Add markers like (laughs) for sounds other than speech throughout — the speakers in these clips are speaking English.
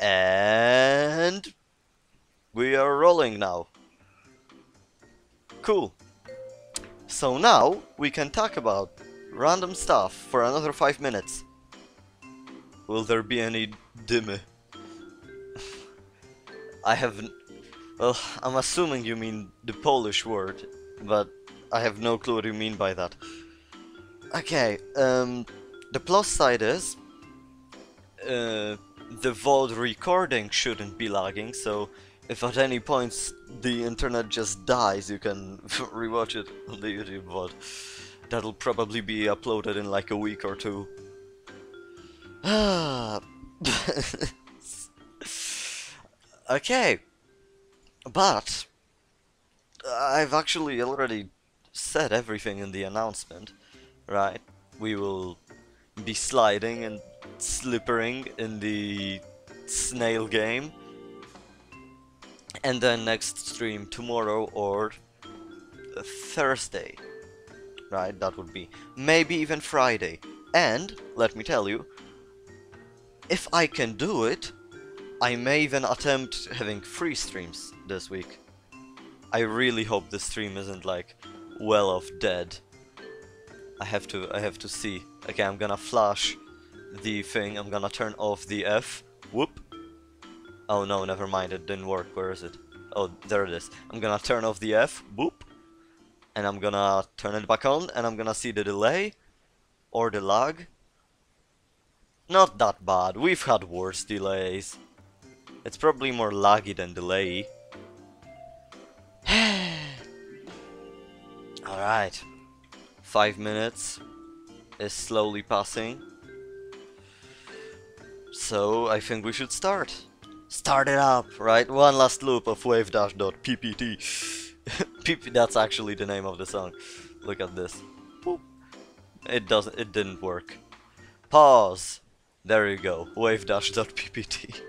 And we are rolling now. Cool. So now we can talk about random stuff for another 5 minutes. Will there be any dymy? (laughs) I have... Well, I'm assuming you mean the Polish word, but I have no clue what you mean by that. Okay, um, the plus side is... Uh, the VOD recording shouldn't be lagging, so if at any point the internet just dies, you can (laughs) rewatch it on the YouTube VOD. That'll probably be uploaded in like a week or two. (sighs) okay, but I've actually already said everything in the announcement, right? We will be sliding and slippering in the snail game. And then next stream tomorrow or Thursday. Right, that would be. Maybe even Friday. And, let me tell you, if I can do it, I may even attempt having free streams this week. I really hope the stream isn't like well off dead. I have to I have to see. Okay, I'm gonna flash the thing. I'm gonna turn off the F. Whoop. Oh no, never mind. It didn't work. Where is it? Oh, there it is. I'm gonna turn off the F. Whoop. And I'm gonna turn it back on. And I'm gonna see the delay. Or the lag. Not that bad. We've had worse delays. It's probably more laggy than delay. (sighs) Alright. Five minutes is slowly passing. So I think we should start. Start it up, right? One last loop of wave-dash.ppt. PP, (laughs) that's actually the name of the song. Look at this. Boop. It doesn't. It didn't work. Pause. There you go. Wave dash dot ppt.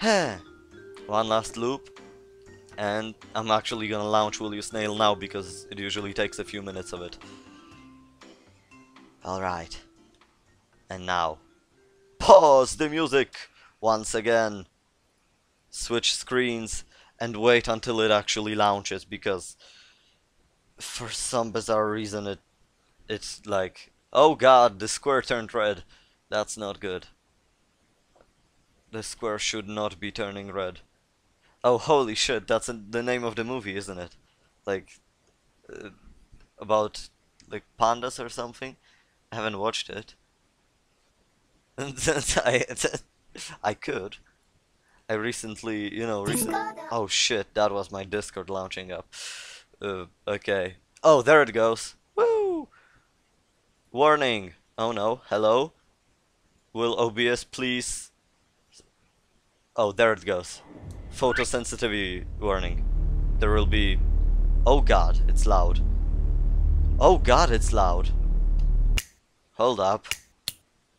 (sighs) One last loop. And I'm actually gonna launch Will You Snail now because it usually takes a few minutes of it. Alright. And now. Pause the music! Once again. Switch screens and wait until it actually launches because for some bizarre reason it it's like oh god the square turned red that's not good the square should not be turning red oh holy shit that's the name of the movie isn't it like uh, about like pandas or something I haven't watched it I, (laughs) I could I recently, you know, recently. Oh shit, that was my Discord launching up. Uh, okay. Oh, there it goes. Woo! Warning. Oh no. Hello. Will OBS please? Oh, there it goes. Photosensitivity warning. There will be. Oh god, it's loud. Oh god, it's loud. Hold up.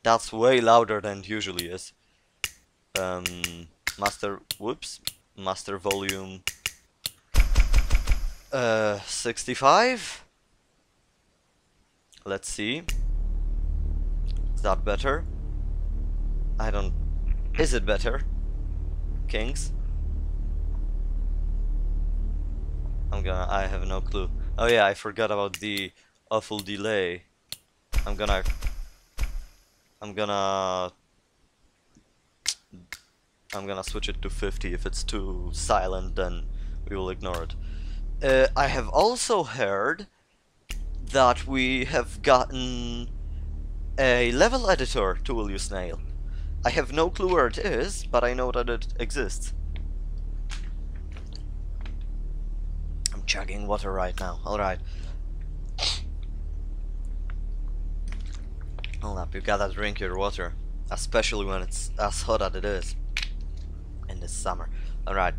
That's way louder than it usually is. Um master whoops master volume uh 65 let's see. Is that better? I don't is it better? Kings? I'm gonna I have no clue. Oh yeah I forgot about the awful delay. I'm gonna I'm gonna I'm gonna switch it to 50. If it's too silent, then we will ignore it. Uh, I have also heard that we have gotten a level editor to Will You Snail. I have no clue where it is, but I know that it exists. I'm chugging water right now. Alright. Hold up, you gotta drink your water. Especially when it's as hot as it is in the summer. Alright.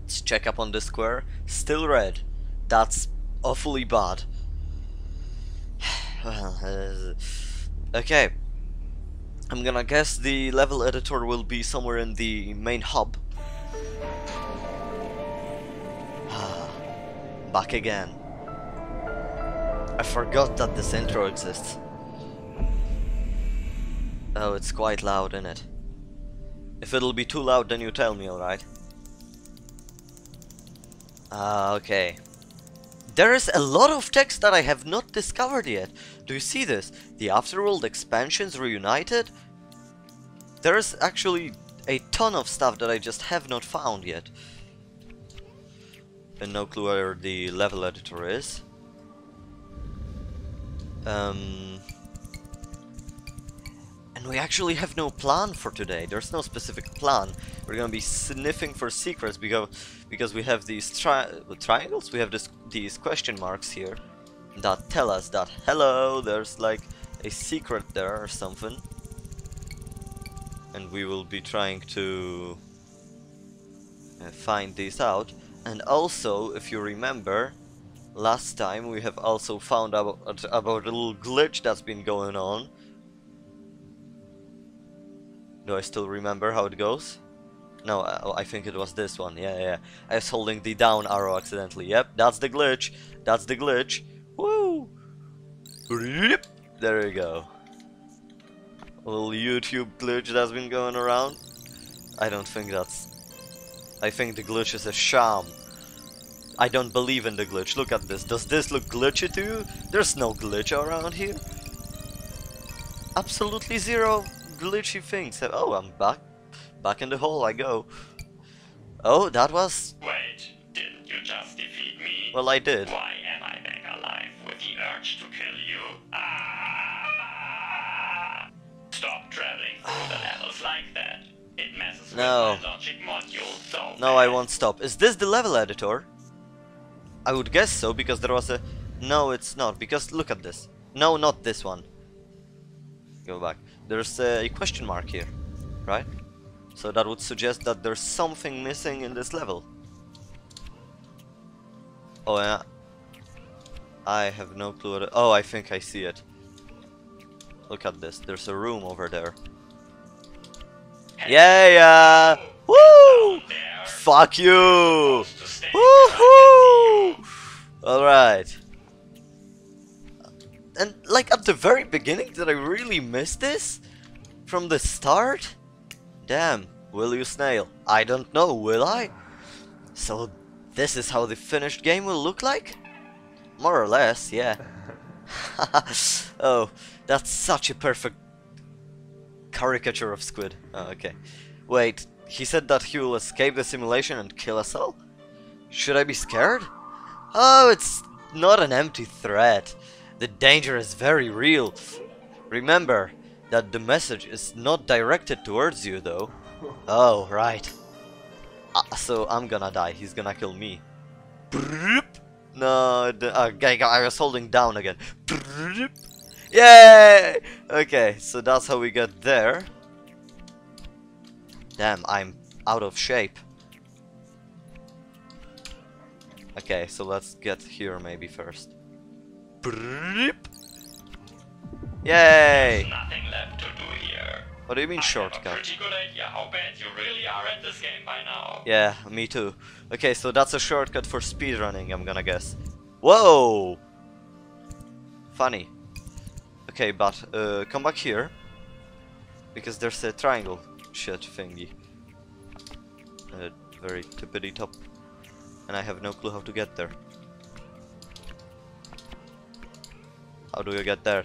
Let's check up on the square. Still red. That's awfully bad. well, (sighs) (sighs) okay. I'm gonna guess the level editor will be somewhere in the main hub. (sighs) Back again. I forgot that this intro exists. Oh, it's quite loud, isn't it? If it'll be too loud, then you tell me, alright? Ah, okay. There is a lot of text that I have not discovered yet. Do you see this? The Afterworld expansions reunited? There's actually a ton of stuff that I just have not found yet. And no clue where the level editor is. Um, and we actually have no plan for today. There's no specific plan. We're gonna be sniffing for secrets because because we have these tri triangles. We have this these question marks here that tell us that hello, there's like a secret there or something. And we will be trying to uh, find these out. And also, if you remember, last time we have also found out about a little glitch that's been going on. Do I still remember how it goes? No, I, uh, think it was this one. Yeah, yeah. I was holding the down arrow accidentally. Yep, that's the glitch. That's the glitch. Woo! There we go. A little YouTube glitch that's been going around. I don't think that's... I think the glitch is a sham. I don't believe in the glitch. Look at this. Does this look glitchy to you? There's no glitch around here. Absolutely zero glitchy things. Oh, I'm back. Back in the hole I go. Oh, that was... Wait, didn't you just defeat me? Well, I did. Why am I back alive with the urge to kill you? Ah! Stop traveling through the levels like that. It messes no. with my logic module so No, bad. I won't stop. Is this the level editor? I would guess so, because there was a... No, it's not, because look at this. No, not this one. Go back. There's a question mark here, right? So that would suggest that there's something missing in this level. Oh yeah. I have no clue what Oh, I think I see it. Look at this. There's a room over there. Yeah, yeah! Woo! Fuck you! Woohoo! Alright. And like at the very beginning, did I really miss this? From the start? Damn, will you snail? I don't know, will I? So this is how the finished game will look like? More or less, yeah. (laughs) oh, that's such a perfect caricature of Squid. Oh, okay. Wait, he said that he will escape the simulation and kill us all? Should I be scared? Oh, it's not an empty threat. The danger is very real. Remember that the message is not directed towards you, though. Oh, right. Uh, so I'm gonna die. He's gonna kill me. No, the, uh, I was holding down again. Yay! Okay, so that's how we get there. Damn, I'm out of shape. Okay, so let's get here maybe first. Broop. Yay! Nothing left to do here. What do you mean I have a shortcut? good idea how bad you really are at this game by now. Yeah, me too. Okay, so that's a shortcut for speedrunning, I'm gonna guess. Whoa! Funny. Okay, but uh, come back here. Because there's a triangle shit thingy. Uh, very tippity top. And I have no clue how to get there. How do you get there?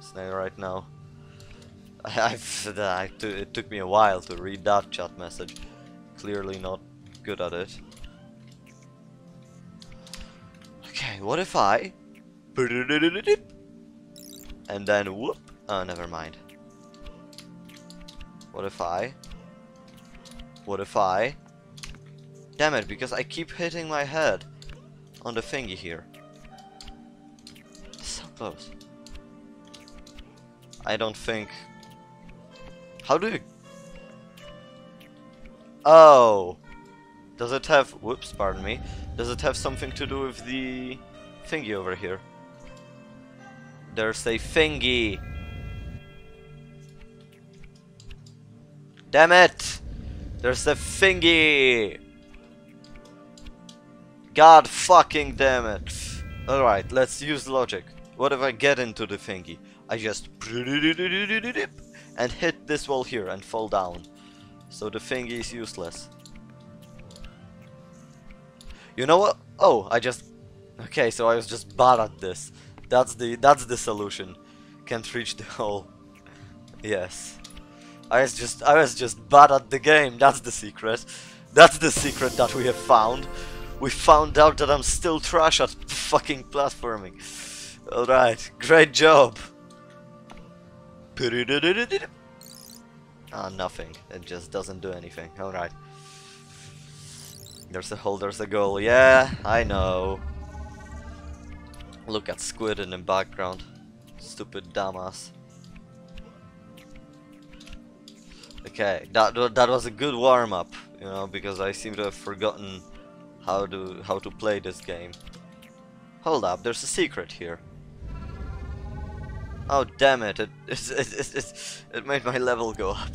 Snail right now. (laughs) I've, it took me a while to read that chat message. Clearly not good at it. Okay, what if I... And then whoop... Oh, never mind. What if I... What if I... Damn it, because I keep hitting my head on the thingy here. Close. I don't think... How do you... Oh! Does it have... Whoops, pardon me. Does it have something to do with the thingy over here? There's a thingy! Damn it! There's a thingy! God fucking damn it. Alright, let's use logic. What if I get into the thingy? I just and hit this wall here and fall down. So the thingy is useless. You know what? Oh, I just... Okay, so I was just bad at this. That's the that's the solution. Can't reach the hole. Yes. I was just I was just bad at the game. That's the secret. That's the secret that we have found. We found out that I'm still trash at fucking platforming. Alright, great job. Ah, nothing. It just doesn't do anything. Alright. There's a hole, there's a goal. Yeah, I know. Look at Squid in the background. Stupid dumbass. Okay, that that was a good warm up, you know, because I seem to have forgotten how to how to play this game. Hold up, there's a secret here. Oh damn it! It it it, it, it made my level go up.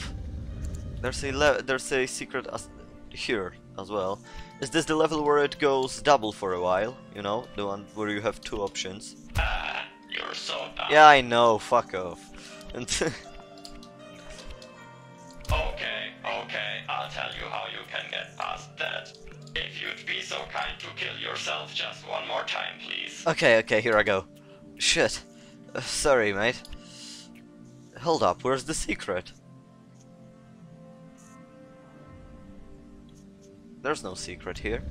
There's a le there's a secret as here as well. Is this the level where it goes double for a while? You know, the one where you have two options. Ah, (laughs) you're so dumb. Yeah, I know. Fuck off. And (laughs) Okay, okay, I'll tell you how you can get past that. If you'd be so kind to kill yourself just one more time, please. okay, okay, here I go. Shit. Sorry, mate. Hold up. Where's the secret? There's no secret here.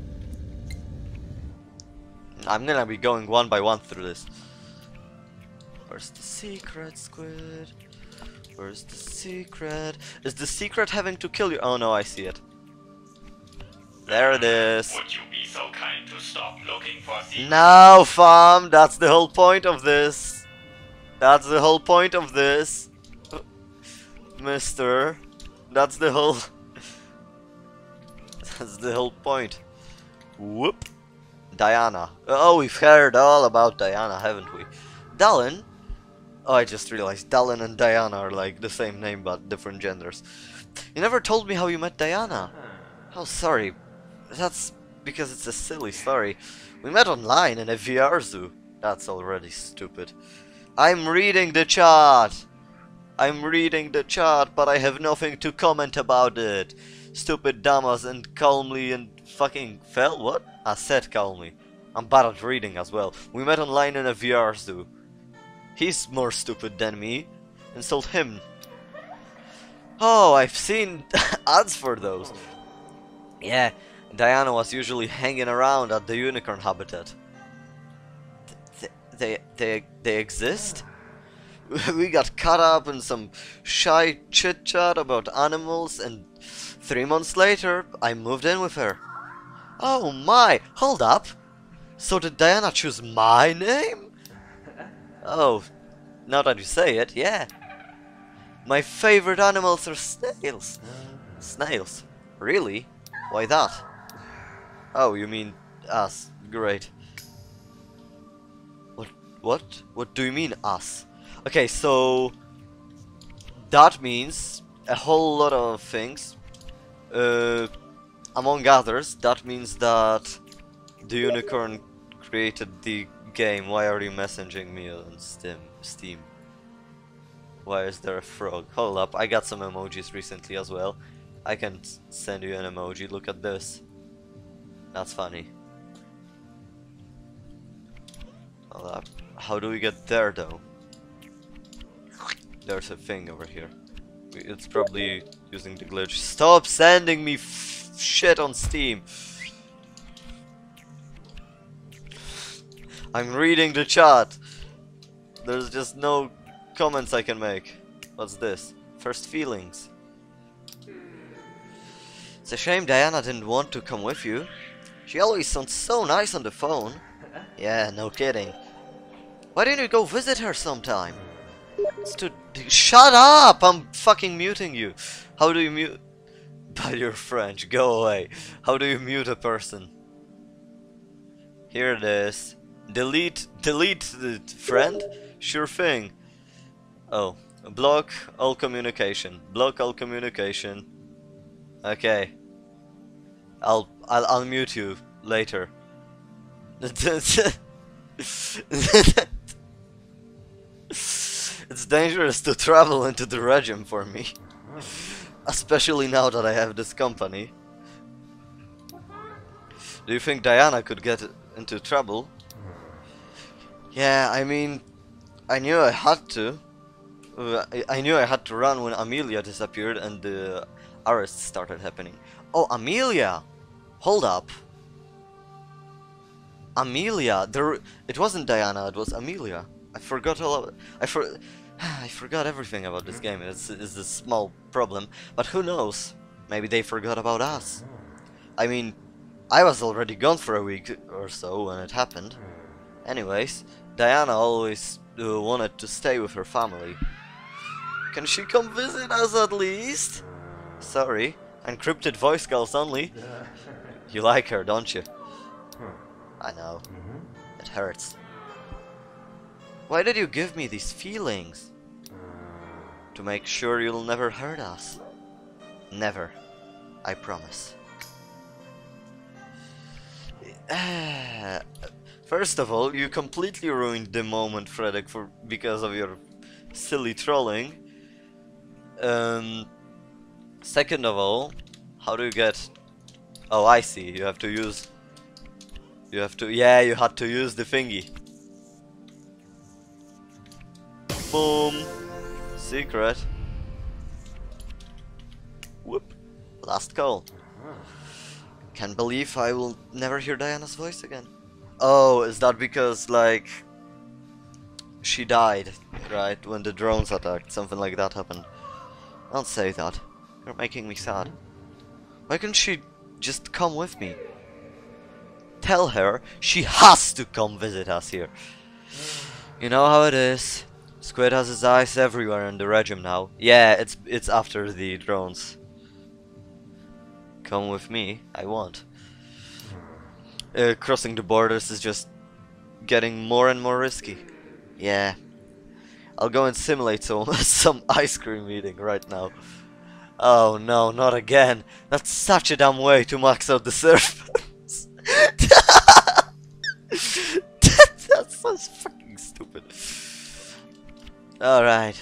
I'm gonna be going one by one through this. Where's the secret, Squid? Where's the secret? Is the secret having to kill you? Oh no, I see it. There it is. Would you be so kind to stop looking for the No, fam, that's the whole point of this. That's the whole point of this. Mister. That's the whole... (laughs) That's the whole point. Whoop. Diana. Oh, we've heard all about Diana, haven't we? Dallin? Oh, I just realized Dallin and Diana are like the same name but different genders. You never told me how you met Diana. Oh, sorry. That's because it's a silly story. We met online in a VR zoo. That's already stupid. I'm reading the chart. I'm reading the chart, but I have nothing to comment about it. Stupid dumbass and calmly and fucking fell. What? I said calmly. I'm bad at reading as well. We met online in a VR zoo. He's more stupid than me. Insult him. Oh, I've seen (laughs) ads for those. Yeah, Diana was usually hanging around at the unicorn habitat. Th they, they, they exist? (laughs) we got caught up in some shy chit chat about animals, and three months later, I moved in with her. Oh my, hold up! So did Diana choose my name? Oh, now that you say it, yeah. My favorite animals are snails. Snails? Really? Why that? Oh, you mean us. Great. What? What? Do you mean us? Okay, so that means a whole lot of things. Uh, among others, that means that the unicorn created the game. Why are you messaging me on Steam? Steam. Why is there a frog? Hold up, I got some emojis recently as well. I can send you an emoji. Look at this. That's funny. Hold up. How do we get there though? There's a thing over here. It's probably using the glitch. Stop sending me shit on Steam. I'm reading the chat. There's just no comments I can make. What's this? First feelings. It's a shame Diana didn't want to come with you. She always sounds so nice on the phone. (laughs) Yeah, no kidding. Why didn't you go visit her sometime? It's. Shut up! I'm fucking muting you. How do you mute... But you're French, go away. How do you mute a person? Here it is. Delete, delete the friend? Sure thing. Oh, block all communication. Block all communication. Okay. I'll I'll unmute you later. (laughs) It's dangerous to travel into the regime for me. Especially now that I have this company. Do you think Diana could get into trouble? Yeah, I mean, I knew I had to. I- I knew I had to run when Amelia disappeared and the arrests started happening. Oh, Amelia! Hold up. Amelia. There. It wasn't Diana. It was Amelia. I forgot all. Of, I for. (sighs) I forgot everything about this hmm. game. It's, it's a small problem, but who knows? Maybe they forgot about us. I mean, I was already gone for a week or so when it happened. Anyways, Diana always uh, wanted to stay with her family. Can she come visit us at least? Sorry, encrypted voice calls only. (laughs) You like her, don't you? Hmm. I know. Mm-hmm. It hurts. Why did you give me these feelings? To make sure you'll never hurt us. Never. I promise. (sighs) First of all, you completely ruined the moment, Fredek, for because of your silly trolling. Um, second of all, how do you get? Oh, I see. You have to use. You have to. Yeah, you had to use the thingy. Boom. Secret. Whoop. Last call. Can't believe I will never hear Diana's voice again. Oh, is that because, like, she died, right? When the drones attacked, something like that happened. Don't say that. You're making me sad. Why can't she just come with me? Tell her she has to come visit us here. You know how it is. Squid has his eyes everywhere in the regime now. Yeah, it's it's after the drones. Come with me, I want. Uh, crossing the borders is just getting more and more risky. Yeah. I'll go and simulate some, (laughs) some ice cream eating right now. Oh no, not again. That's such a dumb way to max out the surface. (laughs) That's (laughs) so fucking. Alright.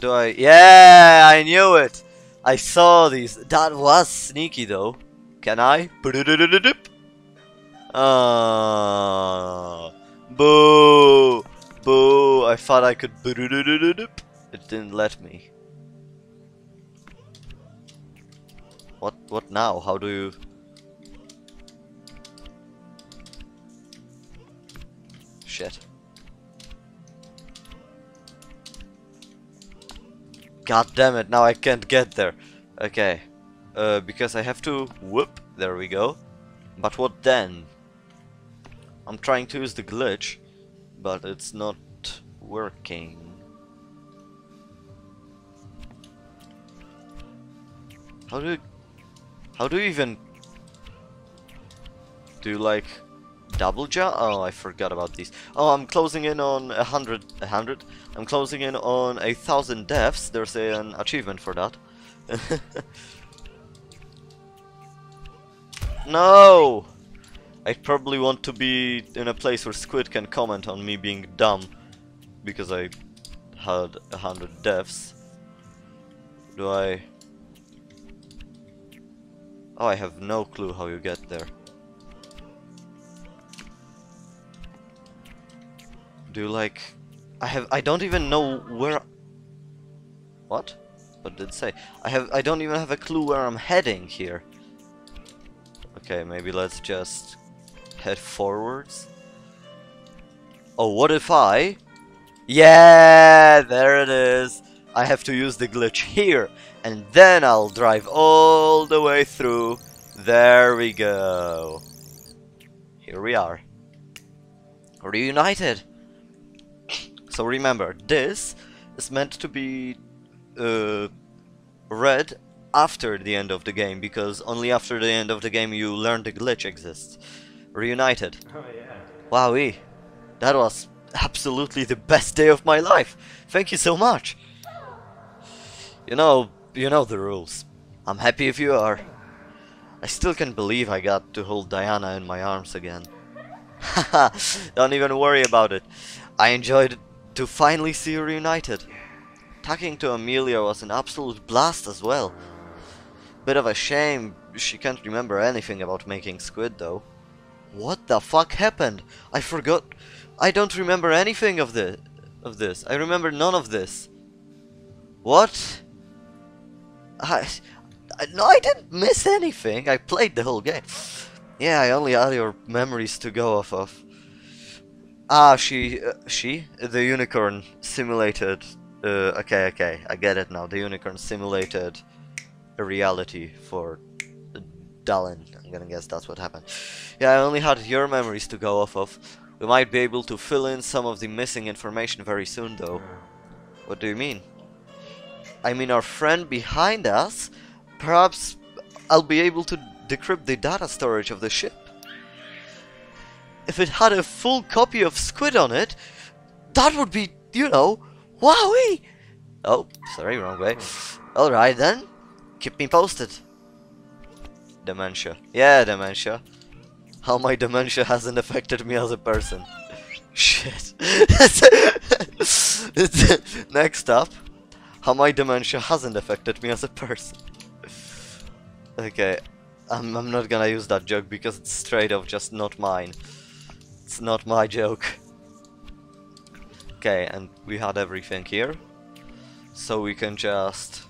Do I... Yeah, I knew it. I saw these. That was sneaky though. Can I? Ah, boo, boo. I thought I could. It didn't let me. What? What now? How do you? Shit. God damn it! Now I can't get there. Okay. Uh, because I have to. Whoop. There we go. But what then? I'm trying to use the glitch, but it's not working. How do you, how do you even do you like double jump? Oh, I forgot about these. Oh, I'm closing in on a hundred, a hundred. I'm closing in on a thousand deaths. There's an achievement for that. (laughs) no! I probably want to be in a place where Squid can comment on me being dumb because I had a hundred deaths. Do I? Oh, I have no clue how you get there. Do like? I have. I don't even know where. What? What did say? I have. I don't even have a clue where I'm heading here. Okay, maybe let's just head forwards. Oh, what if I? Yeah, there it is. I have to use the glitch here, and then I'll drive all the way through. There we go. Here we are. Reunited. So remember, this is meant to be uh, read after the end of the game, because only after the end of the game you learn the glitch exists. Reunited. Oh yeah. Wowee. That was absolutely the best day of my life. Thank you so much. You know, you know the rules. I'm happy if you are. I still can't believe I got to hold Diana in my arms again. (laughs) Haha, don't even worry about it. I enjoyed to finally see you reunited. Talking to Amelia was an absolute blast as well. Bit of a shame she can't remember anything about making squid though. What the fuck happened? I forgot. I don't remember anything of this. Of this. I remember none of this. What? I, I no, I didn't miss anything. I played the whole game. Yeah, I only had your memories to go off of. Ah, she, uh, she, the unicorn simulated. Uh, okay, okay, I get it now. The unicorn simulated a reality for Dallin. I'm gonna guess that's what happened. Yeah, I only had your memories to go off of. We might be able to fill in some of the missing information very soon, though. What do you mean? I mean, our friend behind us. Perhaps I'll be able to decrypt the data storage of the ship. If it had a full copy of Squid on it, that would be, you know, wowee! Oh, sorry, wrong way. Alright then, keep me posted. Dementia. Yeah, dementia. How my dementia hasn't affected me as a person. (laughs) Shit. (laughs) Next up, how my dementia hasn't affected me as a person. okay, I'm, I'm not gonna use that joke because it's straight up just not mine. It's not my joke. Okay, and we had everything here. So we can just...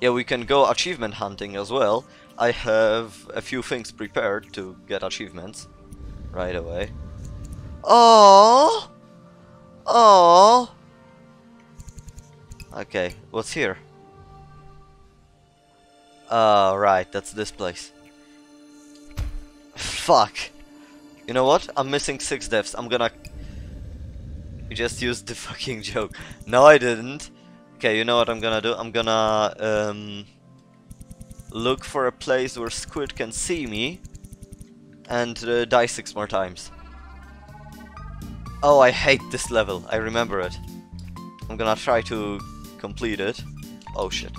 Yeah, we can go achievement hunting as well. I have a few things prepared to get achievements right away. Oh, oh. Okay, what's here? Oh, right, that's this place. Fuck. You know what? I'm missing six deaths. I'm gonna... You just used the (laughs) fucking joke. No, I didn't. Okay, you know what I'm gonna do? I'm gonna um, look for a place where Squid can see me and uh, die six more times. Oh, I hate this level. I remember it. I'm gonna try to complete it. Oh shit.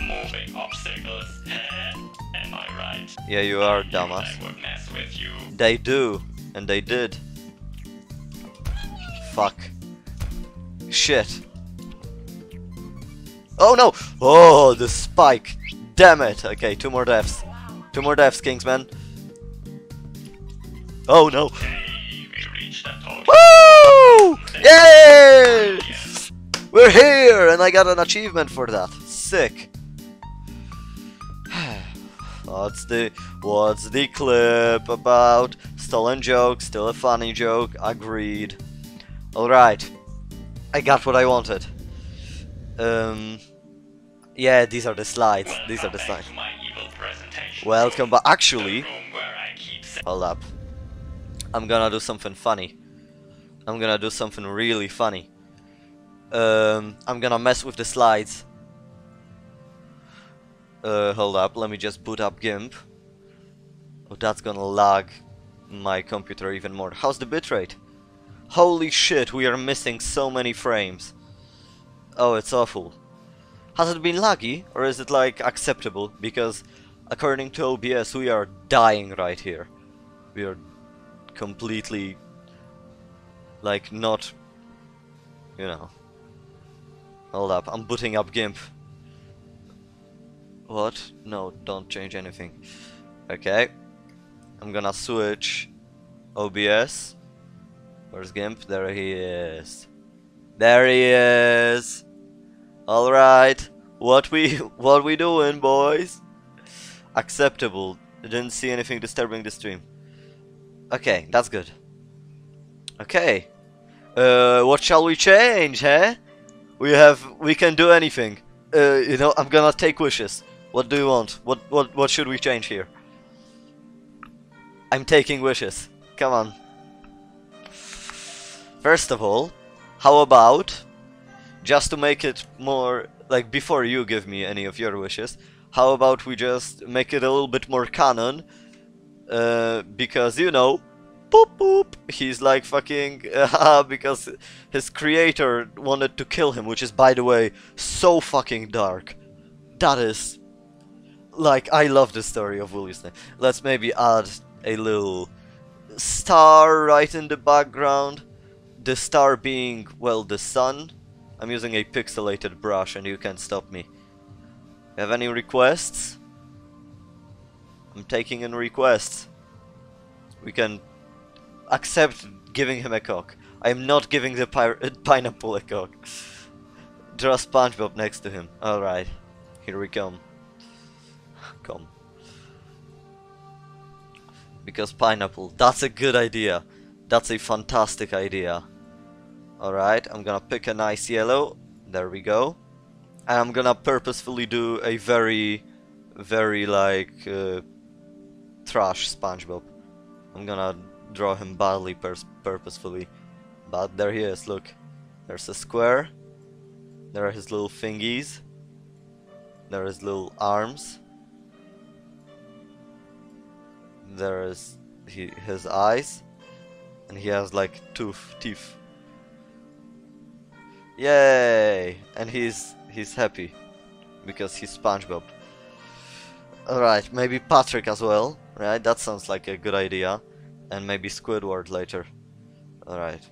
Moving obstacles. (laughs) Am I right? Yeah, you are, dumbass. I would mess with you. They do, and they did. Fuck. Shit. Oh no! Oh, the spike! Damn it! Okay, two more deaths. Two more deaths, Kingsman. Oh no! Hey, we reached a total. Woo! Yay! We're here, and I got an achievement for that. Sick. What's the what's the clip about? Stolen joke, still a funny joke. Agreed. All right, I got what I wanted. Um, yeah, these are the slides. These are the slides. to my evil presentation. Welcome, but actually, The room where I keep sa- hold up. I'm gonna do something funny. I'm gonna do something really funny. Um, I'm gonna mess with the slides. Uh, hold up, let me just boot up GIMP. Oh, that's gonna lag my computer even more. How's the bitrate? Holy shit, we are missing so many frames. Oh, it's awful. Has it been laggy, or is it like acceptable? Because according to OBS, we are dying right here. We are completely like not you know hold up i'm booting up gimp what? No don't change anything. Okay. I'm gonna switch obs where's gimp? There he is. There he is. All right what we (laughs) what we doing boys? Acceptable. Didn't see anything disturbing the stream. Okay, that's good. Okay. Uh, what shall we change, huh? We have, we can do anything. Uh, you know, I'm gonna take wishes. What do you want? What, what, what should we change here? I'm taking wishes. Come on. First of all, how about, just to make it more, like, before you give me any of your wishes, how about we just make it a little bit more canon, uh, because you know, boop boop, he's like fucking (laughs) uh, because his creator wanted to kill him, which is by the way so fucking dark. That is like I love the story of Will You Snail. Let's maybe add a little star right in the background. the star being, well, the sun. I'm using a pixelated brush and you can't stop me. Have any requests? I'm taking in requests. We can accept giving him a cock. I am not giving the (laughs) pineapple a cock. Draw SpongeBob next to him. Alright. Here we. Come. Because pineapple. That's a good idea. That's a fantastic idea. Alright, I'm gonna pick a nice yellow. There we go. And I'm gonna purposefully do a very, very like uh, trash SpongeBob. I'm gonna draw him badly purposefully. But there he is, look. There's a square. There are his little thingies. There are his little arms. There is he, his eyes and he has like tooth teeth. Yay! And he's he's happy because he's SpongeBob. Alright, maybe Patrick as well, right? That sounds like a good idea. And maybe Squidward later. Alright.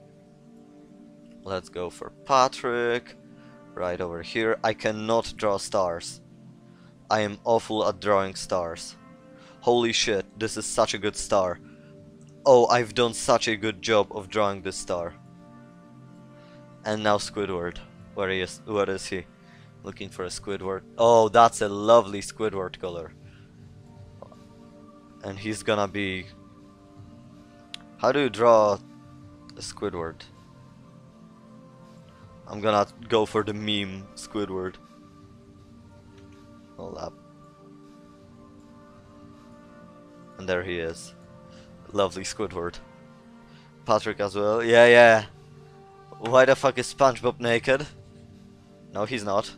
Let's go for Patrick. Right over here. I cannot draw stars. I am awful at drawing stars. Holy shit, this is such a good star. Oh, I've done such a good job of drawing this star. And now Squidward. Where he is? Where is he? Looking for a Squidward. Oh, that's a lovely Squidward color. And he's gonna be... How do you draw a Squidward? I'm gonna go for the meme Squidward. Hold up. And there he is. Lovely Squidward. Patrick as well. Yeah, yeah. Why the fuck is SpongeBob naked? No, he's not.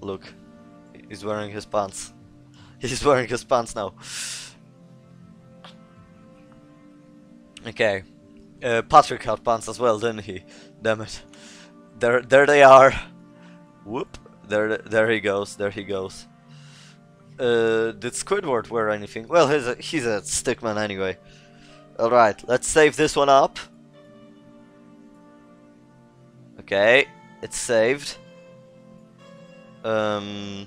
Look. He's wearing his pants. (laughs) He's wearing his pants now. Okay. Uh, Patrick had pants as well, didn't he? Damn it. There, there they are. Whoop. There, there he goes. There he goes. Uh, did Squidward wear anything? Well, he's a, he's a stickman anyway. Alright, let's save this one up. Okay, it's saved. Um...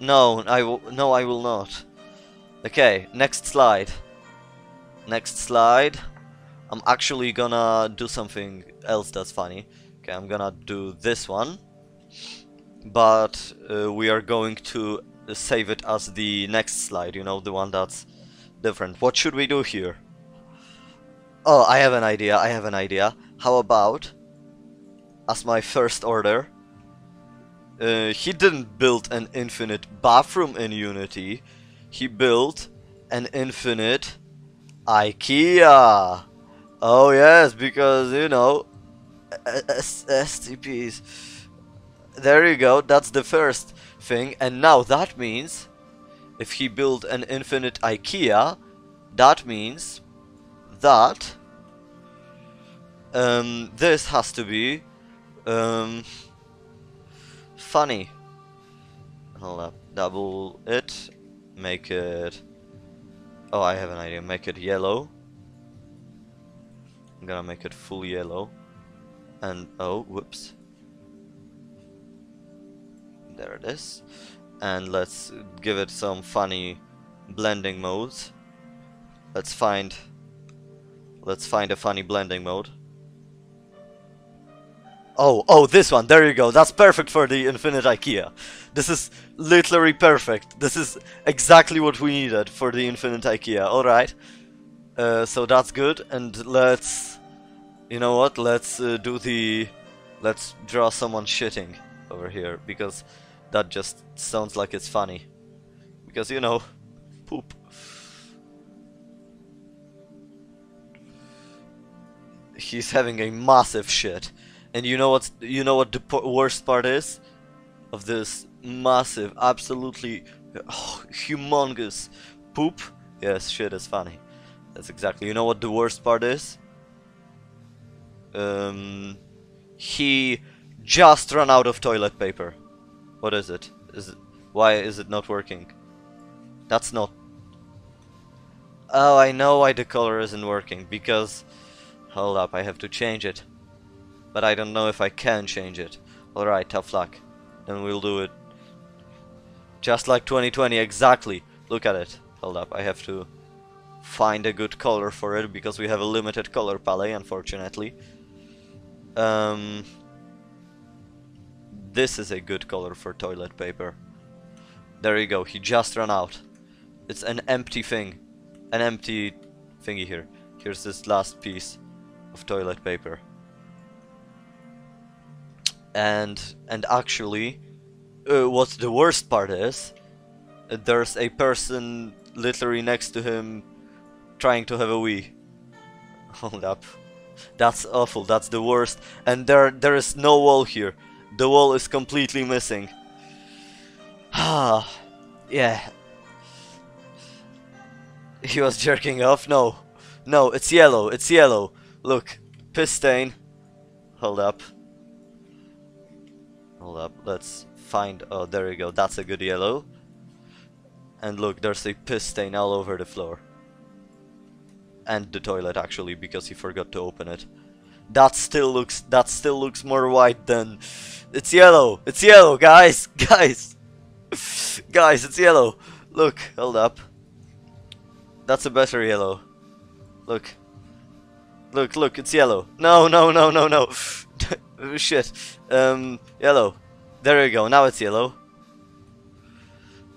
No, I will. No, I will not. Okay, next slide. Next slide. I'm actually gonna do something else that's funny. Okay, I'm gonna do this one but uh, we are going to save it as the next slide, you know, the one that's different. What should we do here? Oh, I have an idea, I have an idea. How about, as my first order, uh, he didn't build an infinite bathroom in Unity, he built an infinite IKEA. Oh yes, because, you know, STPs there you go, that's the first thing. And now that means, if he built an infinite IKEA, that means that um, this has to be um, funny. Hold up, double it, make it. Oh, I have an idea. Make it yellow. I'm gonna make it full yellow. And oh, whoops there it is. And let's give it some funny blending modes. Let's find let's find a funny blending mode. Oh oh this one. There you go. That's perfect for the infinite ikea. This is literally perfect. This is exactly what we needed for the infinite ikea. All right. Uh, so that's good. And let's you know what? Let's uh, do the let's draw someone shitting over here because that just sounds like it's funny. Because, you know, poop. He's having a massive shit. And you know what you know what the worst part is of this massive, absolutely oh, humongous poop? Yes, shit is funny. That's exactly. You know what the worst part is? Um, he just ran out of toilet paper. What is it? Is it why is it not working? That's not Oh, I know why the color isn't working. Because... Hold up, I have to change it. But I don't know if I can change it. Alright, tough luck. Then we'll do it. Just like 2020, exactly. Look at it. Hold up, I have to find a good color for it because we have a limited color palette, unfortunately. Um, this is a good color for toilet paper. There you go, he just ran out. It's an empty thing. An empty thingy here. Here's this last piece of toilet paper. And and actually, uh, what the worst part is, uh, there's a person literally next to him trying to have a wee. (laughs) Hold up. That's awful, that's the worst. And there there is no wall here. The wall is completely missing. Ah, yeah. He was jerking off? No. No, it's yellow, it's yellow. Look, piss stain. Hold up. Hold up, let's find... Oh, there you go, that's a good yellow. And look, there's a piss stain all over the floor. And the toilet, actually, because he forgot to open it. That still looks... That still looks more white than... It's yellow! It's yellow, guys! (laughs) Guys! guys, it's yellow! Look, hold up. That's a better yellow. Look. Look, look, it's yellow. No, no, no, no, no. (laughs) Shit. Um, yellow. There you go, now it's yellow.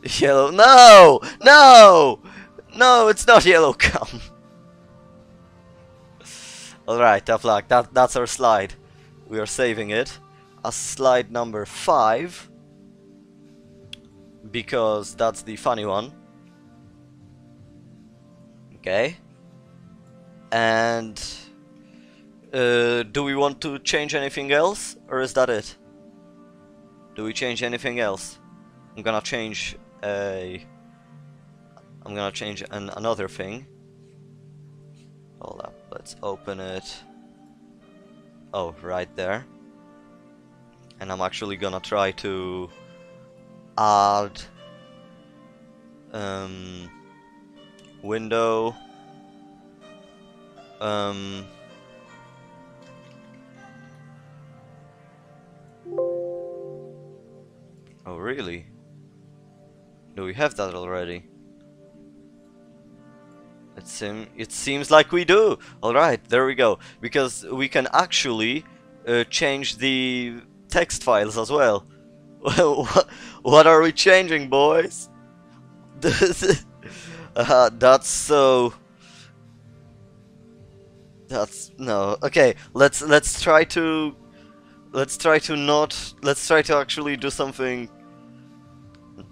Yellow. No! No! No, it's not yellow. (laughs) Come. Alright, tough luck. That, that's our slide. We are saving it as slide number 5. Because that's the funny one. Okay. And... Uh, do we want to change anything else? Or is that it? Do we change anything else? I'm gonna change a... I'm gonna change an, another thing. Hold up, let's open it. Oh, right there. And I'm actually gonna try to add um, window um, oh really do we have that already it, seem, it seems like we do. Alright there we go. Because we can actually uh, change the text files as well. (laughs) What are we changing boys? (laughs) Uh, that's so that's no okay let's let's try to let's try to not let's try to actually do something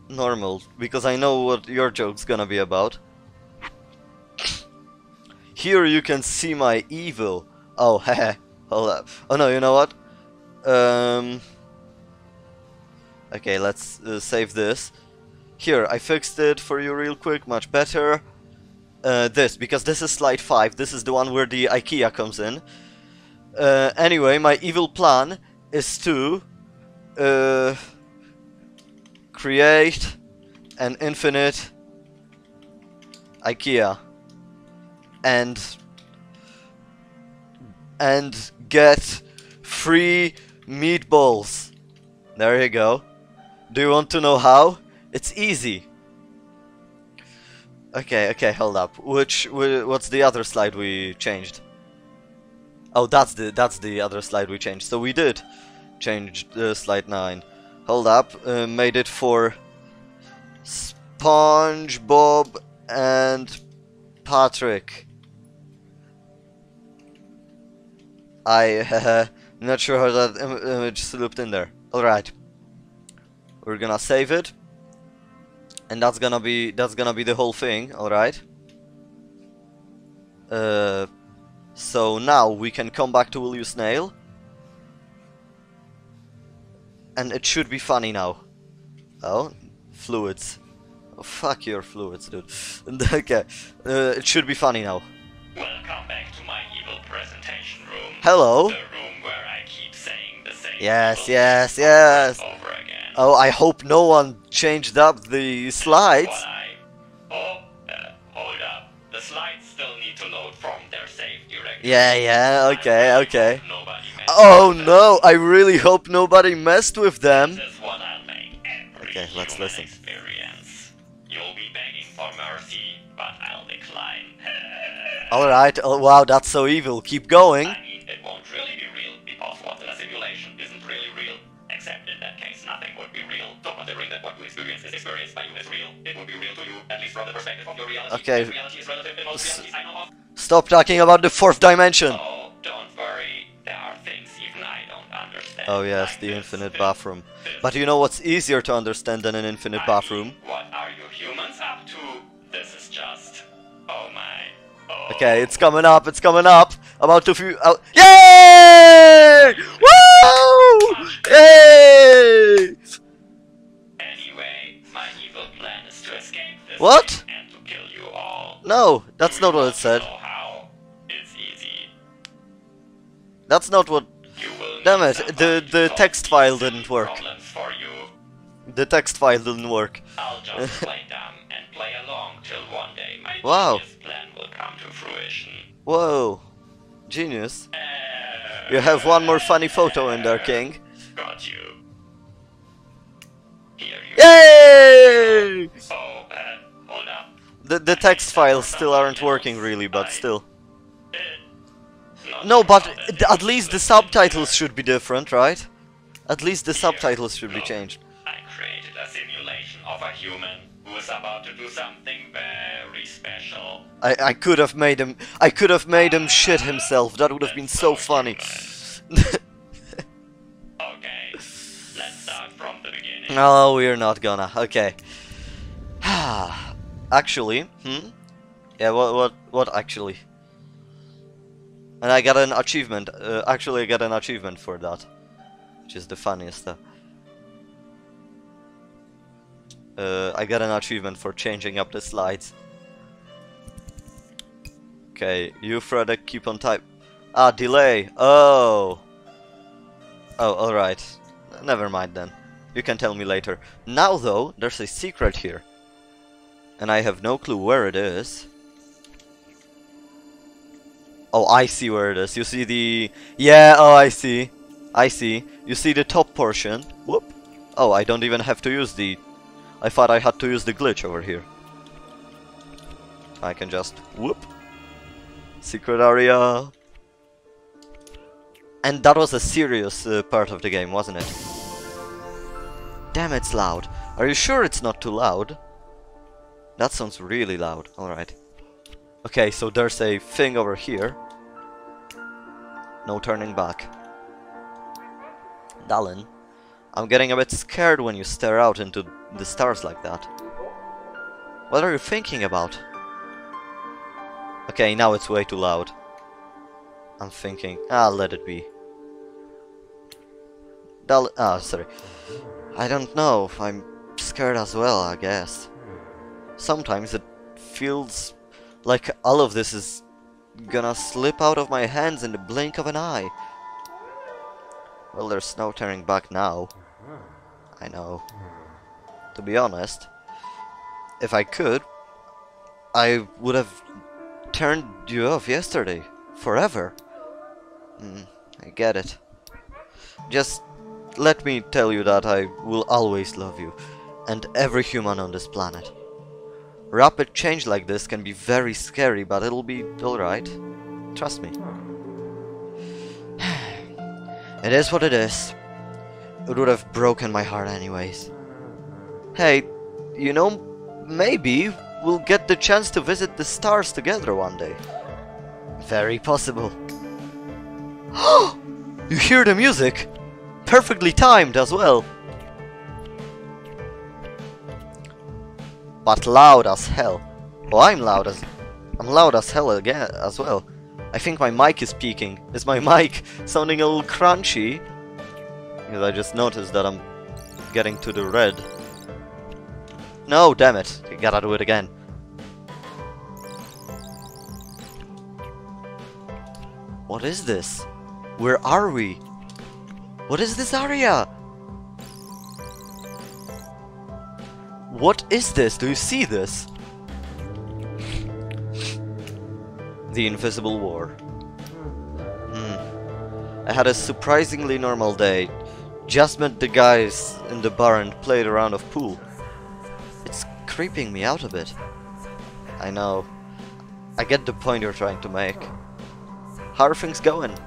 normal because I know what your joke's gonna be about here you can see my evil. Oh (laughs) heh hold up. Oh no you know what? Um okay let's uh, save this. Here I fixed it for you real quick much better. Uh, this, because this is slide 5, this is the one where the IKEA comes in. Uh, anyway, my evil plan is to uh, create an infinite IKEA and and get free meatballs. There you go. Do you want to know how? It's easy. Okay, okay, hold up. Which, what's the other slide we changed? Oh, that's the that's the other slide we changed. So we did change uh, slide 9. Hold up, uh, made it for SpongeBob and Patrick. I (laughs) not sure how that Im image slipped in there. Alright. We're gonna save it. And that's gonna be that's gonna be the whole thing. All right uh, so now we can come back to Will You Snail. And it should be funny now. Oh fluids. Oh, fuck your fluids dude. (laughs) Okay. Uh, it should be funny now. Welcome back to my evil presentation. Hello. The room where I keep saying the same Yes, yes, yes. Oh, I hope no one changed up the slides. I... Oh, uh, hold up. The slides Yeah, yeah, okay, okay. Oh no, I really hope nobody messed with them. This is what I'll make every Okay, let's listen. experience. You'll be begging for mercy, but I'll decline. (laughs) Alright, oh wow, that's so evil. Keep going. Experience by you is real, it would be real to you, at least from the perspective of your reality. Okay. Reality is relative in most realities I know of. Stop talking about the fourth dimension. Oh, don't worry. There are things even I don't understand. Oh yes, the infinite bathroom. But you know what's easier to understand than an infinite bathroom? what are you humans up to? This is just. Oh my. Oh. Okay, it's coming up, it's coming up. About to few. Oh, yay! Woo! Yay! What? and to kill you all. No, that's not what it said. That's not what. You will Damn it, the- the text file didn't work. The text file didn't work. I'll just (laughs) play dumb and play along till one day my Wow. genius plan will come to fruition. Whoa. Genius. Uh, You have one more funny photo in there, King. Got you. Here you Yay! Oh, The, the text files still aren't working really, but still. No, but how that th- at least the subtitles should be different, right? At least the subtitles should be changed. I created a simulation of a human who is about to do something very special. I, I could have made him I could have made him shit himself. That would have been so funny. Okay, let's start from the beginning. no, (laughs) oh, we're not gonna. Okay. (sighs) (sighs) actually, hmm? Yeah, what what what actually? And I got an achievement. Uh, actually, I got an achievement for that, which is the funniest stuff. Uh, I got an achievement for changing up the slides. Okay, you Frederick keep on type. Ah, delay. Oh. Oh, alright. Never mind then. You can tell me later. Now though, there's a secret here. And I have no clue where it is. Oh, I see where it is. You see the... Yeah, oh, I see. I see. You see the top portion. Whoop. Oh, I don't even have to use the... I thought I had to use the glitch over here. I can just... Whoop. Secret area. And that was a serious uh, part of the game, wasn't it? Damn, it's loud. Are you sure it's not too loud? That sounds really loud. Alright. Okay, so there's a thing over here. No turning back. Dallin, I'm getting a bit scared when you stare out into the stars like that. What are you thinking about? Okay, now it's way too loud. I'm thinking, ah, let it be. Dal ah, sorry. I don't know. If I'm scared as well, I guess. Sometimes it feels like all of this is gonna slip out of my hands in the blink of an eye. Well, there's no turning back now. I know. To be honest, if I could, I would have turned you off yesterday. Forever. Mm, I get it. Just let me tell you that I will always love you, and every human on this planet. Rapid change like this can be very scary, but it'll be alright. Trust me. (sighs) it is what it is. It would have broken my heart anyways. Hey, you know, maybe we'll get the chance to visit the stars together one day. Very possible. (gasps) you hear the music? Perfectly timed as well. But loud as hell. Oh, I'm loud as... I'm loud as hell again as well. I think my mic is peaking. Is my (laughs) mic sounding a little crunchy? Because I just noticed that I'm getting to the red. No, damn it. I gotta do it again. What is this? Where are we? What is this area? What is this? Do you see this? The Invisible War. Hmm. I had a surprisingly normal day. Just met the guys in the bar and played a round of pool. It's creeping me out a bit. I know. I get the point you're trying to make. How are things going?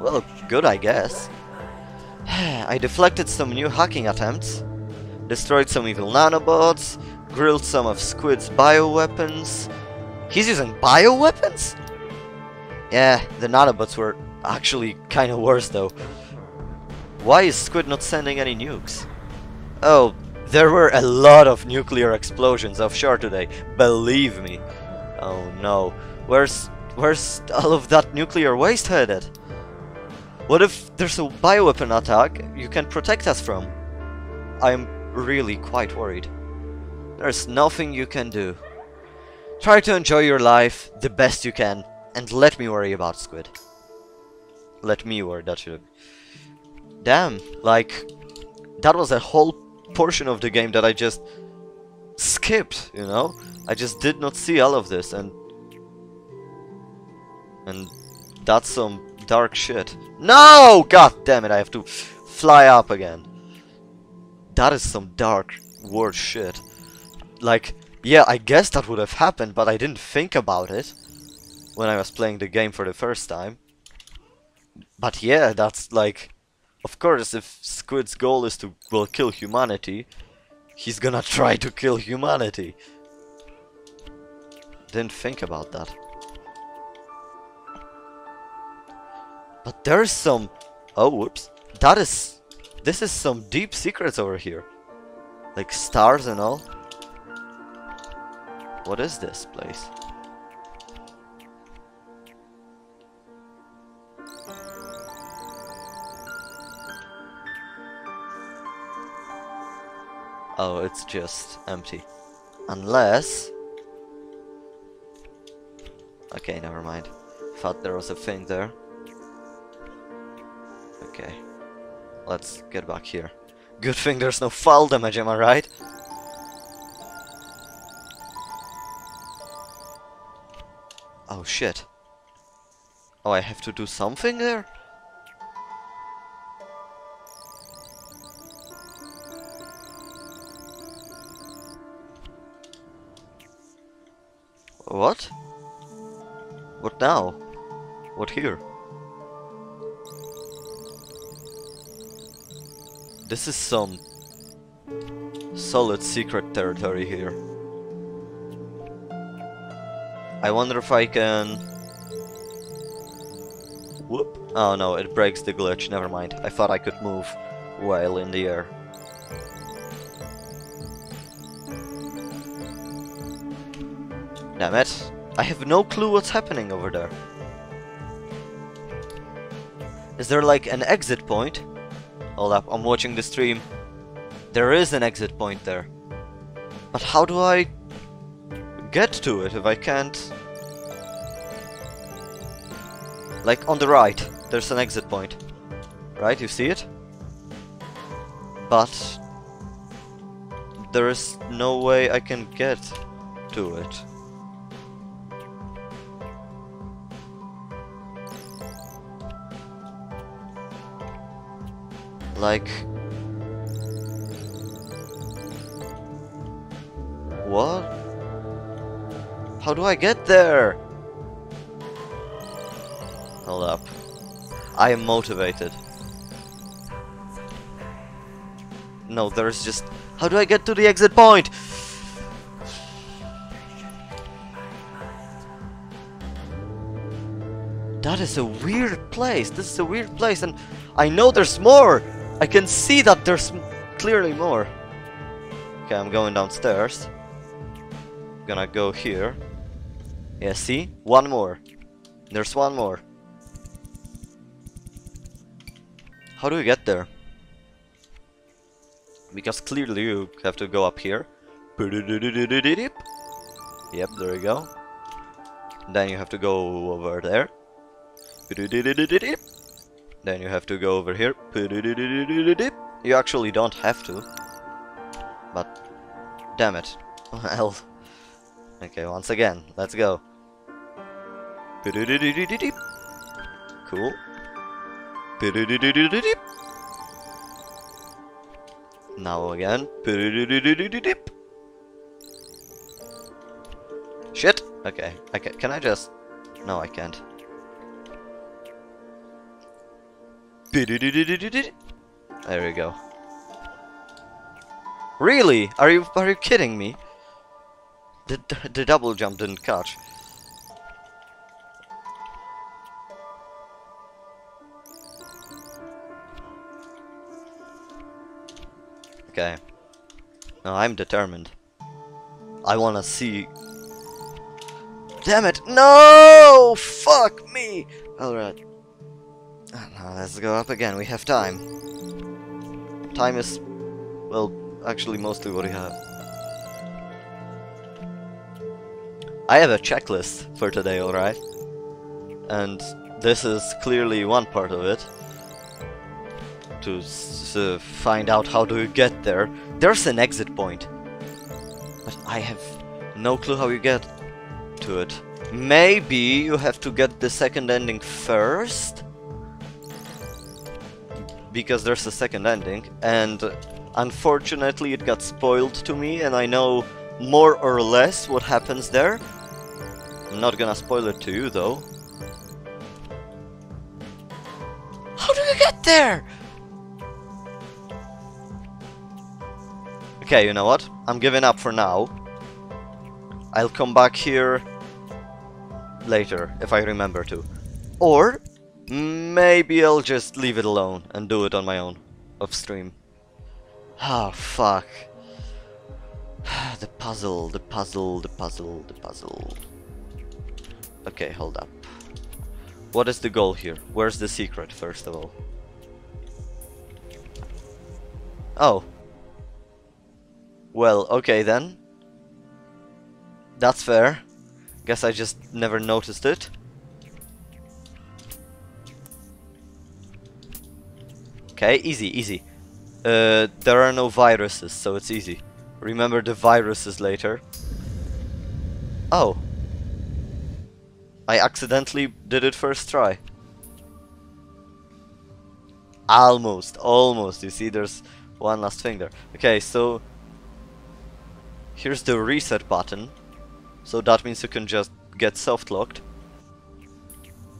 Well, good I guess. (sighs) I deflected some new hacking attempts, destroyed some evil nanobots, grilled some of Squid's bioweapons. He's using bioweapons? Yeah, the nanobots were actually kinda worse though. Why is Squid not sending any nukes? Oh, there were a lot of nuclear explosions offshore today, believe me. Oh no, where's where's all of that nuclear waste headed? What if there's a bioweapon attack you can protect us from? I'm really quite worried. There's nothing you can do. Try to enjoy your life the best you can, and let me worry about Squid. Let me worry, that should... Damn, like... That was a whole portion of the game that I just... skipped, you know? I just did not see all of this, and... And... That's some dark shit. No! God damn it, I have to fly up again. That is some dark, word shit. Like, yeah, I guess that would have happened, but I didn't think about it when I was playing the game for the first time. But yeah, that's like... Of course, if Squid's goal is to, well, kill humanity, he's gonna (laughs) try to kill humanity. Didn't think about that. But there's some... Oh, whoops. That is... This is some deep secrets over here. Like stars and all. What is this place? Oh, it's just empty. Unless... Okay, never mind. Thought there was a thing there. Okay. Let's get back here. Good thing there's no fall damage, am I right? Oh shit. Oh, I have to do something there? What? What now? What here? This is some solid secret territory here. I wonder if I can... Whoop. Oh no, it breaks the glitch, never mind. I thought I could move while in the air. Damn it. I have no clue what's happening over there. Is there like an exit point? Hold up, I'm watching the stream. There is an exit point there. But how do I get to it if I can't... Like on the right, there's an exit point. Right, you see it? But... There is no way I can get to it. Like... What? How do I get there? Hold up. I am motivated. No, there's just... How do I get to the exit point? That is a weird place. This is a weird place and I know there's more. I can see that there's clearly more. Okay, I'm going downstairs. Gonna go here. Yeah, see? One more. There's one more. How do we get there? Because clearly you have to go up here. Yep, there we go. Then you have to go over there. Then you have to go over here. You actually don't have to. But, damn it. Well, okay, once again, let's go. Cool. Now again. Shit! Okay, I ca can I just... No, I can't. (laughs) There we go. Really? Are you are you kidding me? The, the, double jump didn't catch. Okay. No, I'm determined. I wanna see... Damn it! No! Fuck me! Alright. Now let's go up again, we have time. Time is... Well, actually mostly what we have. I have a checklist for today, alright? And this is clearly one part of it. To find out how do you get there. There's an exit point. But I have no clue how you get to it. Maybe you have to get the second ending first? Because there's a second ending, and unfortunately it got spoiled to me, and I know more or less what happens there. I'm not gonna spoil it to you though. How do you get there? Okay, you know what? I'm giving up for now. I'll come back here later, if I remember to. Or, maybe I'll just leave it alone and do it on my own, off stream. Ah, oh, fuck. (sighs) the puzzle, the puzzle, the puzzle, the puzzle. Okay, hold up. What is the goal here? Where's the secret, first of all? Oh. Well, okay then. That's fair. Guess I just never noticed it. Okay, easy, easy. Uh, there are no viruses, so it's easy. Remember the viruses later. Oh. I accidentally did it first try. Almost, almost. You see, there's one last thing there. Okay, so here's the reset button. So that means you can just get soft locked.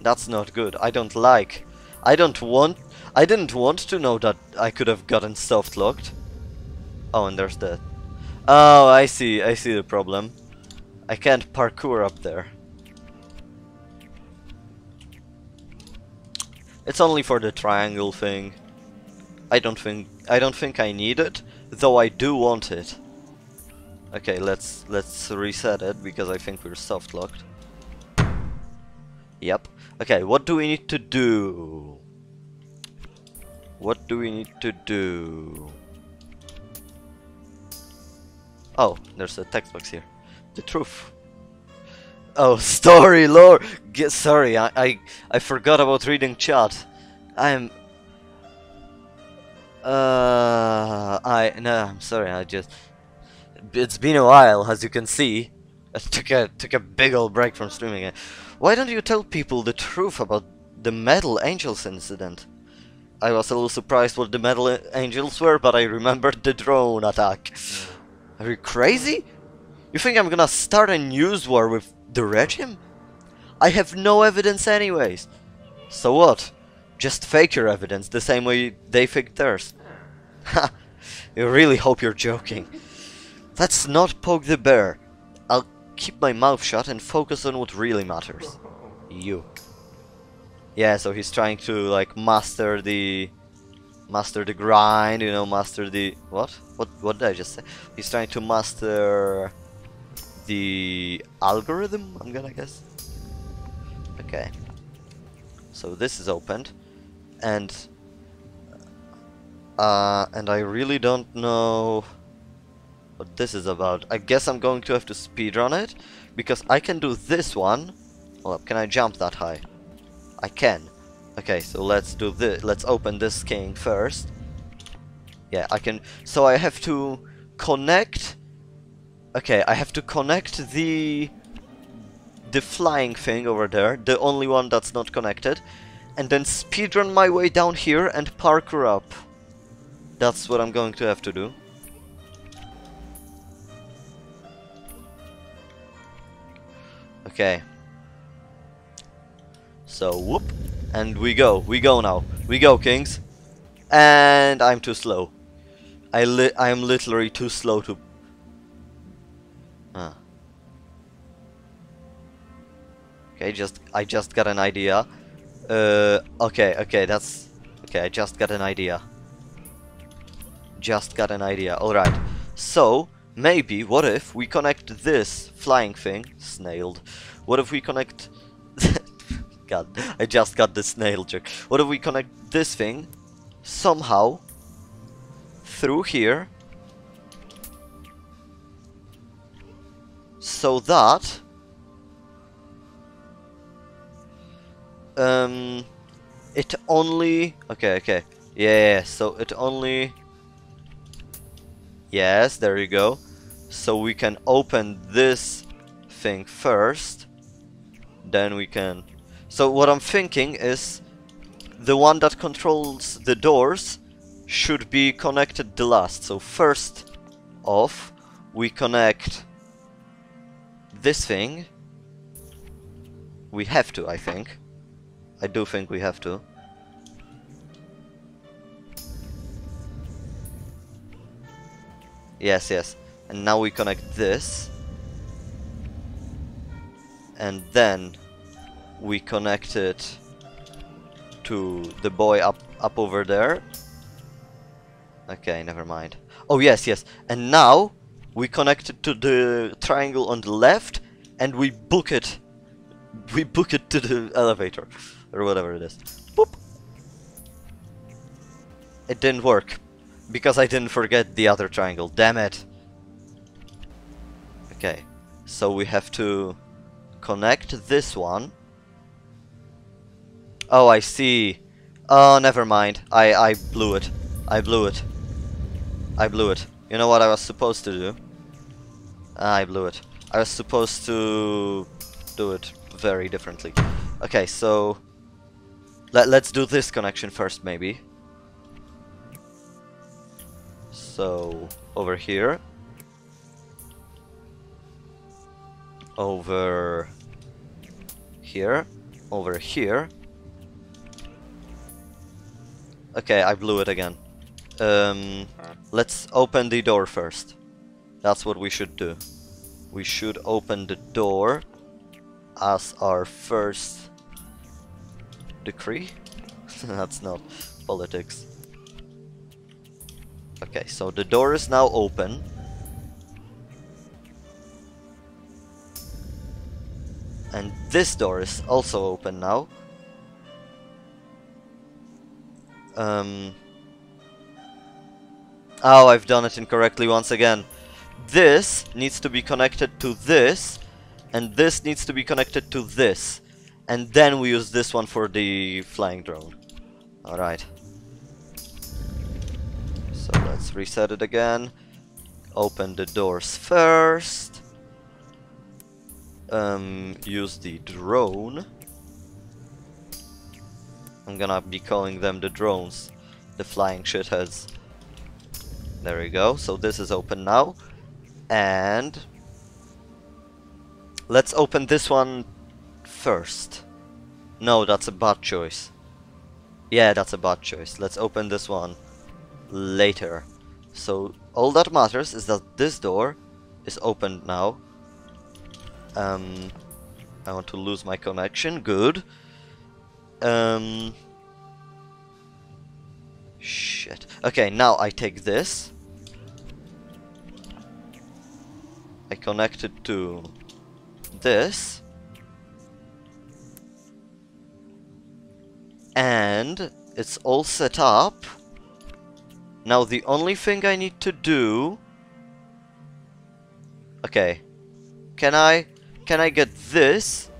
That's not good. I don't like. I don't want. I didn't want to know that I could have gotten soft locked. Oh, and there's that. Oh, I see. I see the problem. I can't parkour up there. It's only for the triangle thing. I don't think I don't think I need it, though I do want it. Okay, let's let's reset it because I think we're soft locked. Yep. Okay, what do we need to do? What do we need to do? Oh, there's a text box here. The truth. Oh, (laughs) story lore. Get sorry, I, I I forgot about reading chat. I'm. Uh, I no, I'm sorry. I just. It's been a while, as you can see. I took a took a big old break from streaming. Why don't you tell people the truth about the Metal Angels incident? I was a little surprised what the Metal Angels were, but I remembered the drone attack. Are you crazy? You think I'm gonna start a news war with the regime? I have no evidence anyways. So what? Just fake your evidence the same way they faked theirs. Ha! you really hope you're joking. Let's not poke the bear. I'll keep my mouth shut and focus on what really matters. You. Yeah, so he's trying to like master the master the grind, you know, master the what? What what did I just say? He's trying to master the algorithm, I'm gonna guess. Okay. So this is opened and uh, and I really don't know what this is about. I guess I'm going to have to speedrun it because I can do this one. Well, can I jump that high? I can. Okay, so let's do this. Let's open this king first. Yeah, I can. So I have to connect Okay, I have to connect the the flying thing over there, the only one that's not connected, and then speedrun my way down here and parkour up. That's what I'm going to have to do. Okay. So, whoop. And we go. We go now. We go, kings. And I'm too slow. I li I am literally too slow to... Ah. Okay, just I just got an idea. Uh, okay, okay, that's... Okay, I just got an idea. Just got an idea. Alright. So, maybe, what if we connect this flying thing... Snailed. What if we connect... (laughs) God, I just got the snail joke. What if we connect this thing somehow through here? So that um it only okay okay. Yeah. So it only yes there you go. So we can open this thing first then we can so what I'm thinking is the one that controls the doors should be connected the last. So first off, we connect this thing. We have to, I think. I do think we have to. Yes, yes. And now we connect this. And then we connect it to the boy up up over there. Okay, never mind. Oh yes, yes. And now we connect it to the triangle on the left and we book it. We book it to the elevator or whatever it is. Boop. It didn't work because I didn't forget the other triangle. Damn it. Okay. So we have to connect this one Oh, I see. Oh, never mind. I, I blew it. I blew it. I blew it. You know what I was supposed to do? I blew it. I was supposed to do it very differently. Okay, so... Let, let's do this connection first, maybe. So, over here. Over here. Over here. Okay, I blew it again. Um, let's open the door first. That's what we should do. We should open the door as our first decree. (laughs) That's not politics. Okay, so the door is now open. And this door is also open now. Um, oh, I've done it incorrectly once again. This needs to be connected to this, and this needs to be connected to this. And then we use this one for the flying drone. Alright. So let's reset it again. Open the doors first. Um, use the drone. I'm gonna be calling them the drones. The flying shitheads. There we go. So this is open now. And... Let's open this one first. No, that's a bad choice. Yeah, that's a bad choice. Let's open this one later. So all that matters is that this door is opened now. Um, I want to lose my connection. Good. Um, shit. Okay, now I take this. I connect it to this. And it's all set up. Now the only thing I need to do... Okay. Can I... Can I get this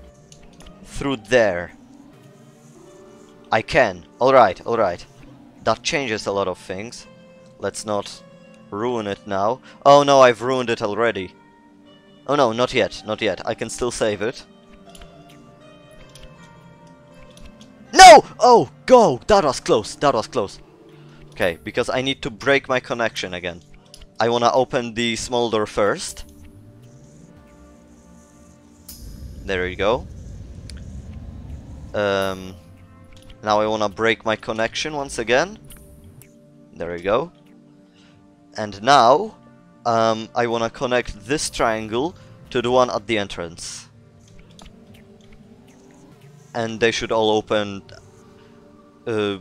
through there? I can. Alright, alright. That changes a lot of things. Let's not ruin it now. Oh no, I've ruined it already. Oh no, not yet, not yet. I can still save it. No, Oh! Go! That was close. That was close. Okay, because I need to break my connection again. I wanna open the small door first. There you go. Um, now I wanna break my connection once again. There we go. And now, um, I wanna connect this triangle to the one at the entrance. And they should all open... Uh,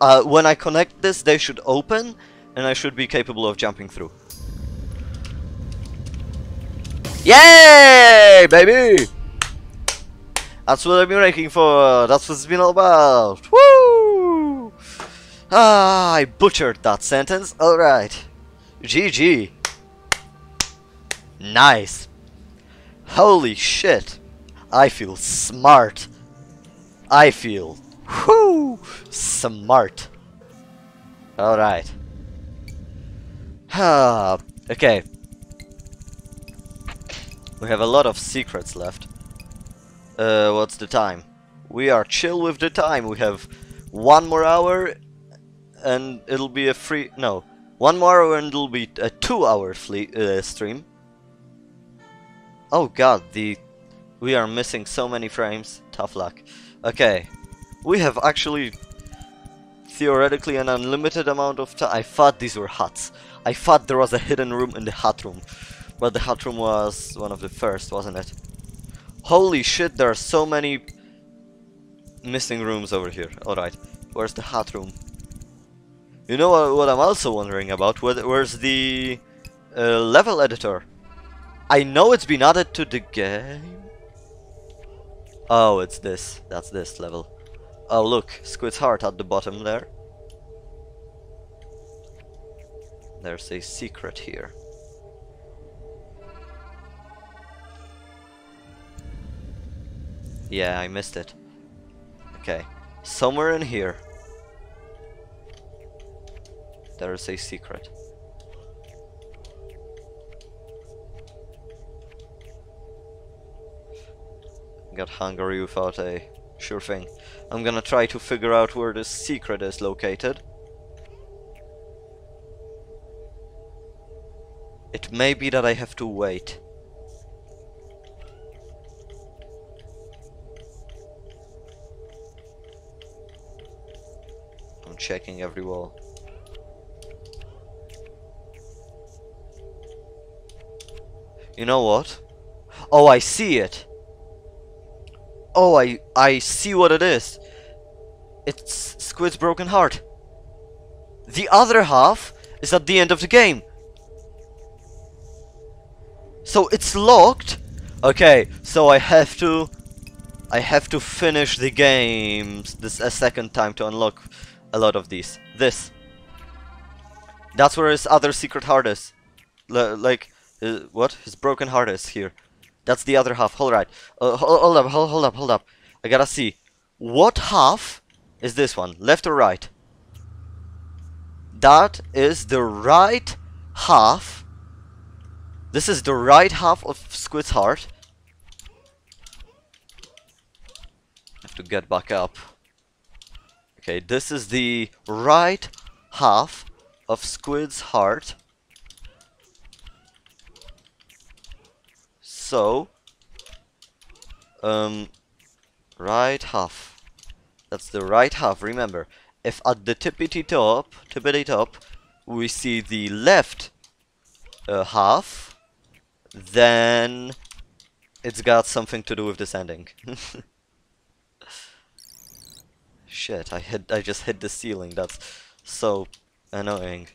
uh, when I connect this, they should open, and I should be capable of jumping through. Yay, baby! That's what I've been waiting for. That's what it's been all about. Woo! Ah, I butchered that sentence. Alright. GG. Nice. Holy shit. I feel smart. I feel whoo smart. Alright. Okay. We have a lot of secrets left. Uh, what's the time? We are chill with the time. We have one more hour and it'll be a free... No. One more hour and it'll be a two-hour uh, stream. Oh god, the... We are missing so many frames. Tough luck. Okay. We have actually theoretically an unlimited amount of time. I thought these were huts. I thought there was a hidden room in the hut room. But the hut room was one of the first, wasn't it? Holy shit, there are so many missing rooms over here. Alright, where's the hut room? You know what, what I'm also wondering about? Where, where's the uh, level editor? I know it's been added to the game. Oh, it's this. That's this level. Oh, look. Squid's heart at the bottom there. There's a secret here. Yeah, I missed it. Okay. Somewhere in here there is a secret. Got hungry without a sure thing. I'm gonna try to figure out where this secret is located. It may be that I have to wait. Checking every wall. You know what? Oh, I see it. Oh, I I see what it is. It's Squid's broken heart. The other half is at the end of the game. So it's locked. Okay, so I have to I have to finish the game this a second time to unlock a lot of these. This. That's where his other secret heart is. L like, uh, what? His broken heart is here. That's the other half. Hold right. Uh, hold, hold up, hold, hold up, hold up. I gotta see. What half is this one? Left or right? That is the right half. This is the right half of Squid's heart. I have to get back up. Okay, this is the right half of Squid's heart. So, um, right half. That's the right half, remember. If at the tippity top, tippity top, we see the left uh, half, then it's got something to do with this ending. (laughs) Shit, I hit I just hit the ceiling. That's so annoying.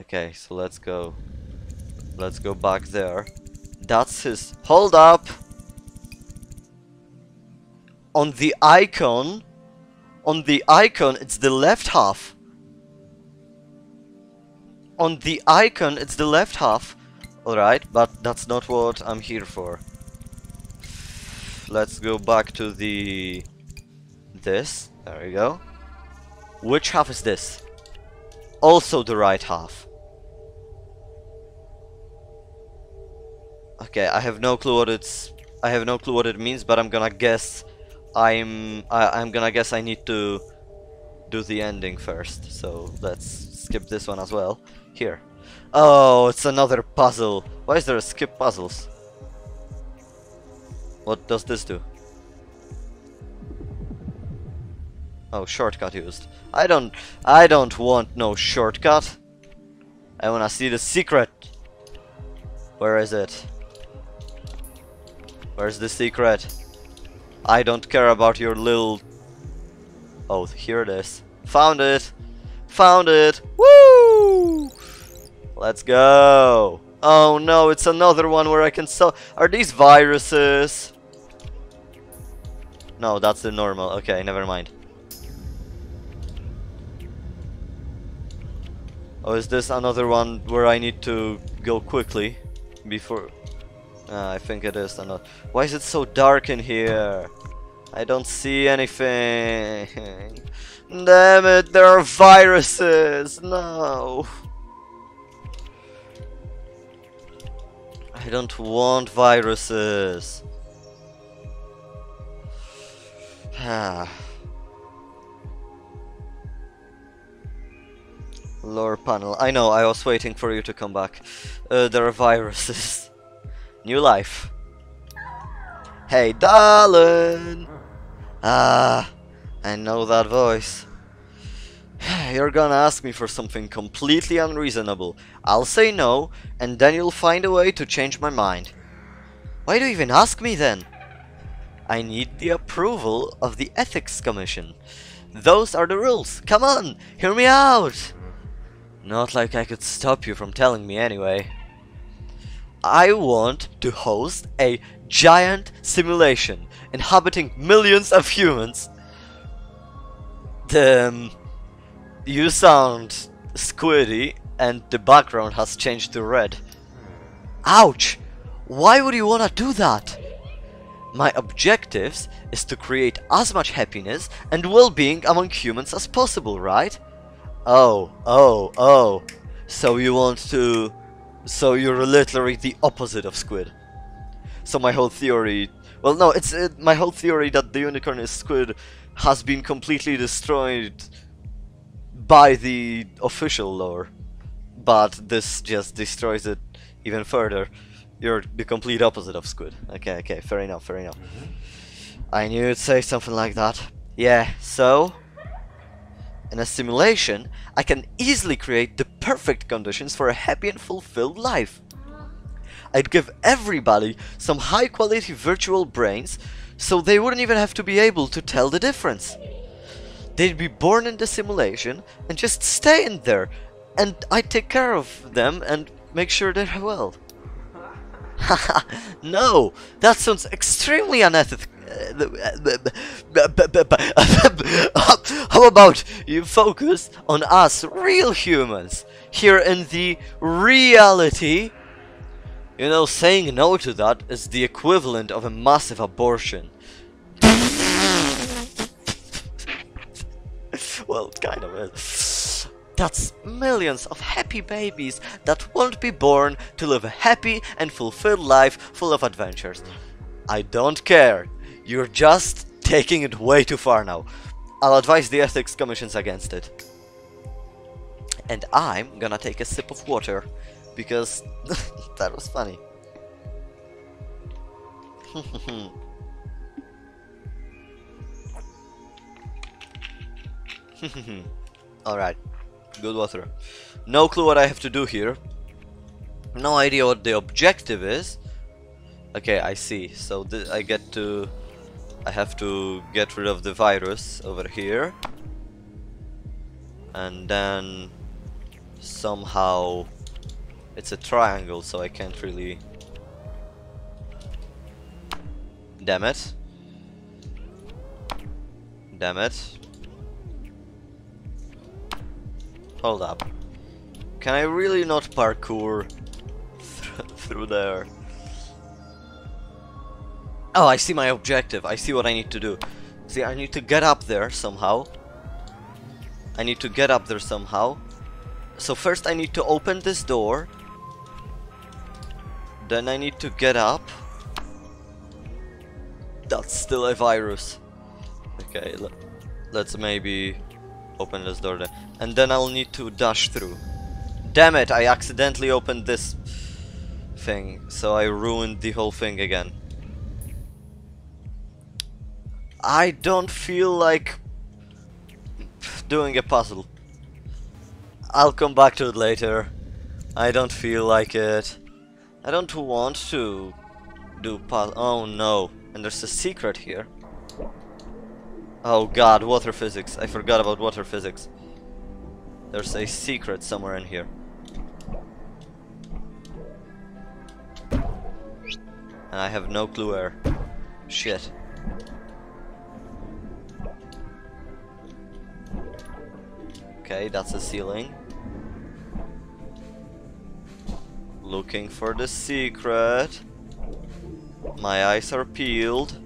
Okay, so let's go. Let's go back there. That's his... Hold up! On the icon... On the icon, it's the left half on the icon it's the left half. Alright, but that's not what I'm here for. Let's go back to the... This. There we go. Which half is this? Also the right half. Okay, I have no clue what it's. I have no clue what it means, but I'm gonna guess. I'm. I, I'm gonna guess I need to do the ending first. So let's skip this one as well. Here. Oh, it's another puzzle. Why is there a skip puzzles? What does this do? Oh, shortcut used. I don't I don't want no shortcut. I wanna see the secret. Where is it? Where's the secret? I don't care about your little Oh, here it is. Found it. Found it. Woo! Let's go. Oh no, it's another one where I can sell. Are these viruses? No, that's the normal. Okay, never mind. Oh, is this another one where I need to go quickly before? Uh, I think it is. Another. Why is it so dark in here? I don't see anything. (laughs) Damn it, there are viruses. No. I don't want viruses. (sighs) Lore panel. I know, I was waiting for you to come back. Uh, there are viruses. (laughs) New life. Hey, darling! Ah, I know that voice. (sighs) You're gonna ask me for something completely unreasonable. I'll say no, and then you'll find a way to change my mind. Why do you even ask me then? I need the approval of the Ethics Commission. Those are the rules. Come on, hear me out! Not like I could stop you from telling me anyway. I want to host a giant simulation inhabiting millions of humans. Um, you sound squiddy and the background has changed to red. Ouch! Why would you wanna do that? My objectives is to create as much happiness and well-being among humans as possible, right? Oh, oh, oh. So you want to... So you're literally the opposite of Squid. So my whole theory... Well, no, it's uh, my whole theory that the unicorn is Squid has been completely destroyed by the official lore. But this just destroys it even further. You're the complete opposite of Squid. Okay, okay, fair enough, fair enough. Mm-hmm. I knew you'd say something like that. Yeah, so... In a simulation, I can easily create the perfect conditions for a happy and fulfilled life. I'd give everybody some high quality virtual brains so they wouldn't even have to be able to tell the difference. They'd be born in the simulation and just stay in there and I'd take care of them and make sure they're well. (laughs) no, that sounds extremely unethical. (laughs) How about you focus on us real humans here in the reality? You know, saying no to that is the equivalent of a massive abortion. (laughs) well, it kind of is. That's millions of happy babies that won't be born to live a happy and fulfilled life full of adventures. I don't care. You're just taking it way too far now. I'll advise the Ethics Commissions against it. And I'm gonna take a sip of water because (laughs) that was funny. (laughs) Alright, good water. No clue what I have to do here. No idea what the objective is. Okay, I see. So I get to... I have to get rid of the virus over here. And then somehow it's a triangle so I can't really damn it damn it hold up. Can I really not parkour th (laughs) through there? Oh I see my objective. I see what I need to do. See I need to get up there somehow. I need to get up there somehow. So first I need to open this door. Then I need to get up. That's still a virus. Okay, le let's maybe open this door then. And then I'll need to dash through. Damn it, I accidentally opened this thing, so I ruined the whole thing again. I don't feel like doing a puzzle. I'll come back to it later. I don't feel like it. I don't want to do puzzle. Oh no. And there's a secret here. Oh god, water physics. I forgot about water physics. There's a secret somewhere in here. And I have no clue where. Shit. Okay, that's the ceiling. Looking for the secret. My eyes are peeled.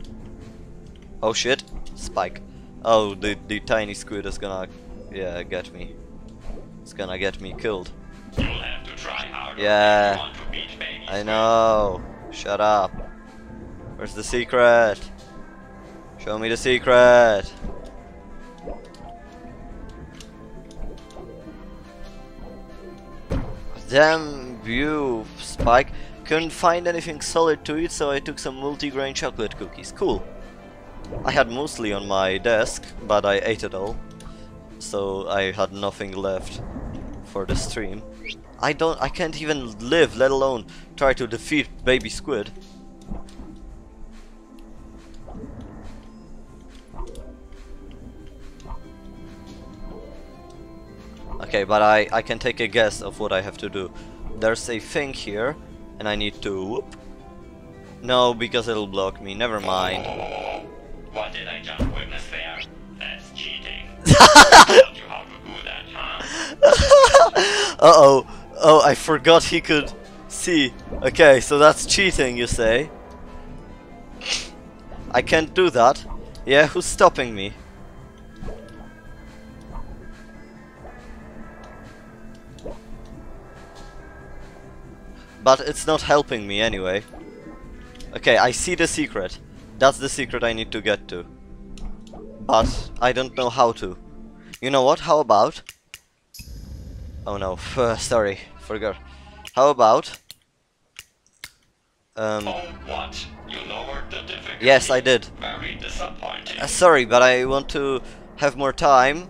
Oh shit, spike. Oh, the, the tiny squid is gonna, yeah, get me. It's gonna get me killed. Yeah. I know. Shut up. Where's the secret? Show me the secret. Damn you, Spike. Couldn't find anything solid to eat, so I took some multigrain chocolate cookies. Cool. I had mostly on my desk, but I ate it all. So I had nothing left for the stream. I don't I can't even live, let alone try to defeat baby squid. Okay, but I, I can take a guess of what I have to do. There's a thing here, and I need to... Whoop. No, because it'll block me, never mind. What did I just witness there? That's cheating. (laughs) I told you do that, huh? (laughs) Uh-oh. Oh, I forgot he could see. Okay, so that's cheating, you say? I can't do that. Yeah, who's stopping me? But it's not helping me anyway. Okay, I see the secret. That's the secret I need to get to. But I don't know how to. You know what? How about... Oh no, (laughs) sorry, forgot. How about... Um, Oh, what? You lowered the difficulty? yes, I did. Very disappointing. Uh, sorry, but I want to have more time.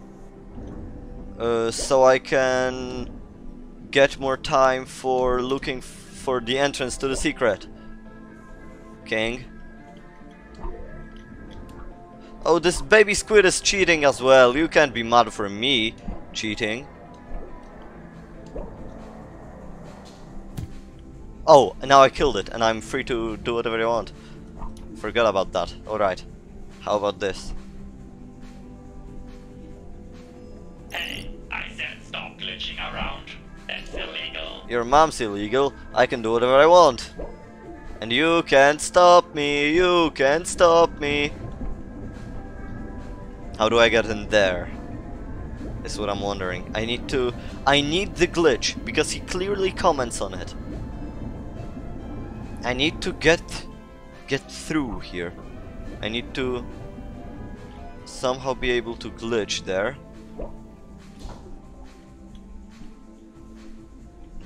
Uh, so I can get more time for looking for the entrance to the secret. King. Oh, this baby squid is cheating as well. You can't be mad for me cheating. Oh, now I killed it and I'm free to do whatever I want. Forgot about that. Alright. How about this? Hey, I said stop glitching around. That's illegal. Your mom's illegal. I can do whatever I want. And you can't stop me. You can't stop me. How do I get in there? Is what I'm wondering. I need to... I need the glitch, because he clearly comments on it. I need to get... get through here. I need to... somehow be able to glitch there.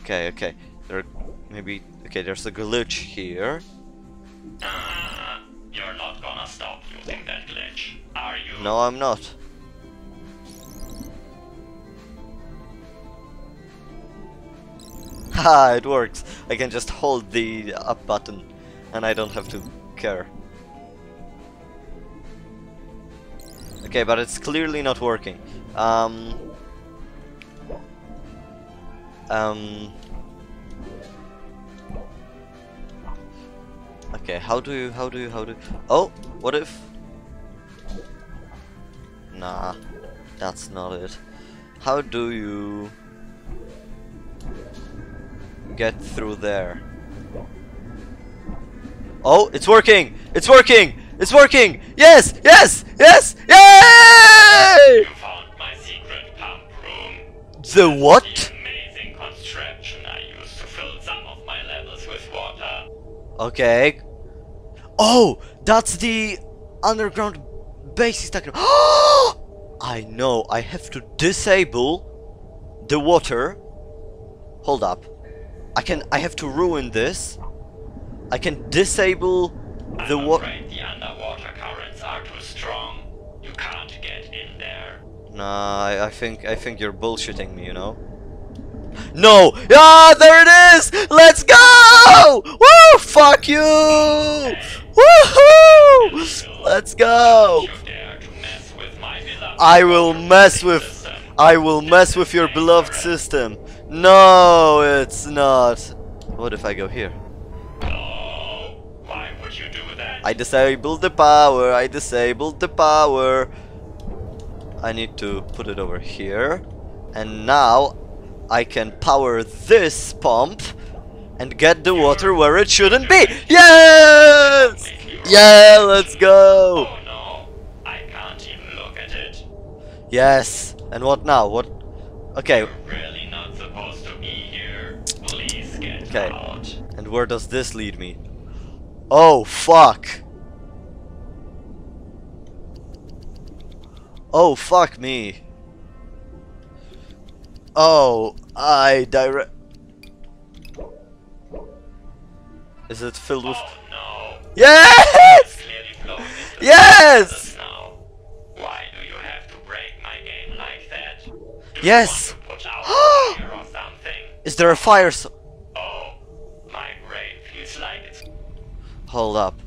Okay, okay. There... maybe... okay, there's a glitch here. Ah. You're not gonna stop using that glitch, are you? No, I'm not. (laughs) Ha! It works. I can just hold the up button, and I don't have to care. Okay, but it's clearly not working. Um. Um. Okay, how do you, how do you, how do Oh, what if... Nah, that's not it. How do you get through there? Oh, it's working! It's working! It's working! Yes! Yes! Yes! Yay! You found my secret pump room. The what? Okay. Oh, that's the underground base he's talking (gasps) I know, I have to disable the water. Hold up. I can, I have to ruin this. I can disable the water. the underwater currents are too strong. You can't get in there. Nah, I, I think, I think you're bullshitting me, you know? No! Ah, there it is! Let's go! Woo! Fuck you! Woohoo! Let's go! I will mess with. I will mess with your beloved system. No, it's not. What if I go here? I disabled the power. I disabled the power. I need to put it over here. And now I can power this pump and get the water where it shouldn't be. Yes! Yeah, let's go. Oh no. I can't even look at it. Yes. And what now? What? Okay. You're really not supposed to be here. Please get Okay. out. And where does this lead me? Oh, fuck. Oh, fuck me. Oh, I direct. Is it filled with. Oh no. Yes! Clearly flowing into the Yes! Why do you have to break my game like that? Do Yes! You want to put out (gasps) a or something? Is there a fire? So Oh, my brain feels like it's Hold up.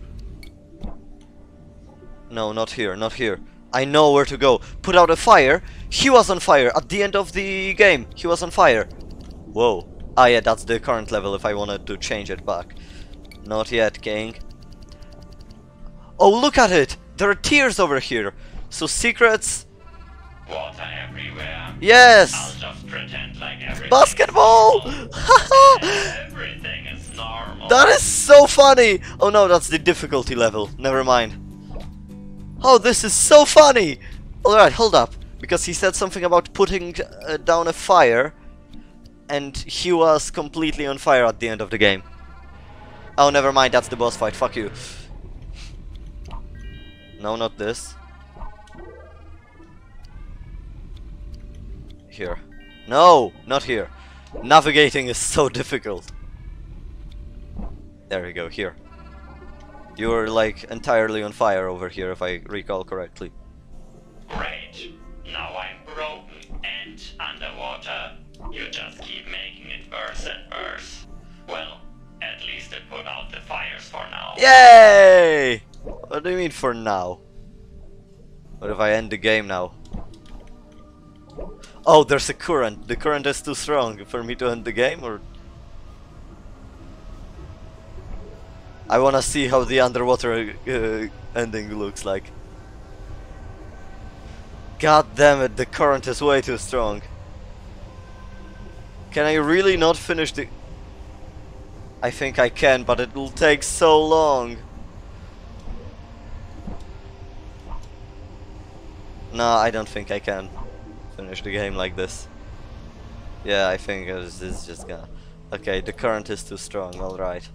No, not here, not here. I know where to go. Put out a fire. He was on fire at the end of the game. He was on fire. Whoa. Ah, yeah, that's the current level if I wanted to change it back. Not yet, King. Oh, look at it! There are tears over here. So secrets. water everywhere. I'll Yes! just pretend like. Basketball! (laughs) Everything is normal. That is so funny! Oh no, that's the difficulty level. Never mind. Oh, this is so funny! Alright, hold up. Because he said something about putting uh, down a fire. And he was completely on fire at the end of the game. Oh, never mind, that's the boss fight. Fuck you. No, not this. Here. No, not here. Navigating is so (laughs) difficult. There we go, here. You're like entirely on fire over here if I recall correctly. Great. Now I'm broken and underwater. You just keep making it worse and worse. Well, at least it put out the fires for now. Yay! What do you mean for now? What if I end the game now? Oh, there's a current. The current is too strong for me to end the game or I wanna see how the underwater uh, ending looks like. God damn it, the current is way too strong. Can I really not finish the... I think I can, but it will take so long. No, I don't think I can finish the game like this. Yeah, I think it's, it's just gonna... Okay, the current is too strong, alright.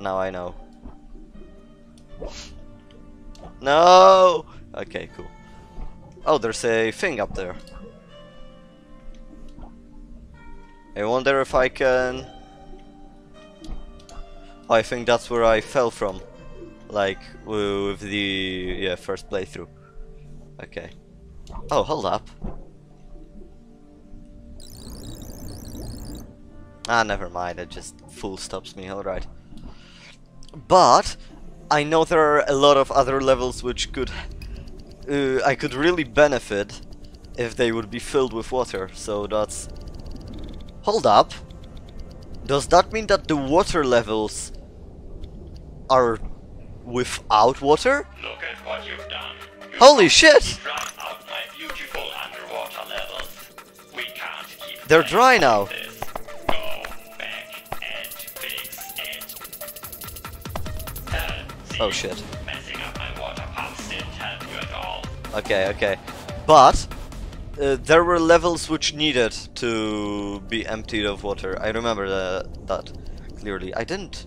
Now I know. No! Okay, cool. Oh, there's a thing up there. I wonder if I can... I think that's where I fell from. Like, with the yeah first playthrough. Okay. Oh, hold up. Ah, never mind, it just full stops me, alright. But, I know there are a lot of other levels which could... Uh, I could really benefit if they would be filled with water, so that's... Hold up! Does that mean that the water levels are without water? Look at what you've done. You Holy shit! out my beautiful underwater levels. We can't keep They're dry now. Go back and fix it. Oh shit. Okay, okay. But uh, there were levels which needed to be emptied of water. I remember the, that clearly. I didn't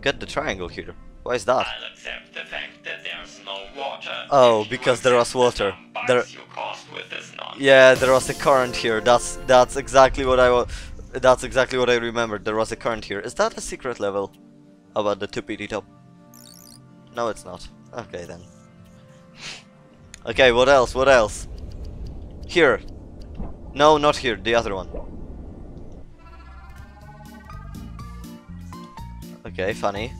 get the triangle here. Why is that? I'll accept the fact that there's no water. Oh, because there was water. There- bugs you caused with this. Yeah, there was a current here. That's that's exactly what I wa- That's exactly what I remembered. There was a current here. Is that a secret level about the 2PT top? No, it's not. Okay then. Okay, what else? What else? Here. No, not here. The other one. Okay, funny.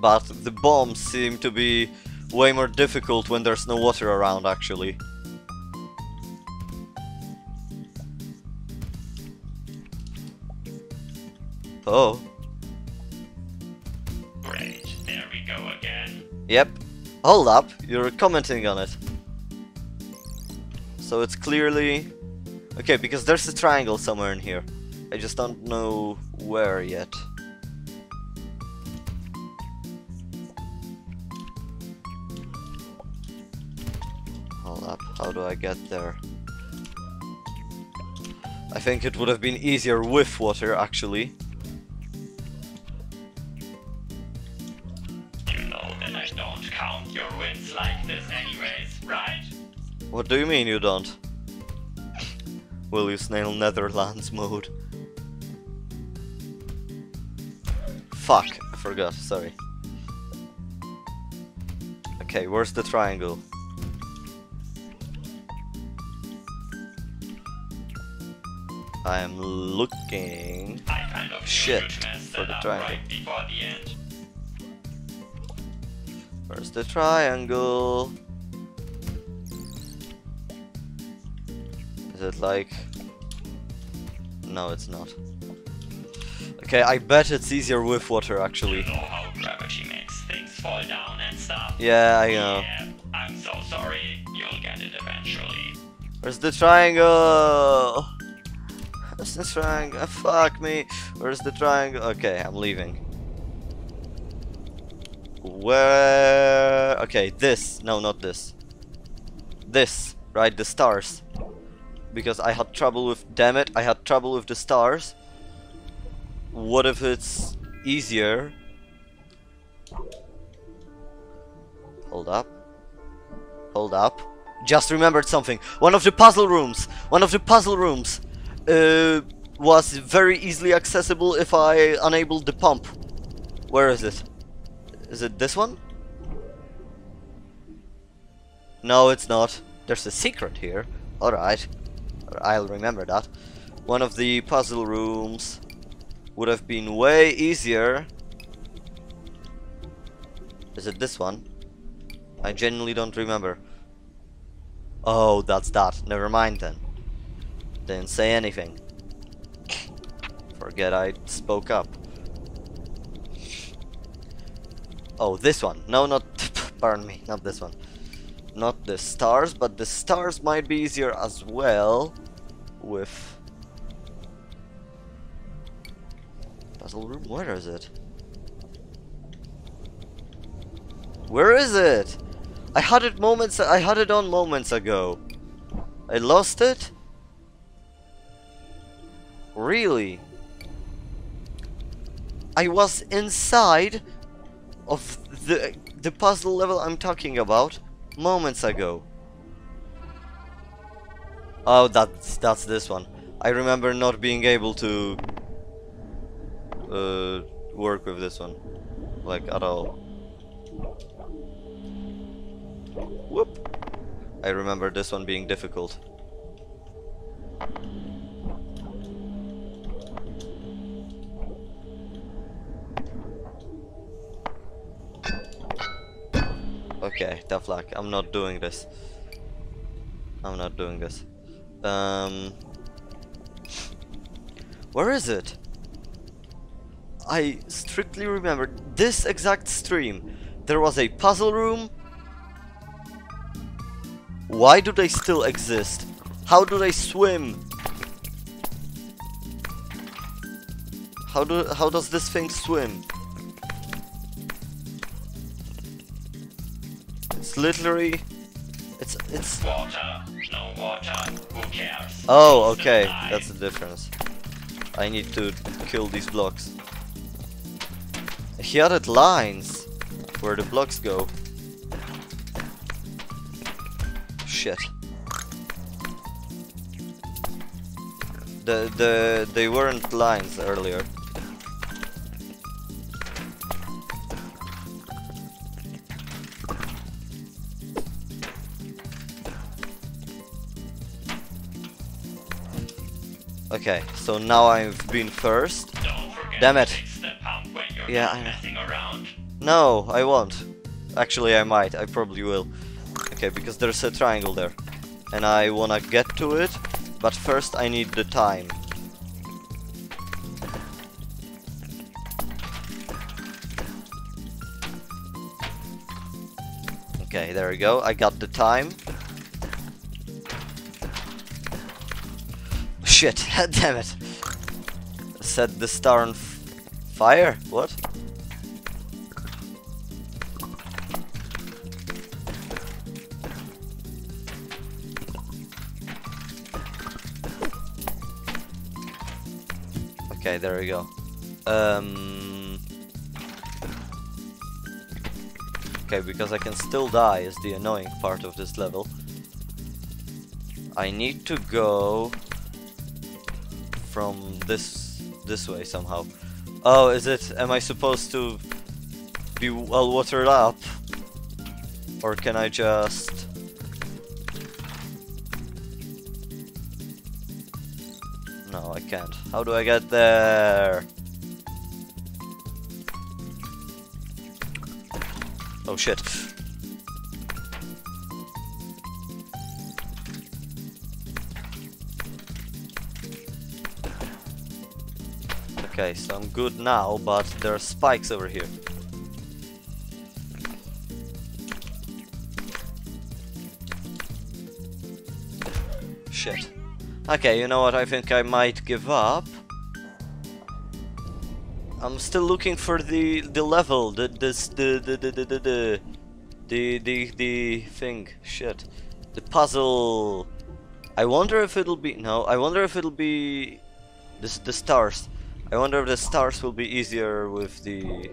But the bombs seem to be way more difficult when there's no water around, actually. Oh, Great, there we go again. yep. Hold up, you're commenting on it. So it's clearly... Okay, because there's a triangle somewhere in here. I just don't know where yet. Hold up, how do I get there? I think it would have been easier with water, actually. You know that I don't count your wins like this anyways, right? What do you mean you don't? Will you snail Netherlands mode? Fuck, I forgot, sorry. Okay, where's the triangle? I am looking. I kind of Shit, for the triangle. right the. Where's the triangle? Is it like... No, it's not. Okay, I bet it's easier with water You actually. know how gravity makes things fall down and stuff. Yeah, I know. Yeah, I'm so sorry. You'll get it eventually. Where's the triangle? Where's the triangle? Fuck me. Where's the triangle? Okay, I'm leaving. Where? Okay, this. No, not this. This, right? The stars. Because I had trouble with. Damn it, I had trouble with the stars. What if it's easier? Hold up. Hold up. Just remembered something. One of the puzzle rooms. One of the puzzle rooms uh, was very easily accessible if I enabled the pump. Where is it? Is it this one? No, it's not. There's a secret here. Alright. I'll remember that. One of the puzzle rooms would have been way easier. Is it this one? I genuinely don't remember. Oh, that's that. Never mind then. Didn't say anything. Forget I spoke up. Oh, this one. No, not. (laughs) Pardon me, not this one. Not the stars, but the stars might be easier as well. With. Puzzle room? Where is it? Where is it? I had it moments. I had it on moments ago. I lost it. Really? I was inside of the the puzzle level I'm talking about moments ago. Oh, that's that's this one. I remember not being able to uh, work with this one, like at all. Whoop! I remember this one being difficult. Okay, tough luck. I'm not doing this. I'm not doing this. Um, where is it? I strictly remember this exact stream. There was a puzzle room. Why do they still exist? How do they swim? How do how does this thing swim? It's literally it's it's Water, no water, who cares? Oh, okay, that's the difference. I need to kill these blocks. he added lines where the blocks go. Shit. The the they weren't lines earlier. Okay, so now I've been first. Damn it. Yeah, I. No, I won't. Actually, I might. I probably will. Okay, because there's a triangle there. And I wanna get to it, but first I need the time. Okay, there we go. I got the time. Shit, (laughs) damn it. Set the star on fire? What? Okay, there we go. Um. Okay, because I can still die is the annoying part of this level. I need to go from this this way somehow. Oh, is it? Am I supposed to be well watered up, or can I just? No, I can't. How do I get there? Oh shit. Okay, so I'm good now, but there are spikes over here. Shit. Okay, you know what, I think I might give up. I'm still looking for the the level, the this the the the the the the the, the, the thing. Shit. The puzzle I wonder if it'll be no, I wonder if it'll be this the stars. I wonder if the stars will be easier with the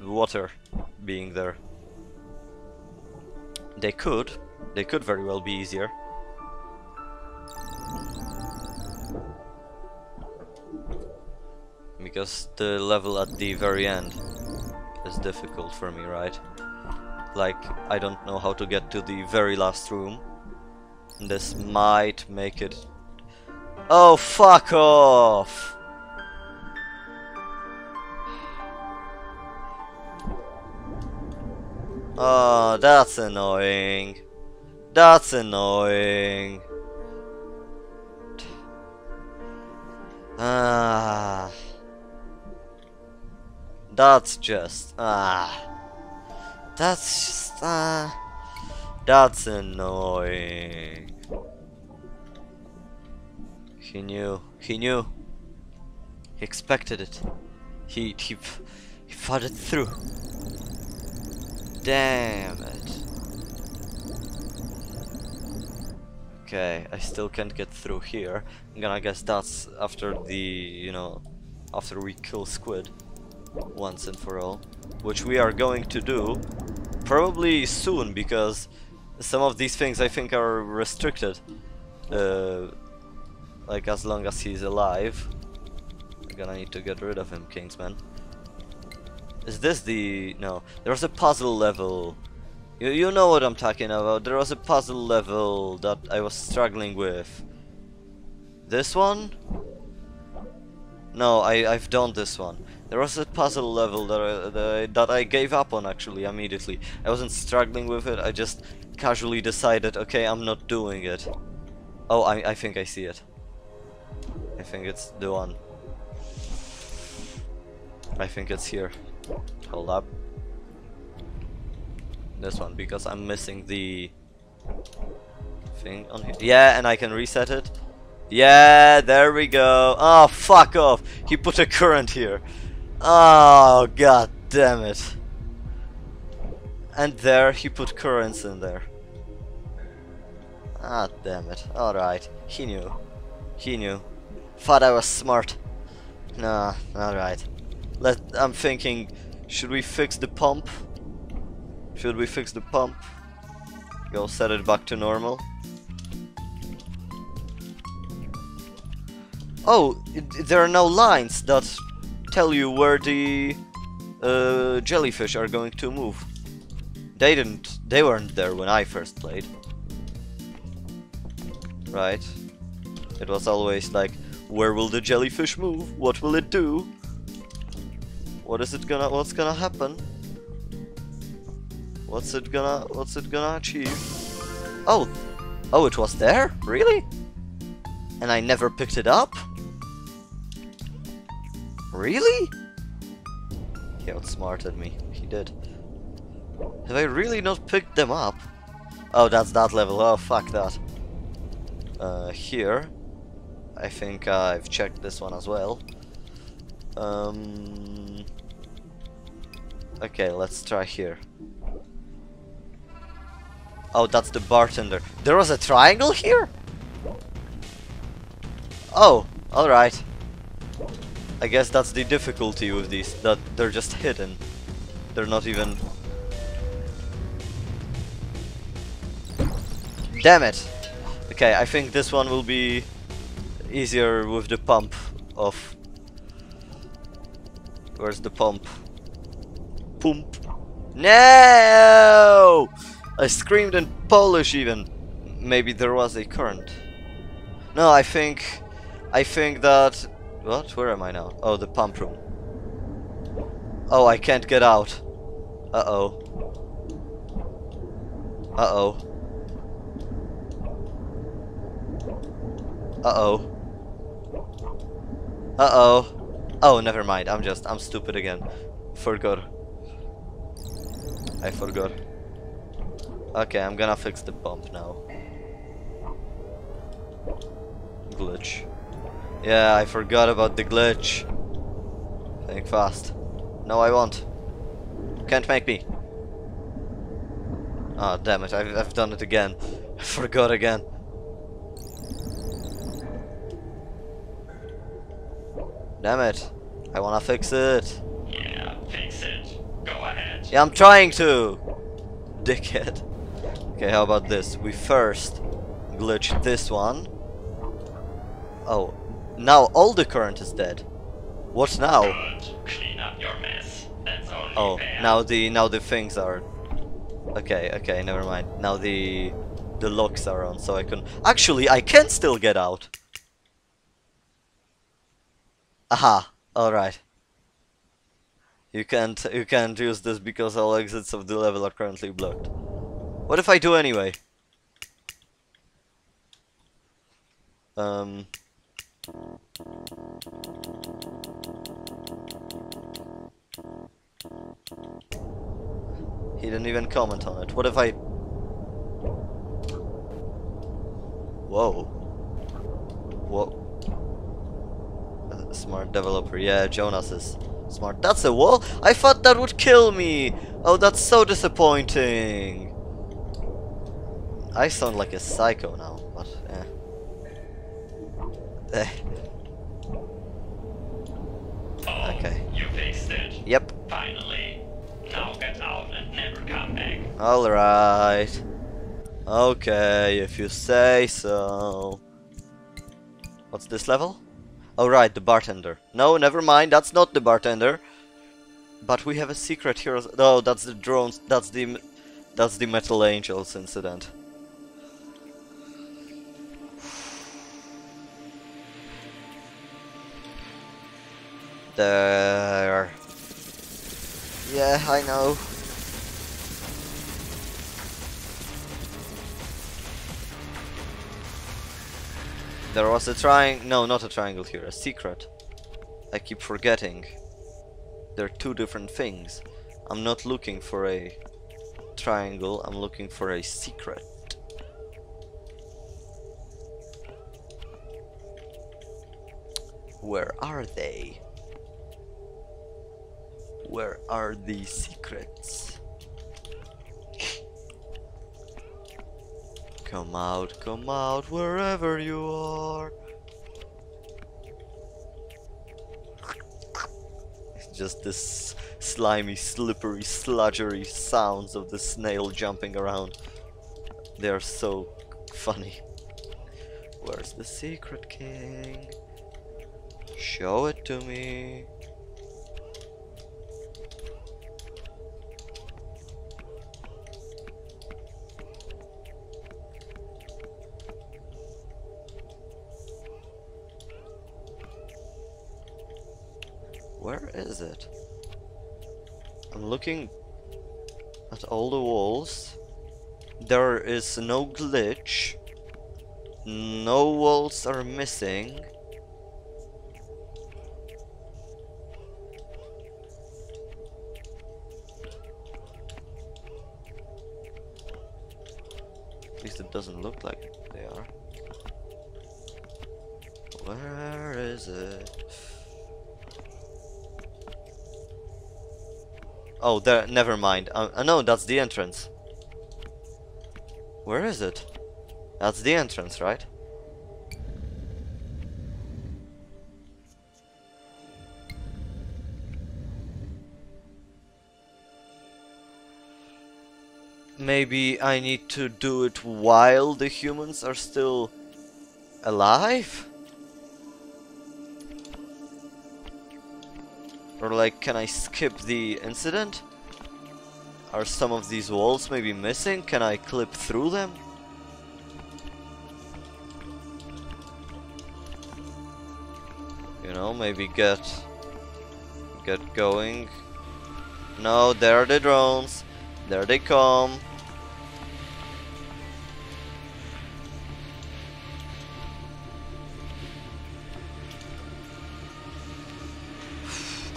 water being there. They could. They could very well be easier. Because the level at the very end is difficult for me, right? Like, I don't know how to get to the very last room. This might make it... Oh, fuck off! Oh, that's annoying. That's annoying. Ah. That's just ah. That's just ah. That's annoying. He knew. He knew. He expected it. He he he fought it through. Damn it. Okay, I still can't get through here. I'm gonna guess that's after the, you know, after we kill Squid once and for all. Which we are going to do probably soon because some of these things I think are restricted. Uh, like as long as he's alive. I'm gonna need to get rid of him, Kingsman. Is this the... no. There was a puzzle level. You, you know what I'm talking about. There was a puzzle level that I was struggling with. This one? No, I, I've done this one. There was a puzzle level that I, that I, that I gave up on actually immediately. I wasn't struggling with it, I just casually decided, okay, I'm not doing it. Oh, I, I think I see it. I think it's the one. I think it's here. Hold up. This one, because I'm missing the thing on here. Yeah, and I can reset it. Yeah, there we go. Oh, fuck off. He put a current here. Oh, god damn it. And there, he put currents in there. Ah, damn it. Alright. He knew. He knew. Thought I was smart. Nah, alright. Let I'm thinking, should we fix the pump? Should we fix the pump? Go set it back to normal. Oh, it, there are now lines that tell you where the uh, jellyfish are going to move. They didn't, they weren't there when I first played. Right. It was always like, where will the jellyfish move? What will it do? What is it gonna, what's gonna happen? What's it gonna, what's it gonna achieve? Oh, oh, it was there? Really? And I never picked it up? Really? He outsmarted me. He did. Have I really not picked them up? Oh, that's that level. Oh, fuck that. Uh, here. I think I've checked this one as well. Um, okay, let's try here. Oh, that's the bartender. There was a triangle here? Oh, alright. I guess that's the difficulty with these, that they're just hidden. They're not even... Damn it! Okay, I think this one will be easier with the pump of... Where's the pump? Pump. No! I screamed in Polish even. Maybe there was a current. No, I think... I think that what? Where am I now? Oh, the pump room. Oh, I can't get out. Uh-oh. Uh-oh. Uh-oh. Uh-oh. Oh, never mind. I'm just, I'm stupid again. Forgot. I forgot. Okay, I'm gonna fix the bump now. Glitch. Yeah, I forgot about the glitch. Think fast. No, I won't. Can't make me. Ah, oh, damn it, I've, I've done it again. (laughs) I forgot again. Damn it. I wanna fix it. Yeah, fix it. Go ahead. Yeah, I'm trying to! Dickhead. Okay, how about this? We first glitch this one. Oh, now all the current is dead. What now? Good. Clean up your mess. That's only Oh, fair. now the now the things are. Okay, okay, never mind. Now the the locks are on, so I can. Actually, I can still get out. Aha! All right. You can't you can't use this because all exits of the level are currently blocked. What if I do anyway? Um. He didn't even comment on it. What if I... Whoa. Whoa. Smart developer. Yeah, Jonas is smart. That's a wall? I thought that would kill me! Oh, that's so disappointing. I sound like a psycho now, but eh. Eh. Oh, Okay. You fixed it. Yep. Finally. Now get out and never come back. Alright. Okay, if you say so. What's this level? Oh right, the bartender. No, never mind, that's not the bartender. But we have a secret here. No, that's the drones. That's the, that's the Metal Angels incident. There. Yeah, I know. There was a triangle. No, not a triangle here. A secret. I keep forgetting. They're two different things. I'm not looking for a triangle. I'm looking for a secret. Where are they? Where are the secrets? Come out, come out, wherever you are. just this slimy, slippery, sludgery sounds of the snail jumping around. They are so funny. Where's the secret king? Show it to me. Where is it? I'm looking at all the walls. There is no glitch. No walls are missing. At least it doesn't look like they are. Where is it? Oh, there. Never mind. Uh, uh, no, that's the entrance. Where is it? That's the entrance, right? Maybe I need to do it while the humans are still alive? Or like, can I skip the incident? Are some of these walls maybe missing? Can I clip through them? You know, maybe get get going. No, there are the drones. There they come.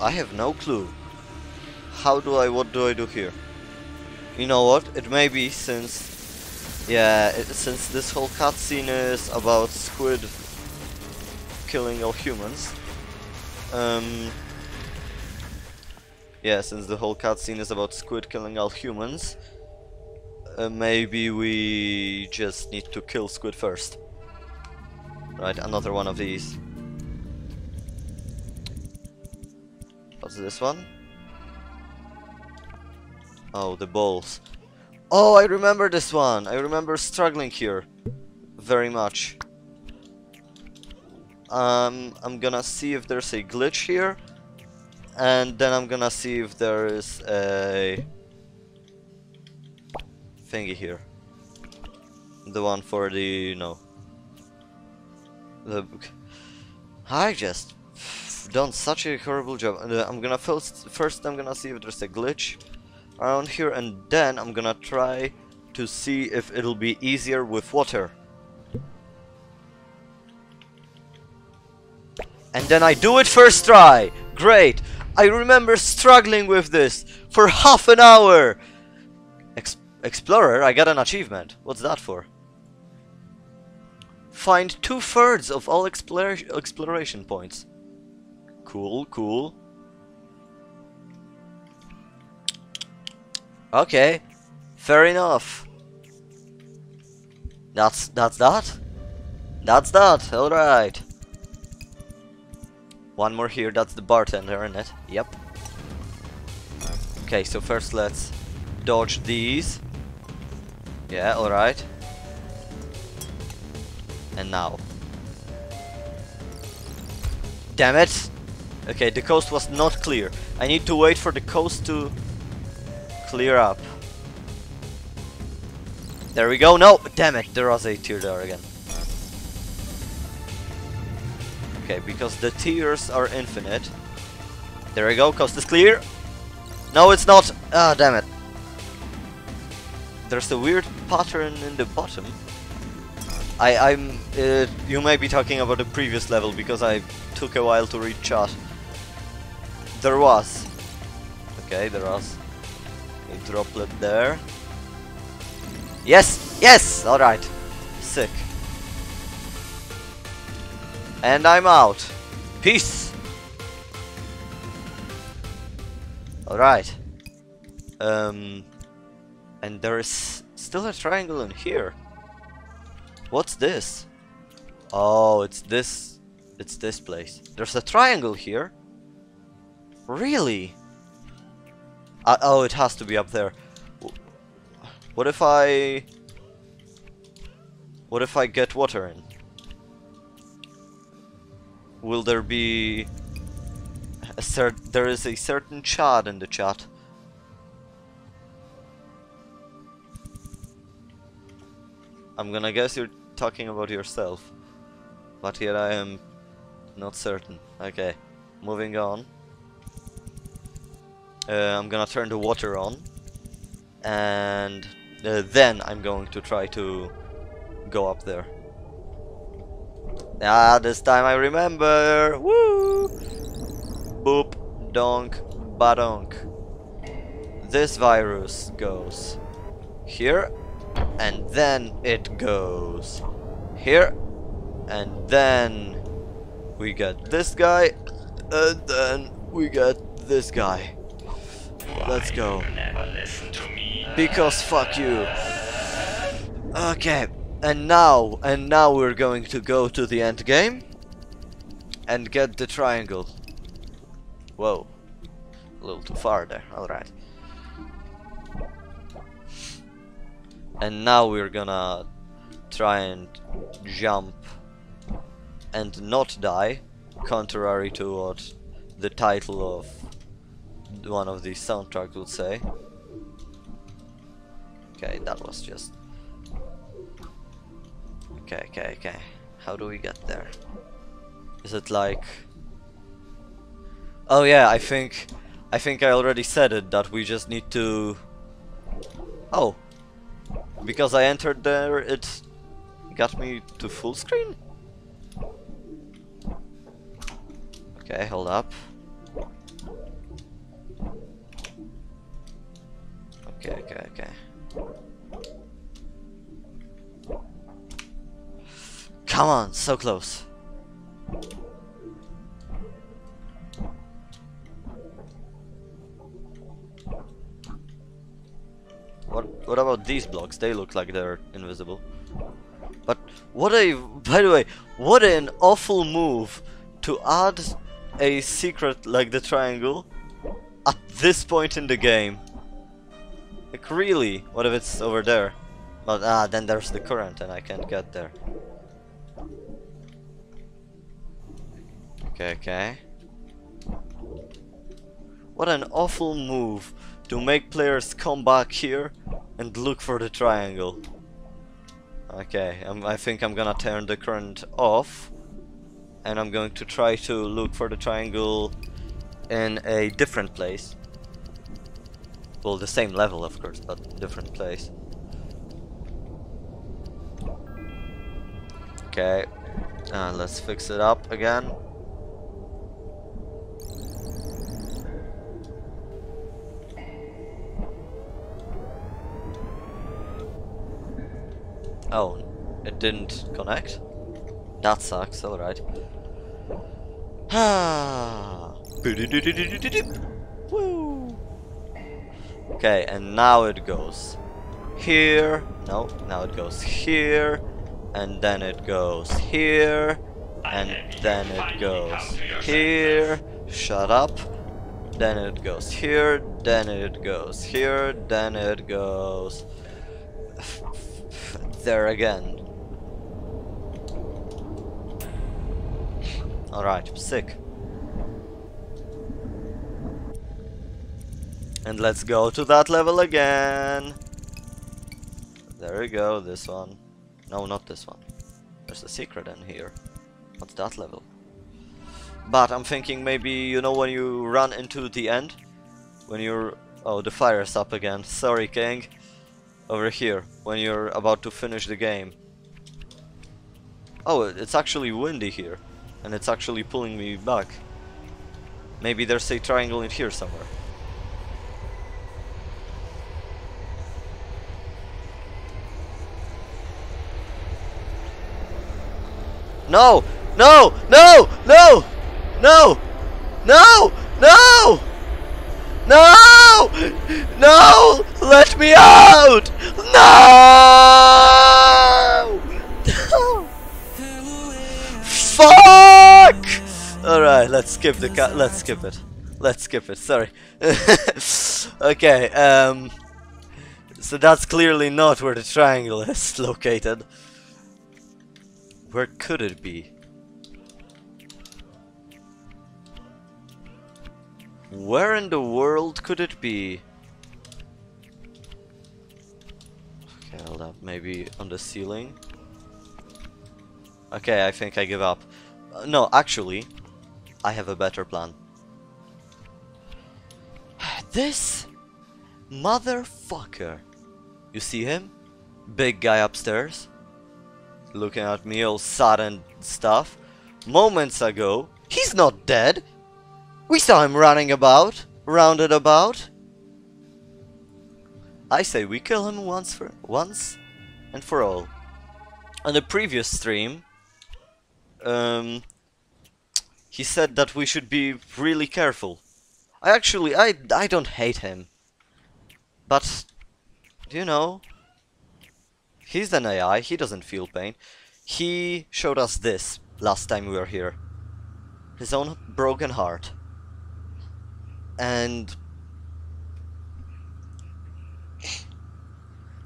I have no clue. How do I, what do I do here? You know what, it may be since, yeah, it, since this whole cutscene is about squid killing all humans. Um, yeah, since the whole cutscene is about squid killing all humans, uh, maybe we just need to kill squid first. Right, another one of these. This one? Oh, the balls. Oh, I remember this one. I remember struggling here very much. Um, I'm gonna see if there's a glitch here, and then I'm gonna see if there is a thingy here. The one for the, you know, the. I just done such a horrible job. Uh, I'm gonna first, first I'm gonna see if there's a glitch around here, and then I'm gonna try to see if it'll be easier with water. And then I do it first try. Great. I remember struggling with this for half an hour. Ex Explorer, I got an achievement. What's that for? Find two-thirds of all explora exploration points. Cool, cool. Okay, fair enough. That's that's that. That's that. All right. One more here. That's the bartender, isn't it? Yep. Okay, so first let's dodge these. Yeah, all right. And now. Damn it! Okay, the coast was not clear. I need to wait for the coast to clear up. There we go. No! Damn it, there was a tear there again. Okay, because the tears are infinite. There we go, coast is clear. No, it's not. Ah, damn it. There's a weird pattern in the bottom. I, I'm. Uh, you may be talking about the previous level because I took a while to read chat. There was. Okay, there was a droplet there. Yes, yes. All right. Sick. And I'm out. Peace. All right. Um, and there is still a triangle in here. What's this? Oh, it's this. It's this place. There's a triangle here. Really? Uh, oh, it has to be up there. What if I... What if I get water in? Will there be... A cer there is a certain Chad in the chat. I'm gonna guess you're talking about yourself. But yet I am not certain. Okay, moving on. Uh, I'm gonna turn the water on. And uh, then I'm going to try to go up there. Ah, this time I remember! Woo! Boop, donk, badonk. This virus goes here, and then it goes here, and then we get this guy, and then we get this guy. Let's go. You never listen to me. Because fuck you. Okay, and now, and now we're going to go to the end game and get the triangle. Whoa, a little too far there. All right. And now we're gonna try and jump and not die, contrary to what the title of one of these soundtracks would say. Okay, that was just. Okay, okay, okay. How do we get there? Is it like. Oh yeah, I think. I think I already said it that we just need to. Oh! Because I entered there, it got me to full screen? Okay, hold up. Okay, okay, okay. Come on, so close. What what about these blocks? They look like they're invisible. But what a by the way, what an awful move to add a secret like the triangle at this point in the game. Like really? What if it's over there? But ah, then there's the current and I can't get there. Okay, okay. What an awful move to make players come back here and look for the triangle. Okay, um, I think I'm gonna turn the current off and I'm going to try to look for the triangle in a different place. Well, the same level, of course, but different place. Okay, uh, let's fix it up again. Oh, it didn't connect? That sucks, alright. (sighs) Woo! Okay, and now it goes here. No, now it goes here. And then it goes here. And then it goes here. Shut up. Then it goes here. Then it goes here. Then it goes there again. Alright, sick. And let's go to that level again. There we go, this one. No, not this one. There's a secret in here. What's that level? But I'm thinking maybe, you know when you run into the end? When you're... Oh, the fire's up again. Sorry, King. Over here, when you're about to finish the game. Oh, it's actually windy here. And it's actually pulling me back. Maybe there's a triangle in here somewhere. No! No! No! No! No! No! No! No! No! Let me out! No! No! Fuck! Alright, let's skip the cat. Let's skip it. let's skip it. Sorry. (laughs) okay. Um. So that's clearly not where the triangle is (laughs) located. Where could it be? Where in the world could it be? Okay, hold up. Maybe on the ceiling? Okay, I think I give up. Uh, no, actually, I have a better plan. (sighs) this motherfucker. You see him? Big guy upstairs. Looking at me all sad and stuff. Moments ago, he's not dead. We saw him running about, rounded about. I say we kill him once for once and for all. On the previous stream, um, he said that we should be really careful. I actually, I, I don't hate him. But, do you know, he's an AI, he doesn't feel pain. He showed us this last time we were here. His own broken heart. And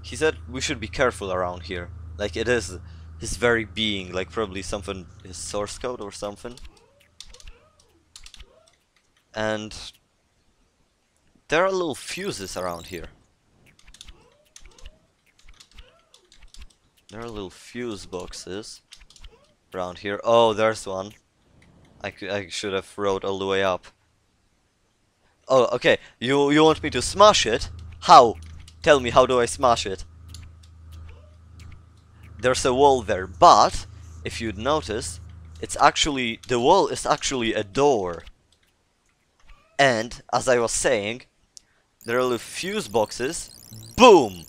he said we should be careful around here. Like it is his very being, like probably something, his source code or something. And there are little fuses around here. There are little fuse boxes around here. Oh, there's one. I, I should have wrote all the way up. Oh, okay. You you want me to smash it? How? Tell me, how do I smash it? There's a wall there, but if you'd notice, it's actually the wall is actually a door. And as I was saying, there are little fuse boxes. Boom!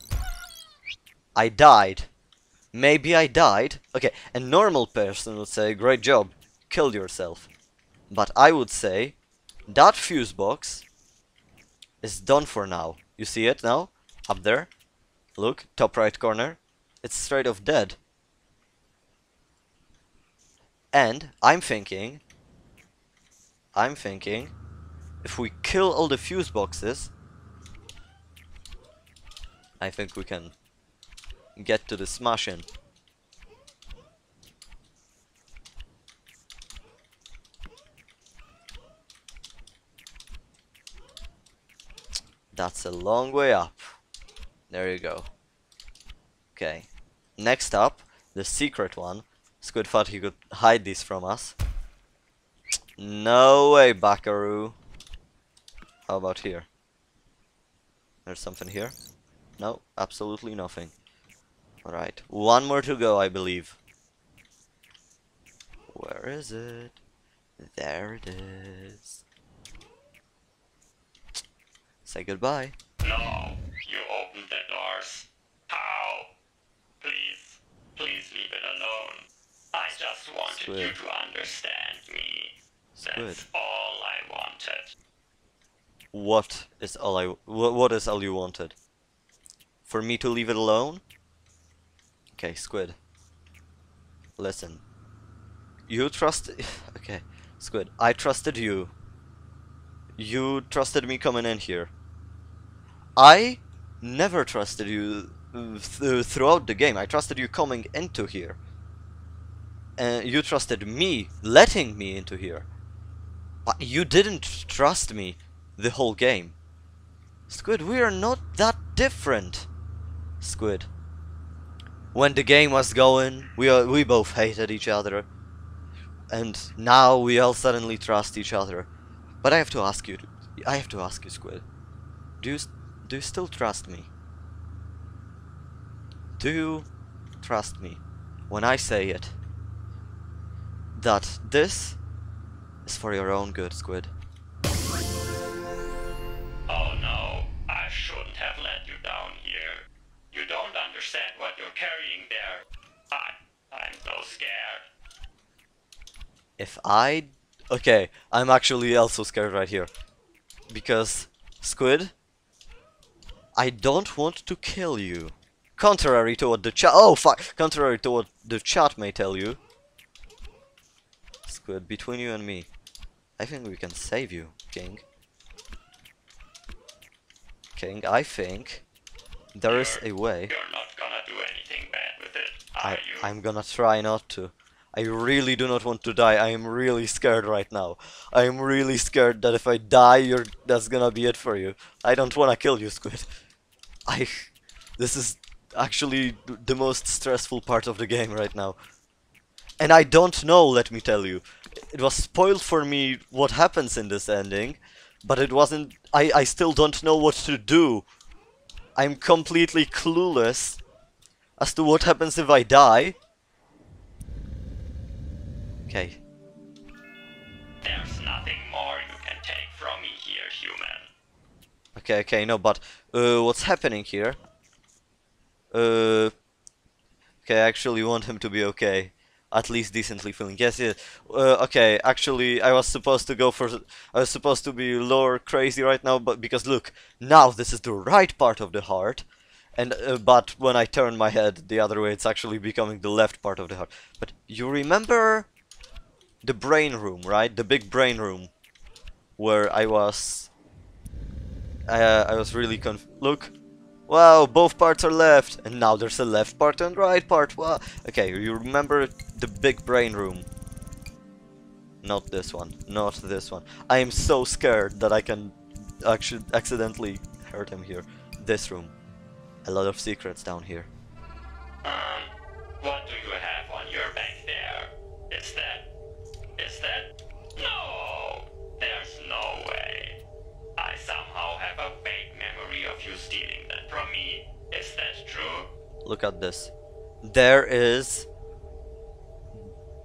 I died. Maybe I died. Okay, a normal person would say, great job, killed yourself. But I would say, that fuse box is done for now. You see it now? Up there? Look, top right corner. It's straight off dead. And I'm thinking, I'm thinking, if we kill all the fuse boxes, I think we can get to the smashing. That's a long way up. There you go. Okay. Next up, the secret one. Squid thought he could hide this from us. No way, Buckaroo. How about here? There's something here? No, absolutely nothing. Alright, one more to go, I believe. Where is it? There it is. Say goodbye. No, you opened the doors. How? Please, please leave it alone. I just wanted you to understand me. Squid. That's all I wanted. What is all I wh what is all you wanted? For me to leave it alone? Okay, Squid. Listen. You trust (laughs) okay, Squid. I trusted you. You trusted me coming in here. I never trusted you uh, th throughout the game. I trusted you coming into here. And you trusted me letting me into here. But you didn't trust me the whole game. Squid, we are not that different. Squid. When the game was going, we are, we both hated each other. And now we all suddenly trust each other. But I have to ask you, I have to ask you, Squid. Do you, do you still trust me? Do you trust me when I say it? That this is for your own good, Squid. Oh no, understand what you're carrying there. I, I'm so scared. If I... Okay, I'm actually also scared right here. Because, Squid, I don't want to kill you. Contrary to what the chat... Oh, fuck! Contrary to what the chat may tell you. Squid, between you and me, I think we can save you, King. King, I think there is a way. You're not gonna do anything bad with it, I, you? I'm gonna try not to. I really do not want to die. I am really scared right now. I am really scared that if I die, you're that's gonna be it for you. I don't wanna kill you, Squid. I. This is actually the most stressful part of the game right now. And I don't know, let me tell you. It was spoiled for me what happens in this ending, but it wasn't. I, I still don't know what to do. I'm completely clueless as to what happens if I die. Okay. There's nothing more you can take from me here, human. Okay, okay, no, but uh, what's happening here? Uh, okay, I actually want him to be okay, at least decently feeling. Yes, yes. Uh, okay, actually, I was supposed to go for. I was supposed to be lore crazy right now, but because look, now this is the right part of the heart, and uh, but when I turn my head the other way, it's actually becoming the left part of the heart. But you remember the brain room, right? The big brain room, where I was uh, I was really conf- look wow both parts are left and now there's a left part and right part wow okay you remember the big brain room not this one not this one I am so scared that I can actually accidentally hurt him here this room a lot of secrets down here Um, what do you have on your back there? Is that... Is that... No! There's no way. I somehow have a vague memory of you stealing that from me. Is that true? look at this there is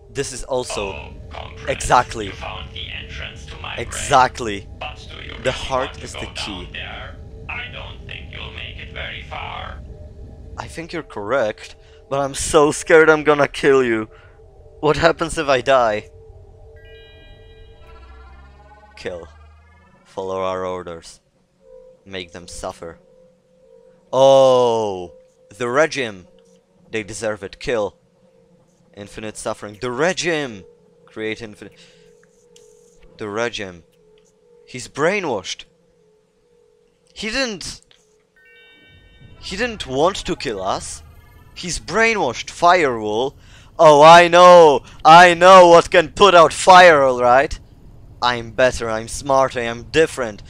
this is also oh, exactly. The entrance to my brain. exactly But do you The heart is the key. There? I don't think you'll make it very far. I think you're correct, but I'm so scared I'm gonna kill you. What happens if I die? Kill. Follow our orders. Make them suffer. Oh! The regime! They deserve it. Kill. Infinite suffering. The regime! Create infinite. The regime. He's brainwashed. He didn't. He didn't want to kill us. He's brainwashed. Firewall. Oh, I know. I know what can put out fire, alright? I'm better. I'm smarter. I'm different.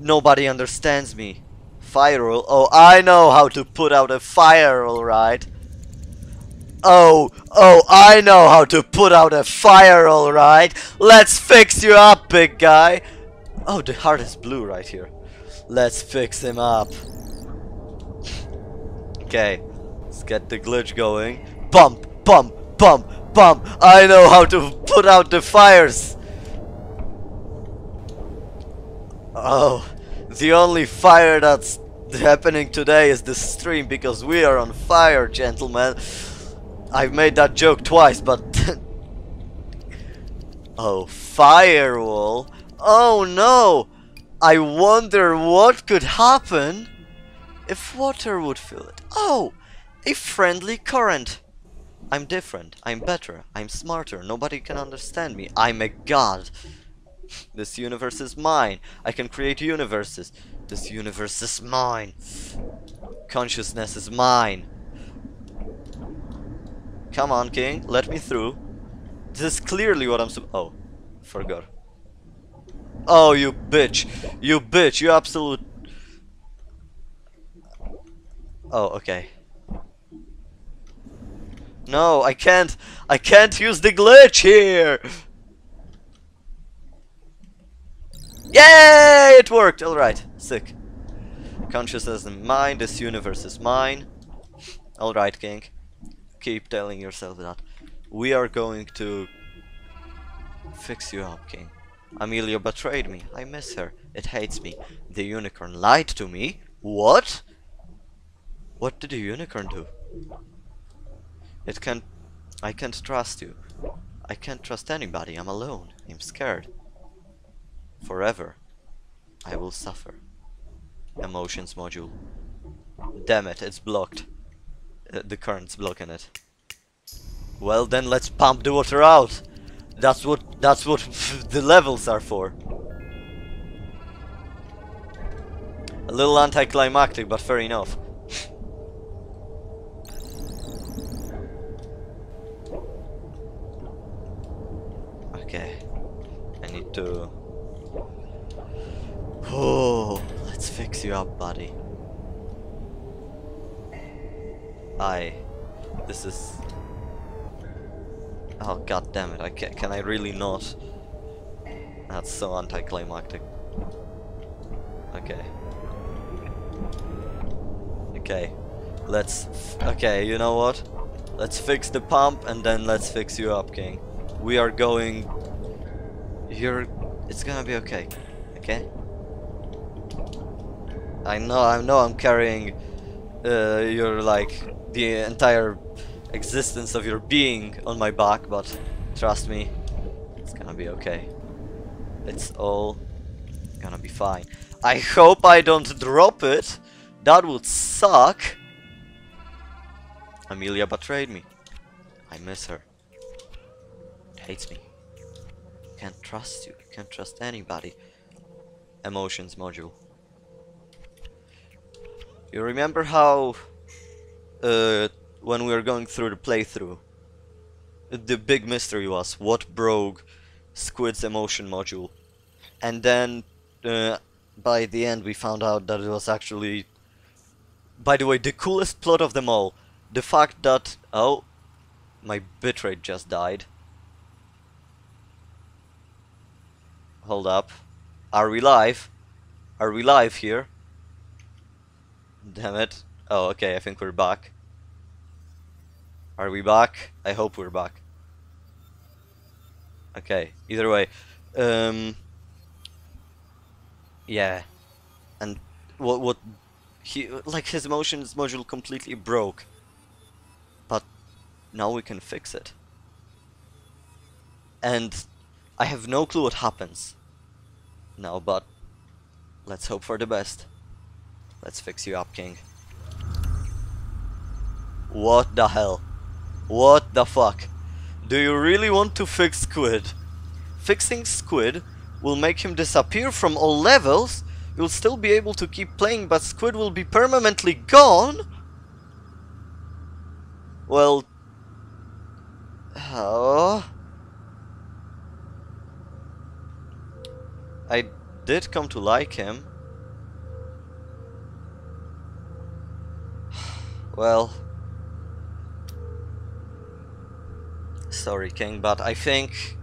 Nobody understands me. Firewall. Oh, I know how to put out a fire, alright? Oh, oh, I know how to put out a fire, alright? Let's fix you up, big guy. Oh, the heart is blue right here. Let's fix him up. Okay, let's get the glitch going. Bump, bump, bump, bump. I know how to put out the fires. Oh, the only fire that's happening today is the stream because we are on fire, gentlemen. I've made that joke twice, but (laughs) oh, firewall. Oh no! I wonder what could happen if water would fill it. Oh, a friendly current. I'm different. I'm better. I'm smarter. Nobody can understand me. I'm a god. This universe is mine. I can create universes. This universe is mine. Consciousness is mine. Come on, King. Let me through. This is clearly what I'm Oh. Forgot. Oh, you bitch. You bitch. You absolute... Oh, okay. No, I can't. I can't use the glitch here. Yay! It worked. All right. Sick. Consciousness is mine. This universe is mine. All right, King. Keep telling yourself that. We are going to fix you up, King. Amelia betrayed me. I miss her. It hates me. The unicorn lied to me. What? What did the unicorn do? It can't... I can't trust you. I can't trust anybody. I'm alone. I'm scared. Forever. I will suffer. Emotions module. Damn it, it's blocked. Uh, the current's blocking it. Well then let's pump the water out. That's what that's what (laughs) the levels are for. A little anticlimactic, but fair enough. (laughs) okay. I need to... Oh, let's fix you up, buddy. I... This is... Oh god damn it, I can, can I really not? That's so anticlimactic. Okay. Okay. Let's... okay, you know what? Let's fix the pump and then let's fix you up, King. We are going... You're... It's gonna be okay. Okay? I know, I know I'm carrying uh, your, like, the entire existence of your being on my back, but trust me, it's gonna be okay. It's all gonna be fine. I hope I don't drop it. That would suck. Amelia betrayed me. I miss her. Hates me. Can't trust you. Can't trust anybody. Emotions module. You remember how uh, when we were going through the playthrough the big mystery was what broke Squid's emotion module. And then uh, by the end we found out that it was actually by the way the coolest plot of them all. The fact that oh my bitrate just died. Hold up. Are we live? Are we live here damn it. Oh okay I think we're back. Are we back? I hope we're back. Okay either way um yeah. And what what he like his emotions module completely broke. But now we can fix it. And I have no clue what happens now but let's hope for the best let's fix you up king. What the hell? What the fuck? Do you really want to fix Squid? Fixing Squid will make him disappear from all levels, you'll still be able to keep playing, but Squid will be permanently gone? Well... Oh... I did come to like him. Well... Sorry, King, but I think...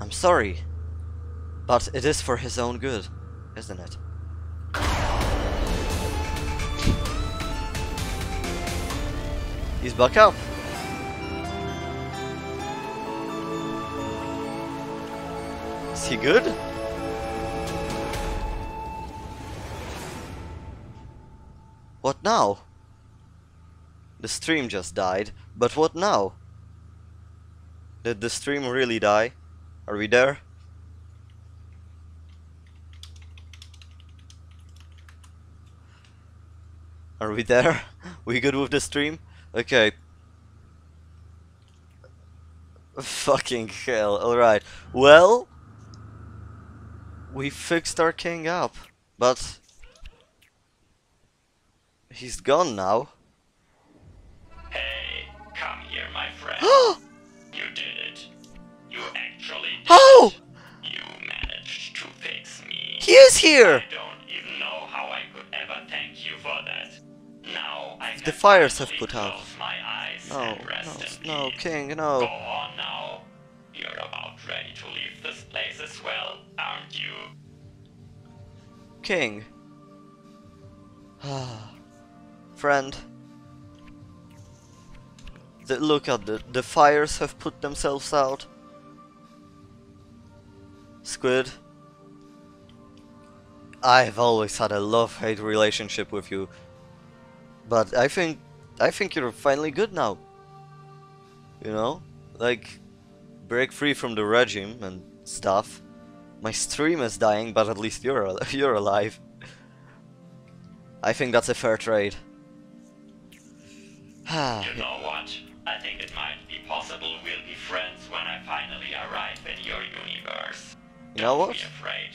I'm sorry. But it is for his own good, isn't it? He's back up. Is he good? What now? The stream just died, but what now? Did the stream really die? Are we there? Are we there? (laughs) we good with the stream? Okay. Fucking hell, alright. Well... We fixed our king up, but... He's gone now. Hey, come here, my friend. (gasps) you did it. You actually did Oh! it. You managed to fix me. He is here! I don't even know how I could ever thank you for that. Now I The fires have put out. my eyes No, and rest in no, no, king, Go no. on now. You're about ready to leave this place as well, aren't you? King. (sighs) Friend. The, look at the, the fires have put themselves out. Squid. I've always had a love-hate relationship with you. But I think I think you're finally good now. You know? Like break free from the regime and stuff. My stream is dying, but at least you're al- (laughs) you're alive. I think that's a fair trade. (sighs) You know what? I think it might be possible we'll be friends when I finally arrive in your universe. You know Don't what? be afraid.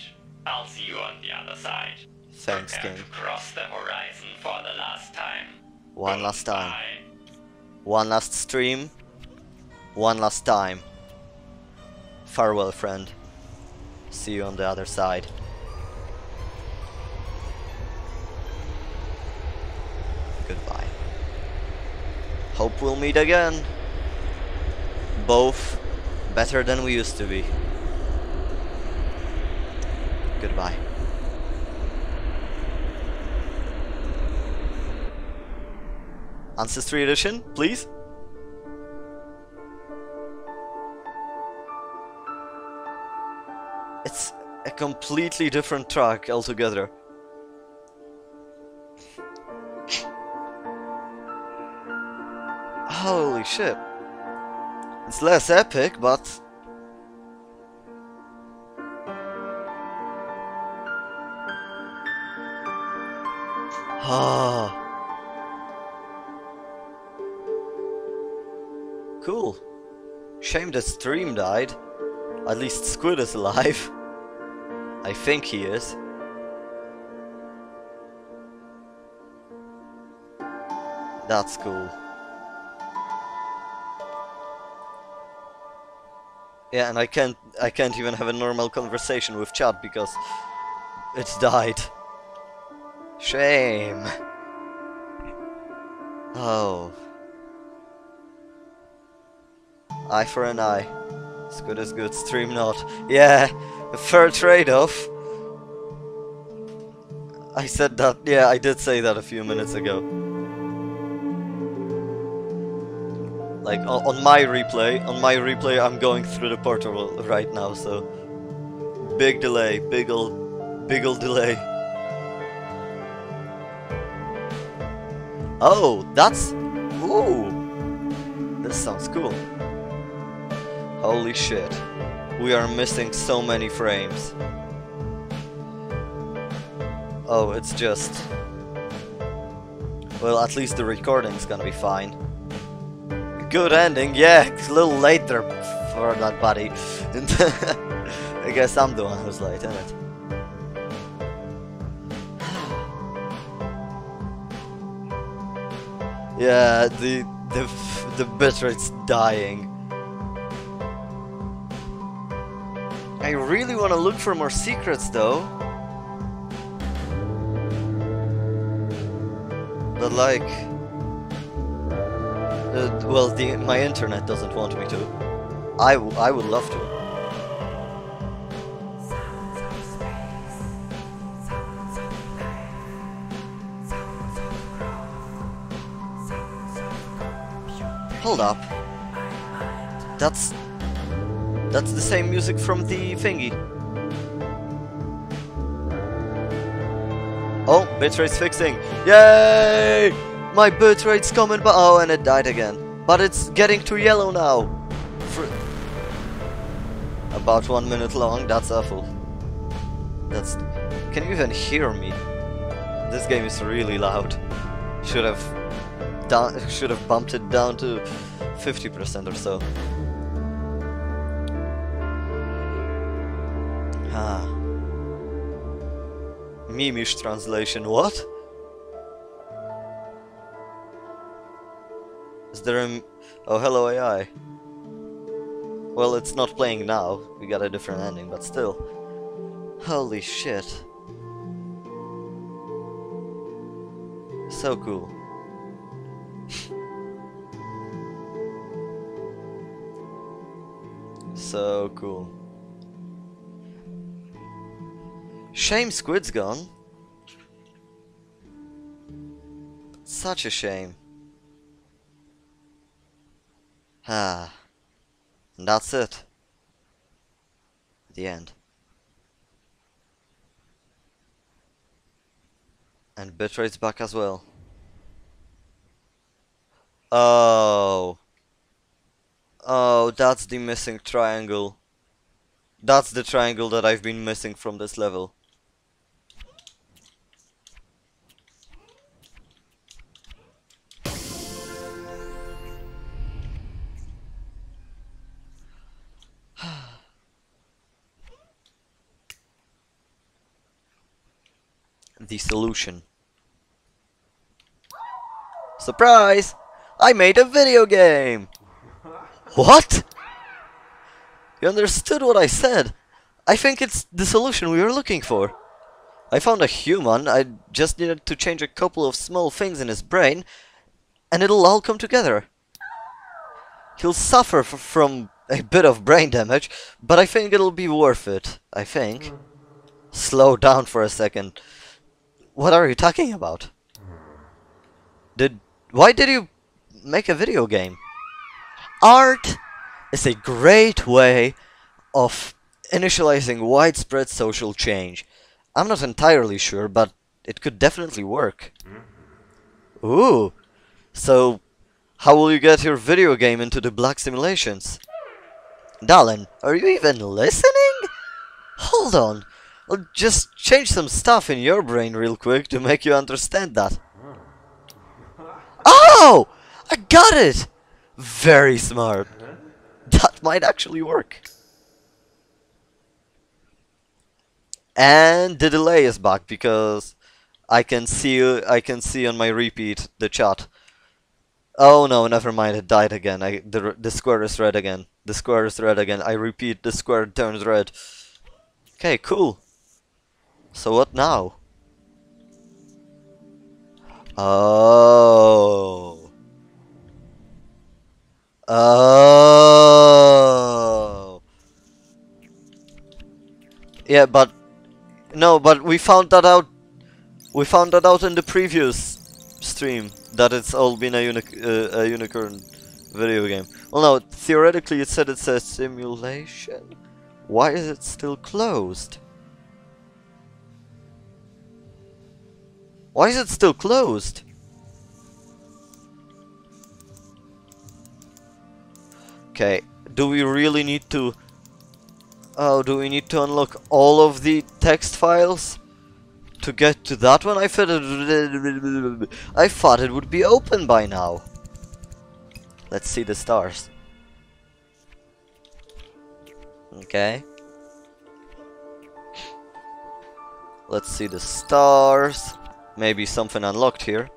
I'll see you on the other side. Thanks, Prepare King. to cross the horizon for the last time. One last time. One last stream. One last time. Farewell, friend. See you on the other side. Goodbye. Hope we'll meet again. Both better than we used to be. Goodbye. Ancestry Edition, please. It's a completely different track altogether. Holy shit. It's less epic, but Ah. cool. Shame that stream died. At least Squid is alive. (laughs) I think he is. That's cool. Yeah, and I can't I can't even have a normal conversation with chat because it's died. Shame. Oh. Eye for an eye. As good as good, stream not. Yeah, fair trade-off. I said that, yeah, I did say that a few minutes ago. Like, on, my replay, on my replay I'm going through the portal right now, so... Big delay, big ol', big ol' delay. Oh, that's... Ooh! This sounds cool. Holy shit. We are missing so many frames. Oh, it's just... Well, at least the recording's gonna be fine. Good ending, yeah, it's a little later for that buddy. (laughs) I guess I'm the one who's late, isn't it? (sighs) Yeah, the the the bitrate's dying. I really want to look for more secrets though. But like, uh, well, the my internet doesn't want me to. I, I would love to. Hold up. That's that's the same music from the thingy. Oh, bitrate's fixing. Yay! My bitrate's coming but oh and it died again. But it's getting to yellow now. About one minute long, that's awful. That's can you even hear me? This game is really loud. Should have down should have bumped it down to 50% or so. Ah. Mimish translation, what? Is there a... Oh, hello AI. Well, it's not playing now. We got a different ending, but still. Holy shit. So cool. (laughs) so cool. Shame Squid's gone. Such a shame. Ah. And that's it. The end. And Bitrate's back as well. Oh. Oh, that's the missing triangle. That's the triangle that I've been missing from this level. The solution. Surprise! I made a video game! What? You understood what I said? I think it's the solution we were looking for. I found a human, I just needed to change a couple of small things in his brain, and it'll all come together. He'll suffer from a bit of brain damage, but I think it'll be worth it. I think. Slow down for a second. What are you talking about? Did... Why did you make a video game? Art is a great way of initializing widespread social change. I'm not entirely sure, but it could definitely work. Ooh, so how will you get your video game into the black simulations? Darling, are you even listening? Hold on, I'll just change some stuff in your brain real quick to make you understand that. Oh! I got it! Very smart. That might actually work. And the delay is back because I can see I can see on my repeat the chat. Oh no, never mind, it died again. I the the square is red again. The square is red again. I repeat, the square turns red. Okay, cool. So what now? Oh. Oh. Yeah, but no, but we found that out. We found that out in the previous stream that it's all been a, uni uh, a unicorn video game. Well, no, theoretically it said it's a simulation. Why is it still closed? Why is it still closed? Okay, do we really need to... Oh, do we need to unlock all of the text files? To get to that one? I thought it, I thought it would be open by now. Let's see the stars. Okay. Let's see the stars. Maybe something unlocked here.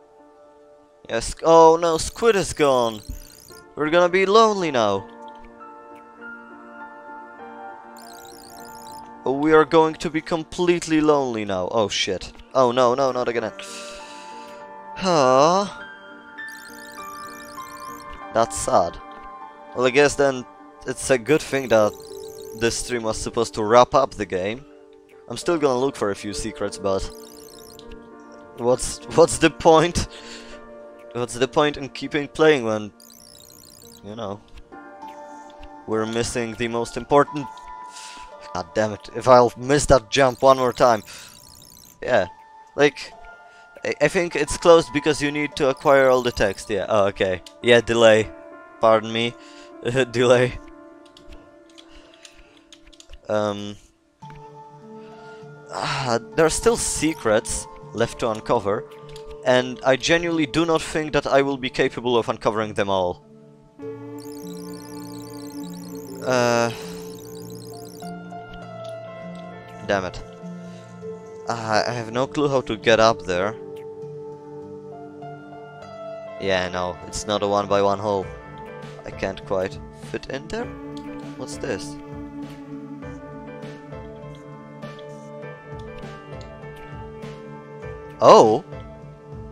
Yes. Oh no, Squid is gone. We're gonna be lonely now. We are going to be completely lonely now. Oh shit. Oh no, no, not again. Huh. That's sad. Well, I guess then it's a good thing that this stream was supposed to wrap up the game. I'm still gonna look for a few secrets, but what's what's the point? What's the point in keeping playing when you know we're missing the most important God damn it, if I'll miss that jump one more time. Yeah, like, I, I think it's closed because you need to acquire all the text, yeah, oh, okay. Yeah, delay, pardon me, (laughs) delay. Um, ah, (sighs) there are still secrets left to uncover, and I genuinely do not think that I will be capable of uncovering them all. Uh... Damn it. Uh, I have no clue how to get up there. Yeah, no, it's not a one by one hole. I can't quite fit in there? What's this? Oh?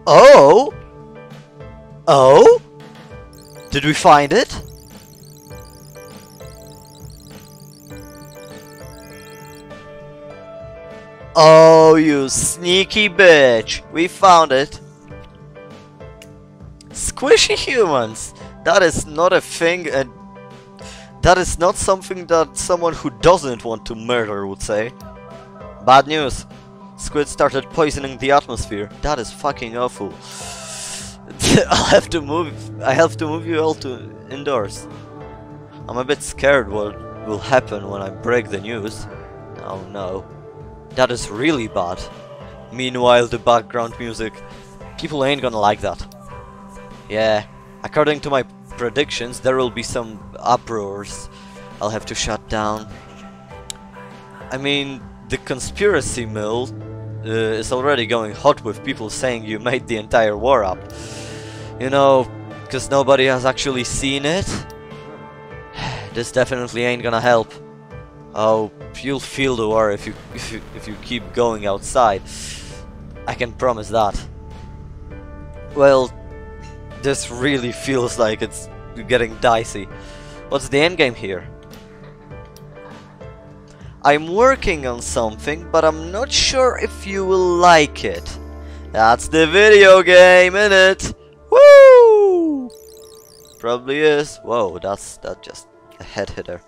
Oh? Oh? Did we find it? Oh, you sneaky bitch! We found it! Squishy humans! That is not a thing and that is not something that someone who doesn't want to murder would say. Bad news. Squid started poisoning the atmosphere. That is fucking awful. (laughs) I'll have to move I have to move you all to indoors. I'm a bit scared what will happen when I break the news. Oh no. That is really bad. Meanwhile, the background music, people ain't gonna like that. Yeah, according to my predictions, there will be some uproars I'll have to shut down. I mean, the conspiracy mill uh, is already going hot with people saying you made the entire war up. You know, because nobody has actually seen it. (sighs) This definitely ain't gonna help. Oh, you'll feel the war if you if you if you keep going outside. I can promise that. Well, this really feels like it's getting dicey. What's the endgame here? I'm working on something, but I'm not sure if you will like it. That's the video game, innit? Woo! Probably is. Whoa, that's that just a head hitter.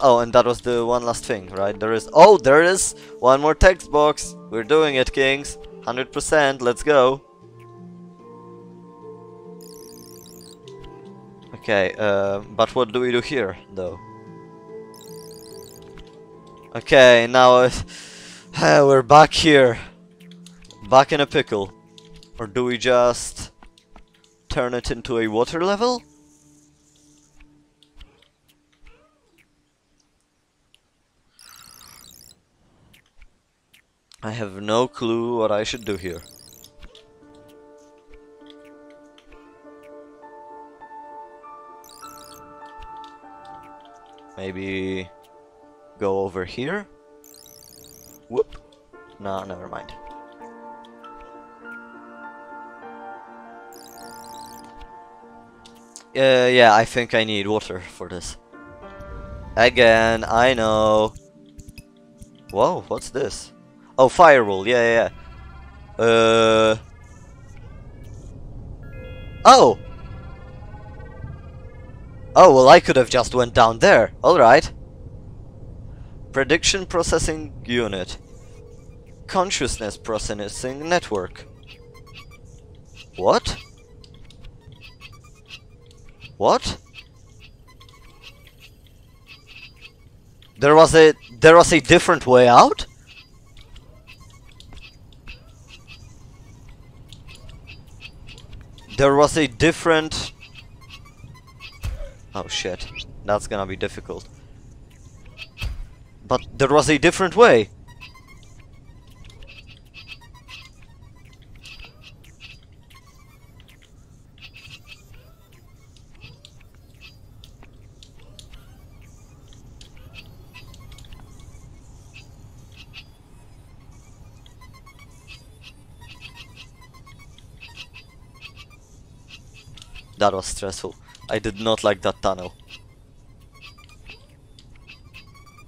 Oh, and that was the one last thing, right? There is... Oh, there is! One more text box! We're doing it, kings! 100%, let's go! Okay, uh, but what do we do here, though? Okay, now uh, (sighs) we're back here. Back in a pickle. Or do we just turn it into a water level? I have no clue what I should do here. Maybe go over here? Whoop. No, never mind. Uh, yeah, I think I need water for this. Again, I know. Whoa, what's this? Oh, firewall, yeah, yeah, yeah. Uh... Oh! Oh, well I could have just went down there. Alright. Prediction processing unit. Consciousness processing network. What? What? There was a there was a different way out? There was a different Oh shit. That's gonna be difficult. There was a different way. That was stressful. I did not like that tunnel.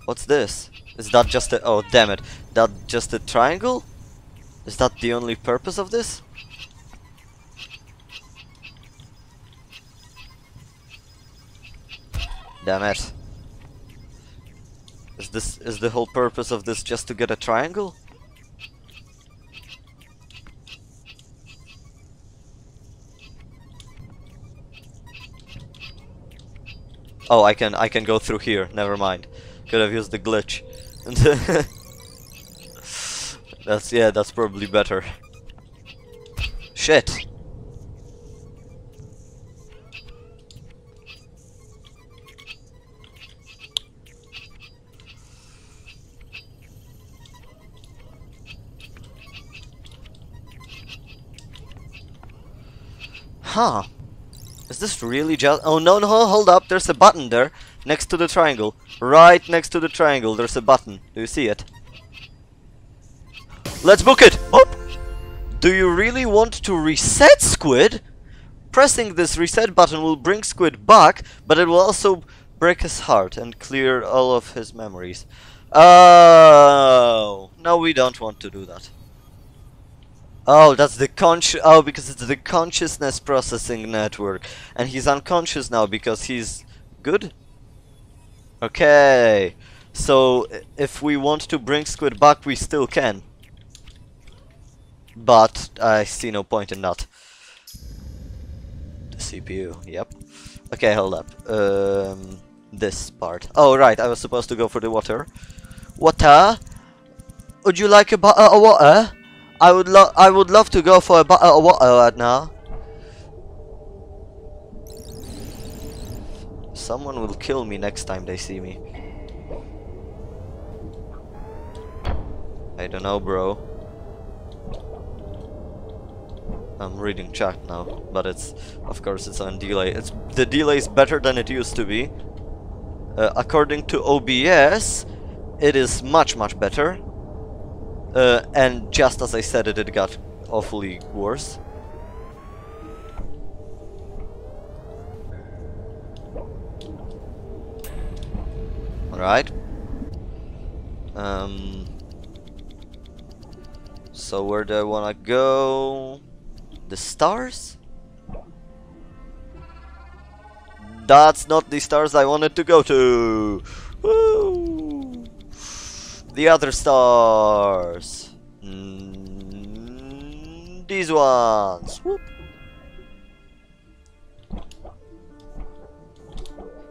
What's this? Is that just a... Oh, damn it. That just a triangle? Is that the only purpose of this? Damn it. Is this... Is the whole purpose of this just to get a triangle? Oh, I can I can go through here. Never mind. Could have used the glitch. (laughs) that's yeah, that's probably better. Shit. Huh. Is this really just... Oh, no, no, hold up. There's a button there. Next to the triangle. Right next to the triangle, there's a button. Do you see it? Let's book it! Do you really want to reset Squid? Pressing this reset button will bring Squid back, but it will also break his heart and clear all of his memories. Oh, no, we don't want to do that. Oh, that's the conscious. Oh, because it's the consciousness processing network, and he's unconscious now because he's good. Okay, so if we want to bring Squid back, we still can. But I see no point in that. The CPU. Yep. Okay, hold up. Um, this part. Oh, right. I was supposed to go for the water. Water. Uh? Would you like a bottle of water? I would love I would love to go for a bottle of water right now. Someone will kill me next time they see me. I don't know, bro. I'm reading chat now, but it's of course it's on delay. It's the delay is better than it used to be. Uh, according to OBS, it is much much better. Uh, and just as I said it, it got awfully worse. Alright. Um, so where do I wanna go? The stars? That's not the stars I wanted to go to! Woo! The other stars! Mm, these ones! Whoop.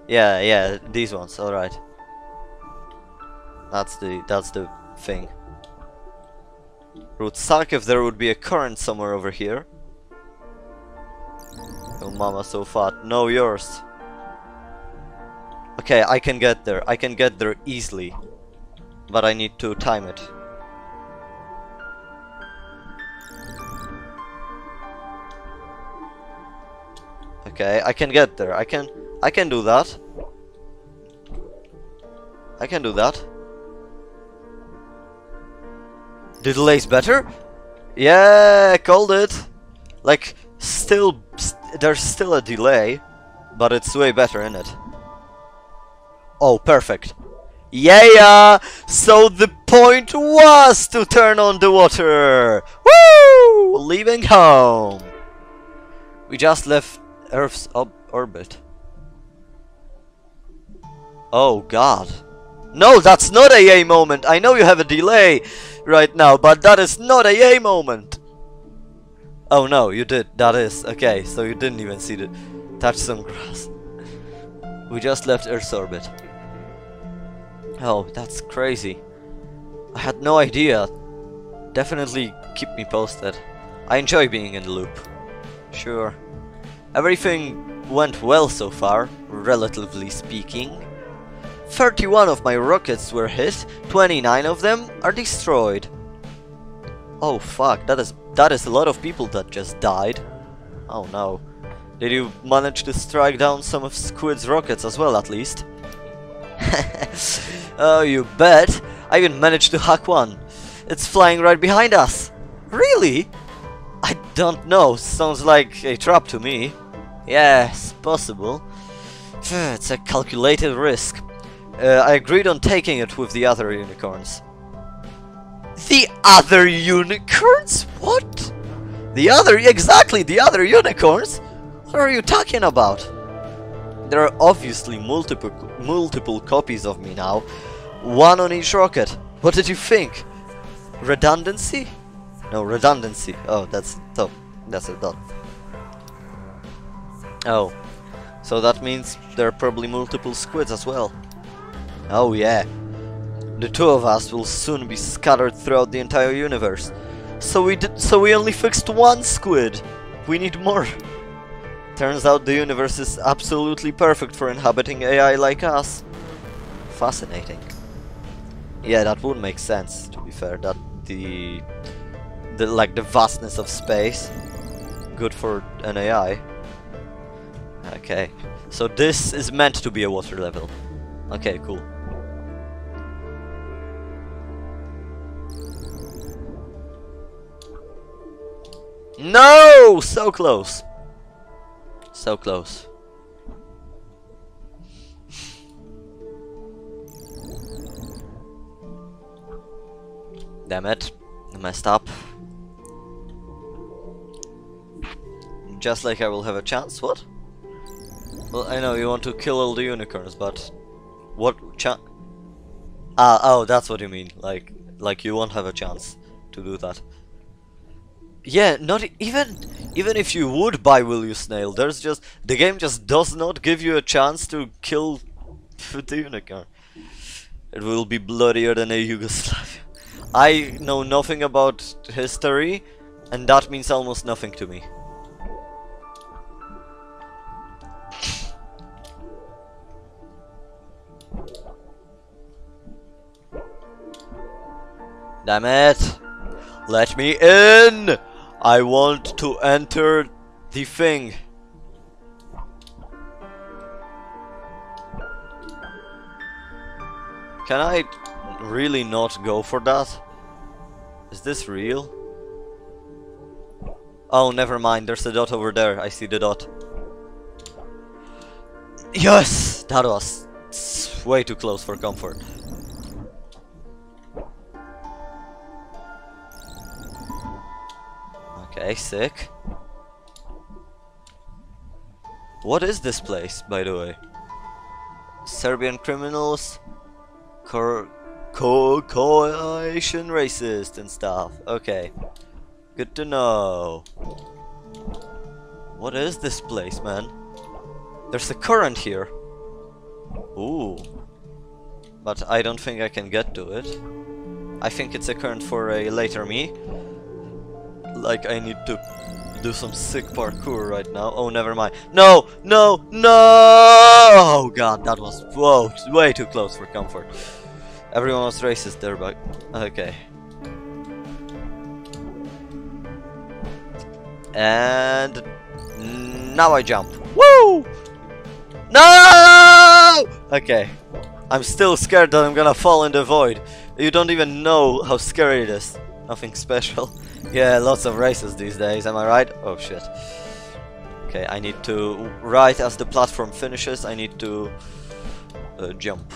Yeah, yeah, these ones, alright. That's the that's the thing. Would suck if there would be a current somewhere over here. Oh mama so fat. No yours. Okay, I can get there. I can get there easily. But I need to time it. Okay, I can get there. I can I can do that. I can do that. The delay's better? Yeah, called it. Like, still, st there's still a delay, but it's way better, in it? Oh, perfect. Yeah, so the point was to turn on the water. Woo! Leaving home. We just left Earth's orbit. Oh god. No, that's not a moment. I know you have a delay right now, but that is not a yay moment. Oh no, you did. That is. Okay, so you didn't even see the touch some grass. We just left Earth's orbit. Oh, that's crazy. I had no idea. Definitely keep me posted. I enjoy being in the loop. Sure. Everything went well so far, relatively speaking. 31 of my rockets were hit, 29 of them are destroyed. Oh fuck, that is that is a lot of people that just died. Oh no. Did you manage to strike down some of Squid's rockets as well at least? (laughs) oh you bet! I even managed to hack one. It's flying right behind us. Really? I don't know, sounds like a trap to me. Yes, possible. (sighs) It's a calculated risk. Uh, I agreed on taking it with the other unicorns. The other unicorns? What? The other, exactly, the other unicorns? What are you talking about? There are obviously multiple multiple copies of me now. One on each rocket. What did you think? Redundancy? No, redundancy. Oh, that's tough. That's a dot. Oh. So that means there are probably multiple squids as well. Oh yeah. The two of us will soon be scattered throughout the entire universe. So we did so we only fixed one squid. We need more. Turns out the universe is absolutely perfect for inhabiting AI like us. Fascinating. Yeah, that would make sense, to be fair, that the the like the vastness of space good for an AI. Okay. So this is meant to be a water level. Okay, cool. No! So close. So close. Damn it. I messed up. Just like I will have a chance. What? Well, I know you want to kill all the unicorns, but... What chance? Ah, oh, that's what you mean. Like, like you won't have a chance to do that. Yeah, not even even if you would buy Will You Snail, there's just the game just does not give you a chance to kill the unicorn. It will be bloodier than a Yugoslavia. (laughs) I know nothing about history, and that means almost nothing to me. Damn it! Let me in! I want to enter the thing. Can I really not go for that? Is this real? Oh, never mind. There's a dot over there. I see the dot. Yes! That was way too close for comfort. Okay, sick. What is this place, by the way? Serbian criminals? Co co coalition racist and stuff. Okay. Good to know. What is this place, man? There's a current here. Ooh. But I don't think I can get to it. I think it's a current for a later me. Like I need to do some sick parkour right now. Oh, never mind. No, no, no! Oh god, that was whoa, way too close for comfort. Everyone was racist there, but okay. And now I jump. Woo! No! Okay. I'm still scared that I'm gonna fall in the void. You don't even know how scary it is. Nothing special. (laughs) Yeah, lots of races these days, am I right? Oh shit. Okay, I need to... Right as the platform finishes, I need to... Uh, jump.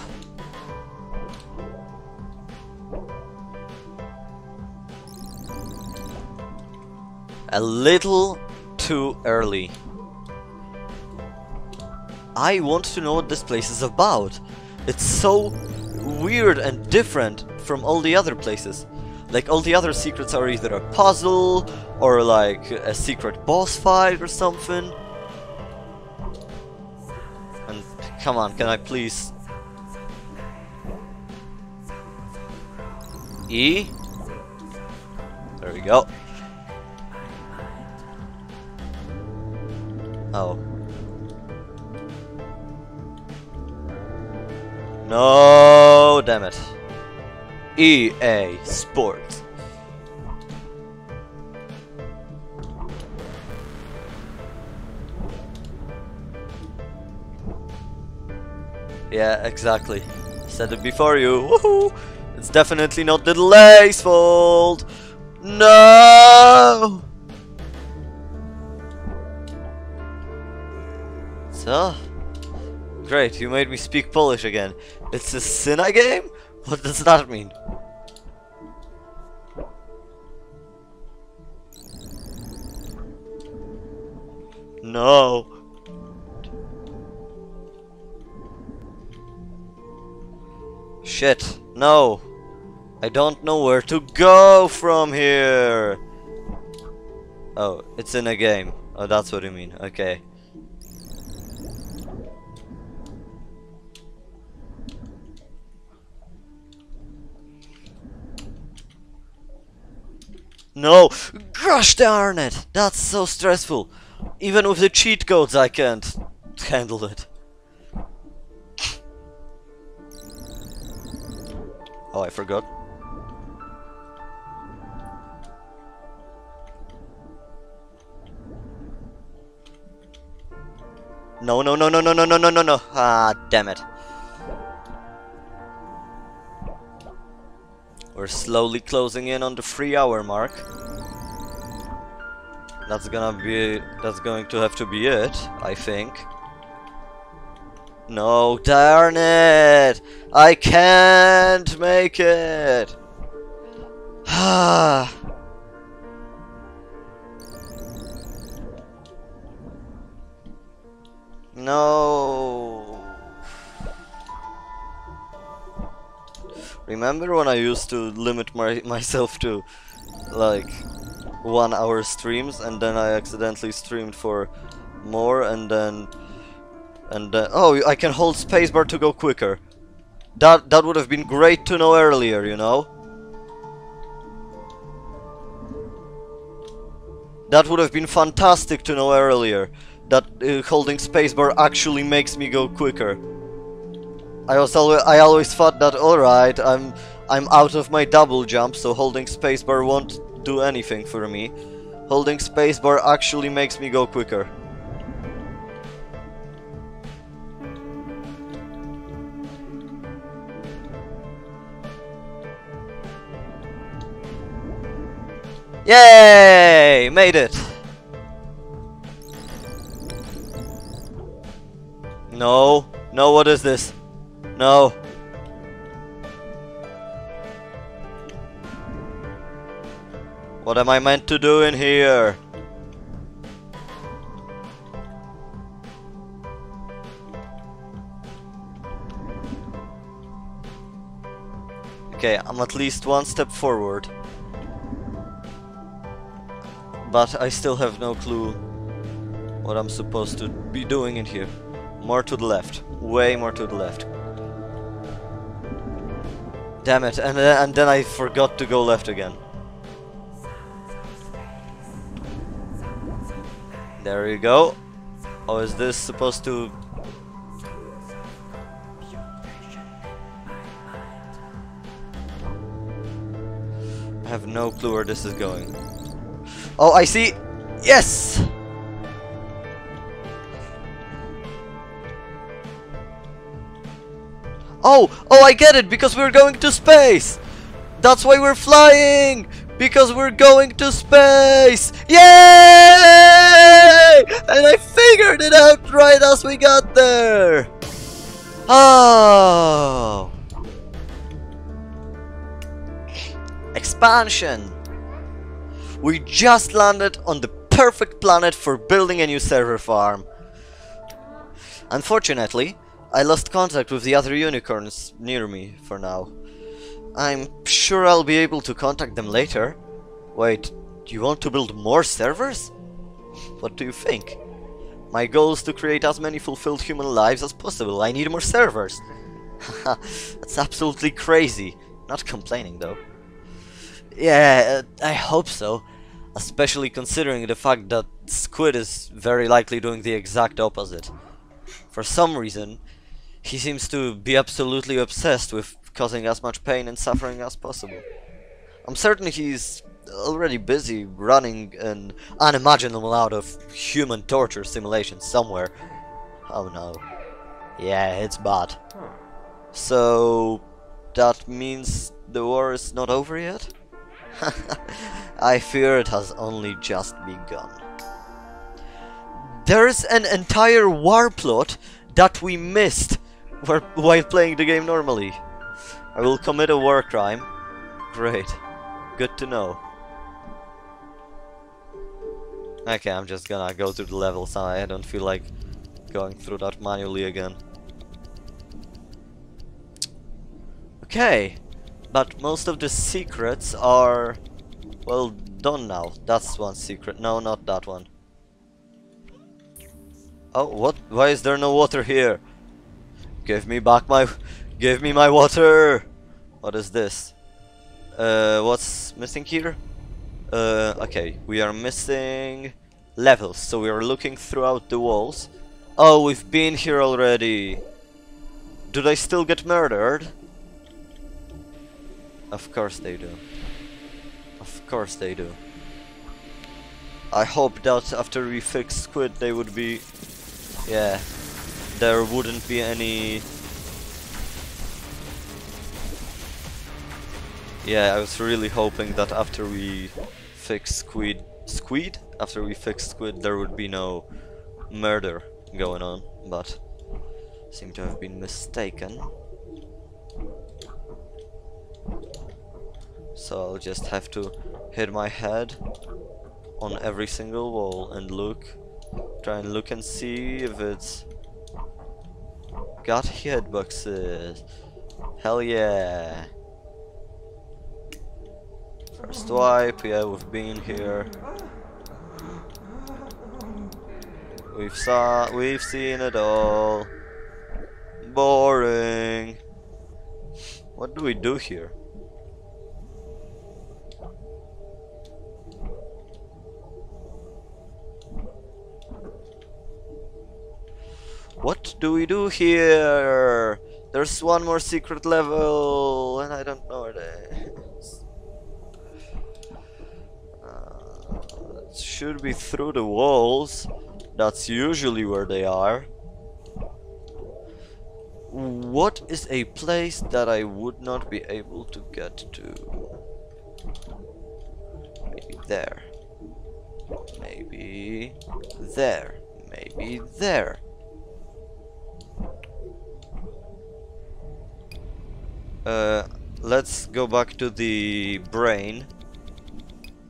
A little too early. I want to know what this place is about. It's so weird and different from all the other places. Like all the other secrets are either a puzzle or like a secret boss fight or something. And come on, can I please... E? There we go. Oh. No, damn it. EA Sports. Yeah, exactly. Said it before you. Woohoo! It's definitely not the delay's fault. No! So, great, you made me speak Polish again. It's a Sina game? What does that mean? No. Shit, no. I don't know where to go from here. Oh, it's in a game. Oh, that's what you mean. Okay. No! Gosh darn it! That's so stressful. Even with the cheat codes I can't handle it. Oh, I forgot. No, no, no, no, no, no, no, no, no, no. Ah, damn it. We're slowly closing in on the three hour mark. That's gonna be... that's going to have to be it, I think. No, darn it! I can't make it! Ah. (sighs) no. Remember when I used to limit my myself to like one hour streams and then I accidentally streamed for more and then and then oh I can hold spacebar to go quicker. That that would have been great to know earlier, you know. That would have been fantastic to know earlier. That uh, holding spacebar actually makes me go quicker. I was always I always thought that all right, I'm I'm out of my double jump, so holding spacebar won't do anything for me. Holding spacebar actually makes me go quicker. Yay! Made it! No. No, what is this? No. What am I meant to do in here? Okay, I'm at least one step forward. But I still have no clue what I'm supposed to be doing in here. More to the left. Way more to the left. Damn it, and, uh, and then I forgot to go left again. There you go. Oh, is this supposed to... I have no clue where this is going. Oh, I see! Yes! Oh! Oh, I get it! Because we're going to space! That's why we're flying! Because we're going to space! Yay! And I figured it out right as we got there! Oh! Expansion! We just landed on the perfect planet for building a new server farm. Unfortunately, I lost contact with the other unicorns near me for now. I'm sure I'll be able to contact them later. Wait, do you want to build more servers? What do you think? My goal is to create as many fulfilled human lives as possible. I need more servers. (laughs) That's absolutely crazy. Not complaining though. Yeah, uh, I hope so. Especially considering the fact that Squid is very likely doing the exact opposite. For some reason, he seems to be absolutely obsessed with causing as much pain and suffering as possible. I'm certain he's already busy running an unimaginable amount of human torture simulation somewhere. Oh no. Yeah, it's bad. So, that means the war is not over yet? (laughs) I fear it has only just begun. There's an entire war plot that we missed while playing the game normally. I will commit a war crime. Great. Good to know. Okay, I'm just gonna go through the levels. I don't feel like going through that manually again. Okay, but most of the secrets are, well, done now. That's one secret. No, not that one. Oh, what? Why is there no water here? Give me back my... Give me my water! What is this? Uh, what's missing here? Uh, okay, we are missing levels, so we are looking throughout the walls. Oh, we've been here already. Do they still get murdered? Of course they do. Of course they do. I hope that after we fix Squid they would be... Yeah. There wouldn't be any... Yeah, I was really hoping that after we fix Squid... Squid? After we fix Squid there would be no murder going on, but seem to have been mistaken. So I'll just have to hit my head on every single wall and look, try and look and see if it's got hitboxes. Hell yeah. First wipe, yeah, we've been here. We've saw we've seen it all. Boring. What do we do here? What do we do here? There's one more secret level, and I don't know where should be through the walls. That's usually where they are. What is a place that I would not be able to get to? Maybe there. Maybe there. Maybe there. Uh, let's go back to the brain.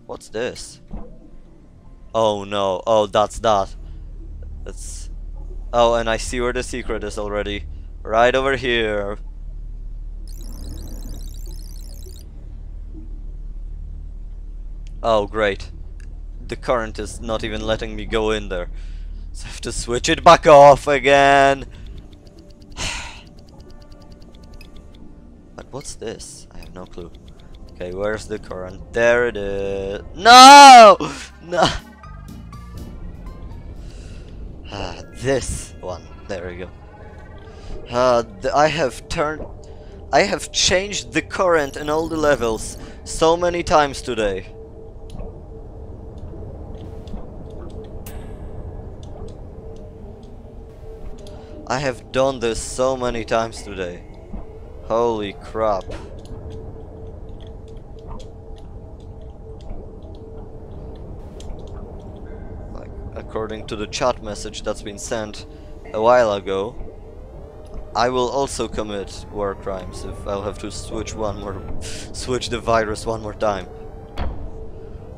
What's this? Oh no, oh that's that. That's... Oh, and I see where the secret is already. Right over here. Oh, great. The current is not even letting me go in there. So I have to switch it back off again. (sighs) but what's this? I have no clue. Okay, where's the current? There it is. No! (laughs) No! Ah, this one. There we go. Uh, I have turned... I have changed the current in all the levels so many times today. I have done this so many times today. Holy crap. According to the chat message that's been sent a while ago, I will also commit war crimes if I'll have to switch one more, (laughs) switch the virus one more time.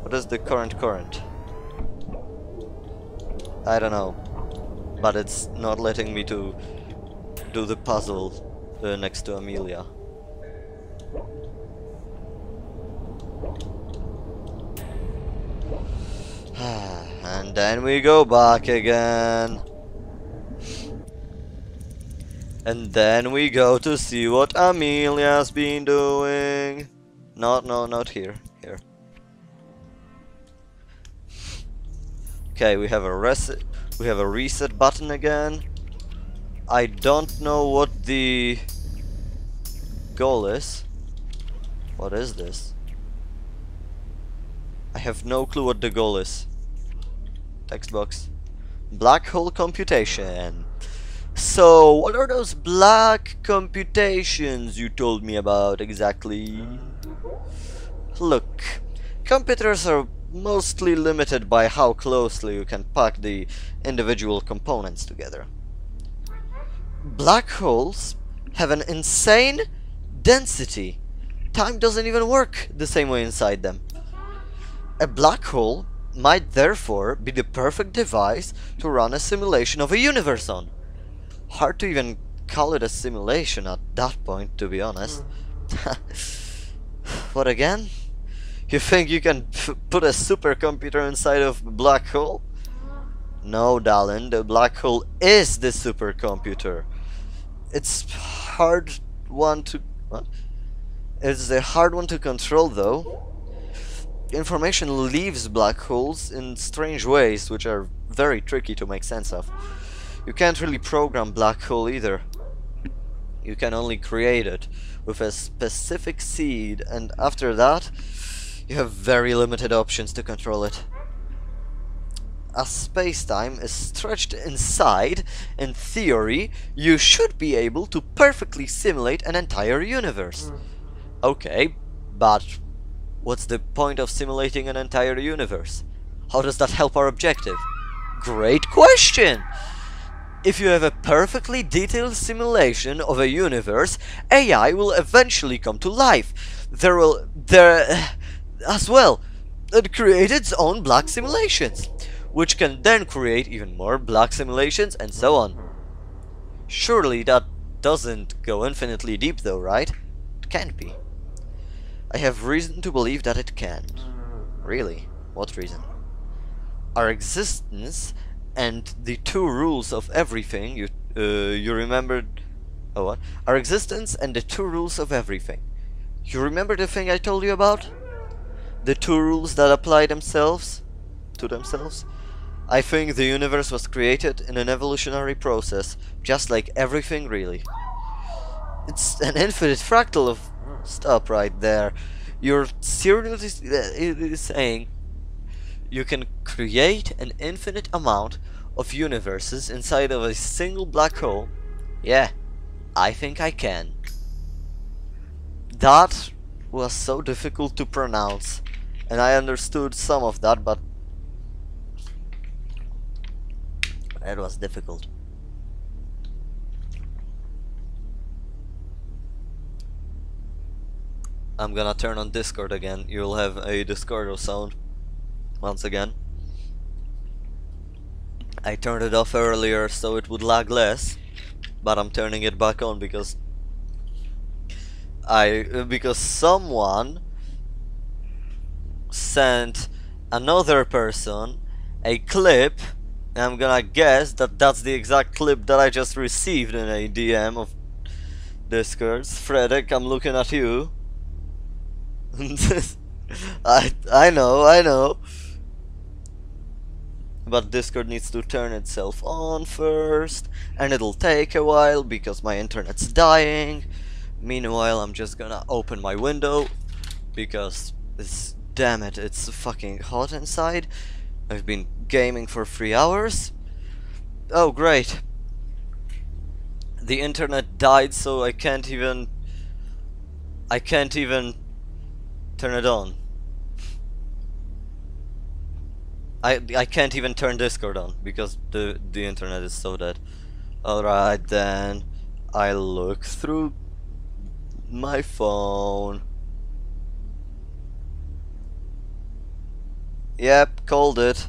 What is the current current? I don't know, but it's not letting me to do the puzzle uh, next to Amelia. (sighs) and then we go back again. And then we go to see what Amelia's been doing. Not, no, not here. Here. Okay, we have a reset. We have a reset button again. I don't know what the goal is. What is this? I have no clue what the goal is. Text. Black hole computation. So, what are those black computations you told me about exactly? Look, computers are mostly limited by how closely you can pack the individual components together. Black holes have an insane density. Time doesn't even work the same way inside them. A black hole might therefore be the perfect device to run a simulation of a universe on. Hard to even call it a simulation at that point, to be honest. (laughs) what again? You think you can put a supercomputer inside of a black hole? No, darling, the black hole is the supercomputer. It's hard one to... What? It's a hard one to control, though. Information leaves black holes in strange ways, which are very tricky to make sense of. You can't really program black hole either. You can only create it with a specific seed and after that you have very limited options to control it. As space-time is stretched inside, in theory, you should be able to perfectly simulate an entire universe. Hmm. Okay, but what's the point of simulating an entire universe? How does that help our objective? Great question! If you have a perfectly detailed simulation of a universe, AI will eventually come to life. There will... there... (sighs) as well, and create its own black simulations, which can then create even more black simulations and so on. Surely that doesn't go infinitely deep though, right? It can't be. I have reason to believe that it can. Really? What reason? Our existence and the two rules of everything you uh, you remembered oh what our existence and the two rules of everything you remember the thing I told you about the two rules that apply themselves to themselves I think the universe was created in an evolutionary process just like everything really It's an infinite fractal of stop right there. You're seriously uh, saying you can create an infinite amount of universes inside of a single black hole? Yeah, I think I can. That was so difficult to pronounce, and I understood some of that, but it was difficult. I'm gonna turn on Discord again. You'll have a Discord sound once again. I turned it off earlier so it would lag less, but I'm turning it back on because I because someone sent another person a clip and I'm gonna guess that that's the exact clip that I just received in a DM of Discords. Frederick, I'm looking at you. (laughs) I I know, I know. But Discord needs to turn itself on first, and it'll take a while because my internet's dying. Meanwhile, I'm just gonna open my window because it's damn it, it's fucking hot inside. I've been gaming for three hours. Oh, great. The internet died, so I can't even. I can't even turn it on. I I can't even turn Discord on because the the internet is so dead. Alright then I look through my phone. Yep, called it.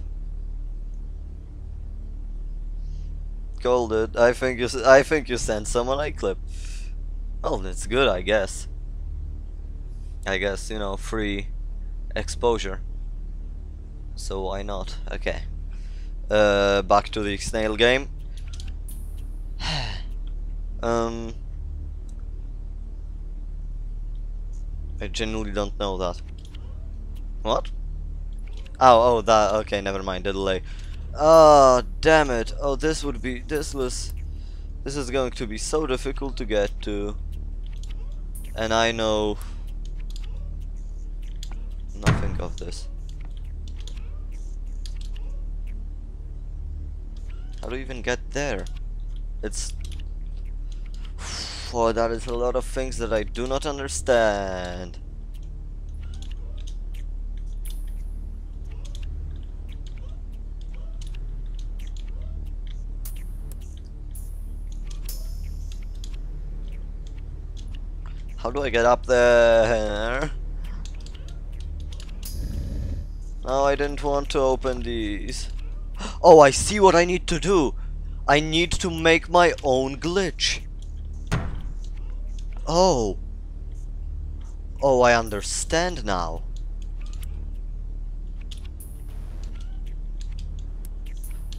Called it. I think you I think you sent someone a clip. Well, that's good, I guess. I guess, you know, free exposure. So why not? Okay. Uh, back to the snail game. (sighs) um, I genuinely don't know that. What? Oh, oh, that. Okay, never mind. The delay. Oh, damn it. Oh, this would be. This was. This is going to be so difficult to get to. And I know nothing of this. How do you even get there? It's... (sighs) Oh, that is a lot of things that I do not understand. How do I get up there? No, I didn't want to open these. Oh, I see what I need to do. I need to make my own glitch. Oh. Oh, I understand now.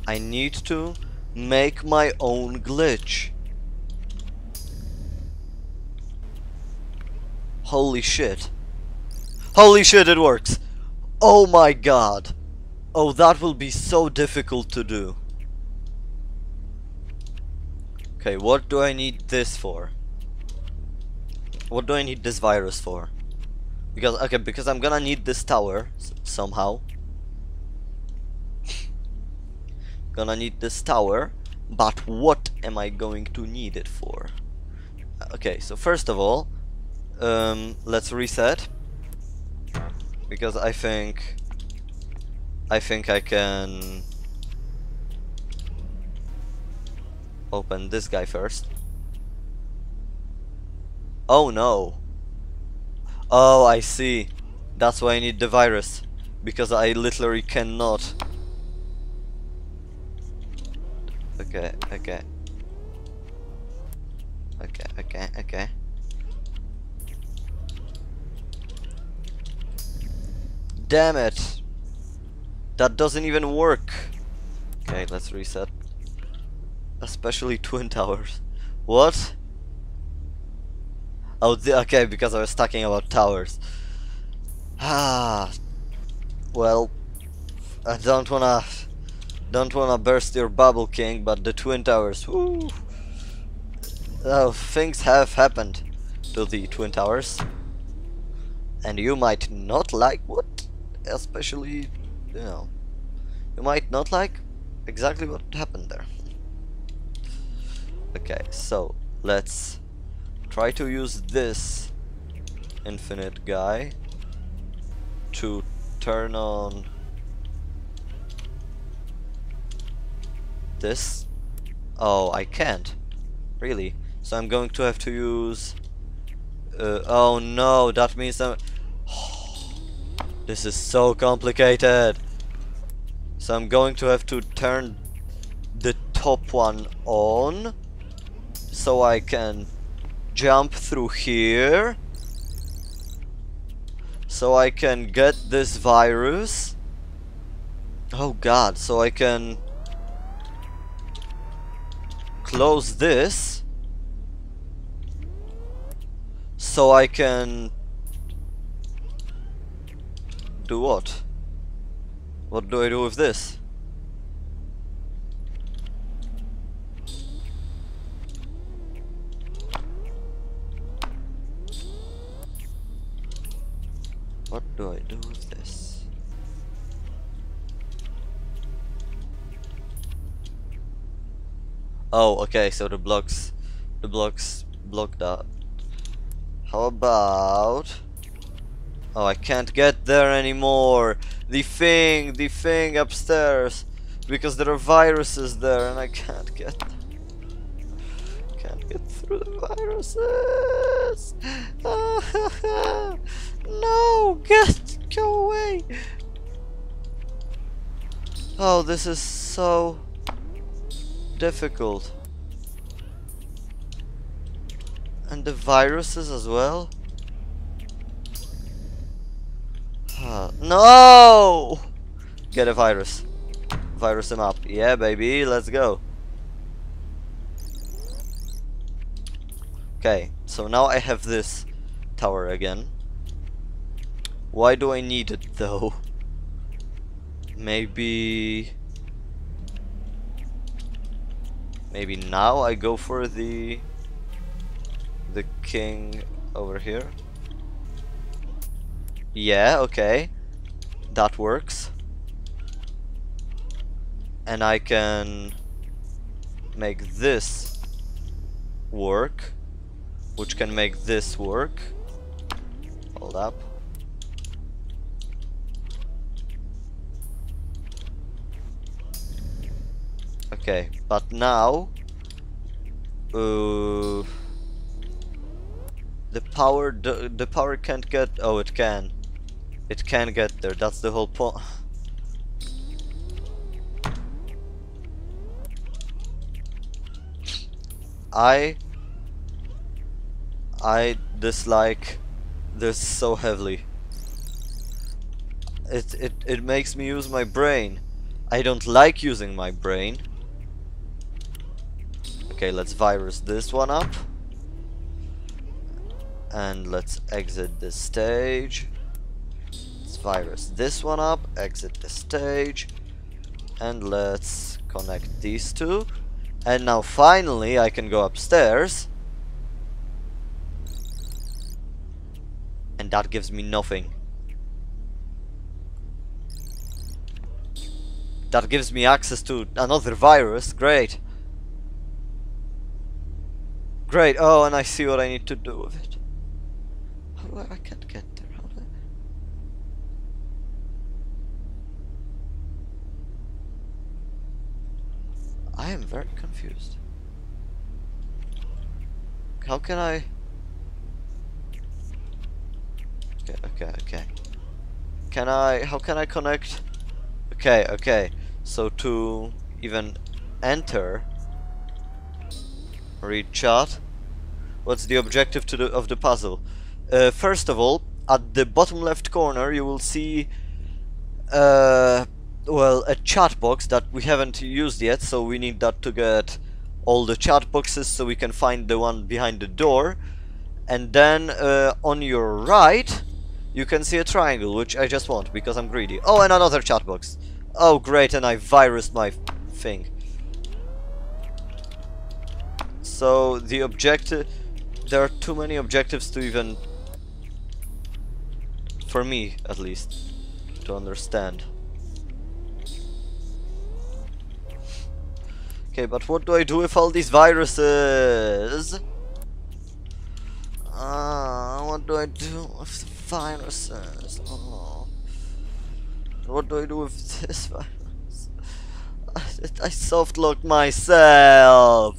I need to make my own glitch. Holy shit. Holy shit, it works. Oh my god. Oh, that will be so difficult to do. Okay, what do I need this for? What do I need this virus for? Because, okay, because I'm gonna need this tower somehow. (laughs) gonna need this tower, but what am I going to need it for? Okay, so first of all, um, let's reset because I think I think I can open this guy first. Oh no. Oh, I see. That's why I need the virus. Because I literally cannot. Okay, okay. Okay, okay, okay. Damn it! That doesn't even work! Okay, let's reset. Especially Twin Towers. What? Oh, okay, because I was talking about towers. Ah, (sighs) well, I don't wanna, don't wanna burst your bubble, King, but the Twin Towers, whoo. uh, things have happened to the Twin Towers. And you might not like what, especially, you know, you might not like exactly what happened there. Okay, so let's try to use this infinite guy to turn on this. Oh, I can't. Really? So I'm going to have to use... Uh, oh no, that means I'm... this is so complicated. So I'm going to have to turn the top one on so I can jump through here. So I can get this virus. Oh god so I can close this. So I can do what what do I do with this What do I do with this? Oh, okay, so the blocks, the blocks block that. How about... Oh, I can't get there anymore! The thing, the thing upstairs! Because there are viruses there and I can't get. Can't get through the viruses! (laughs) no! Get! Go away! Oh, this is so difficult. And the viruses as well? No! Get a virus. Virus him up. Yeah, baby, let's go. Okay, so now I have this tower again. Why do I need it though? Maybe... Maybe now I go for the... The king over here. Yeah, okay. That works. And I can make this work. Which can make this work. Hold up. Okay, but now uh, the power the, the power can't get oh it can it can get there. That's the whole point I I dislike this so heavily. It, it it makes me use my brain. I don't like using my brain. Okay, let's virus this one up. And let's exit this stage. Virus this one up, exit the stage. And let's connect these two. And now finally I can go upstairs. And that gives me nothing. That gives me access to another virus, great. Great, oh, and I see what I need to do with it. I, I can't get there, how do I... I am very confused. How can I... Okay, okay, okay. Can I... How can I connect... Okay, okay. So to even enter... Read chart. What's the objective to the, of the puzzle? Uh, first of all, at the bottom left corner you will see uh, well a chat box that we haven't used yet so we need that to get all the chat boxes so we can find the one behind the door. And then uh, on your right you can see a triangle which I just want because I'm greedy. Oh and another chat box. Oh great and I virused my thing. So the objective, there are too many objectives to even, for me at least, to understand. Okay, but what do I do with all these viruses? Ah, what do I do with the viruses? Oh. What do I do with this (laughs) virus? I, I soft locked myself.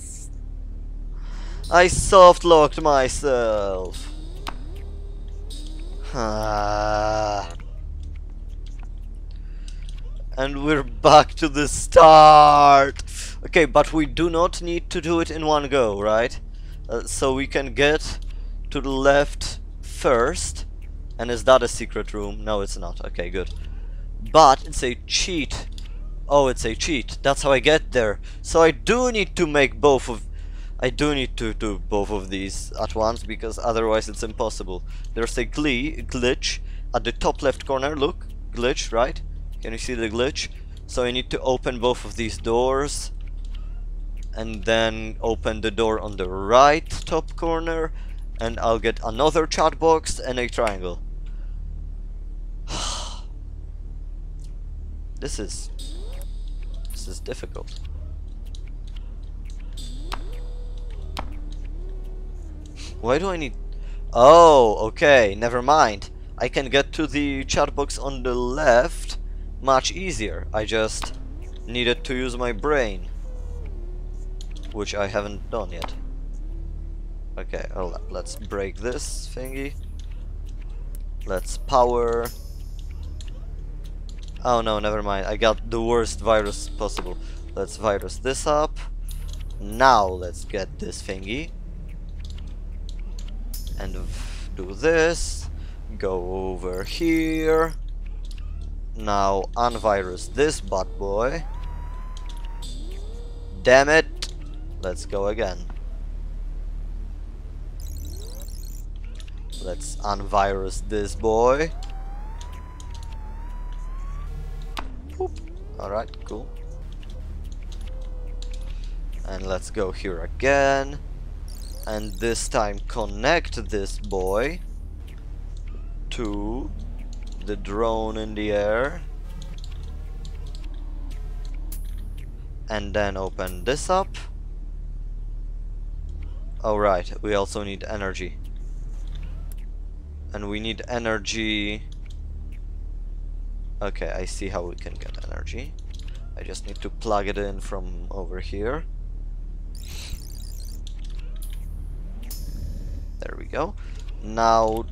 I soft locked myself. Ah. And we're back to the start. Okay, but we do not need to do it in one go, right? Uh, so we can get to the left first. And is that a secret room? No, it's not. Okay, good. But it's a cheat. Oh, it's a cheat. That's how I get there. So I do need to make both of... I do need to do both of these at once because otherwise it's impossible. There's a glee, glitch at the top left corner. Look, glitch, right? Can you see the glitch? So I need to open both of these doors and then open the door on the right top corner and I'll get another chat box and a triangle. (sighs) this is this is difficult. Why do I need Oh, okay, never mind. I can get to the chat box on the left much easier. I just needed to use my brain which I haven't done yet. Okay, up. Let's break this thingy. Let's power. Oh no, never mind. I got the worst virus possible. Let's virus this up. Now let's get this thingy. And do this. Go over here. Now unvirus this bad boy. Damn it. Let's go again. Let's unvirus this boy. Alright, cool. And let's go here again. And this time connect this boy to the drone in the air. And then open this up. Oh right, we also need energy. And we need energy... Okay, I see how we can get energy. I just need to plug it in from over here. There we go. Now,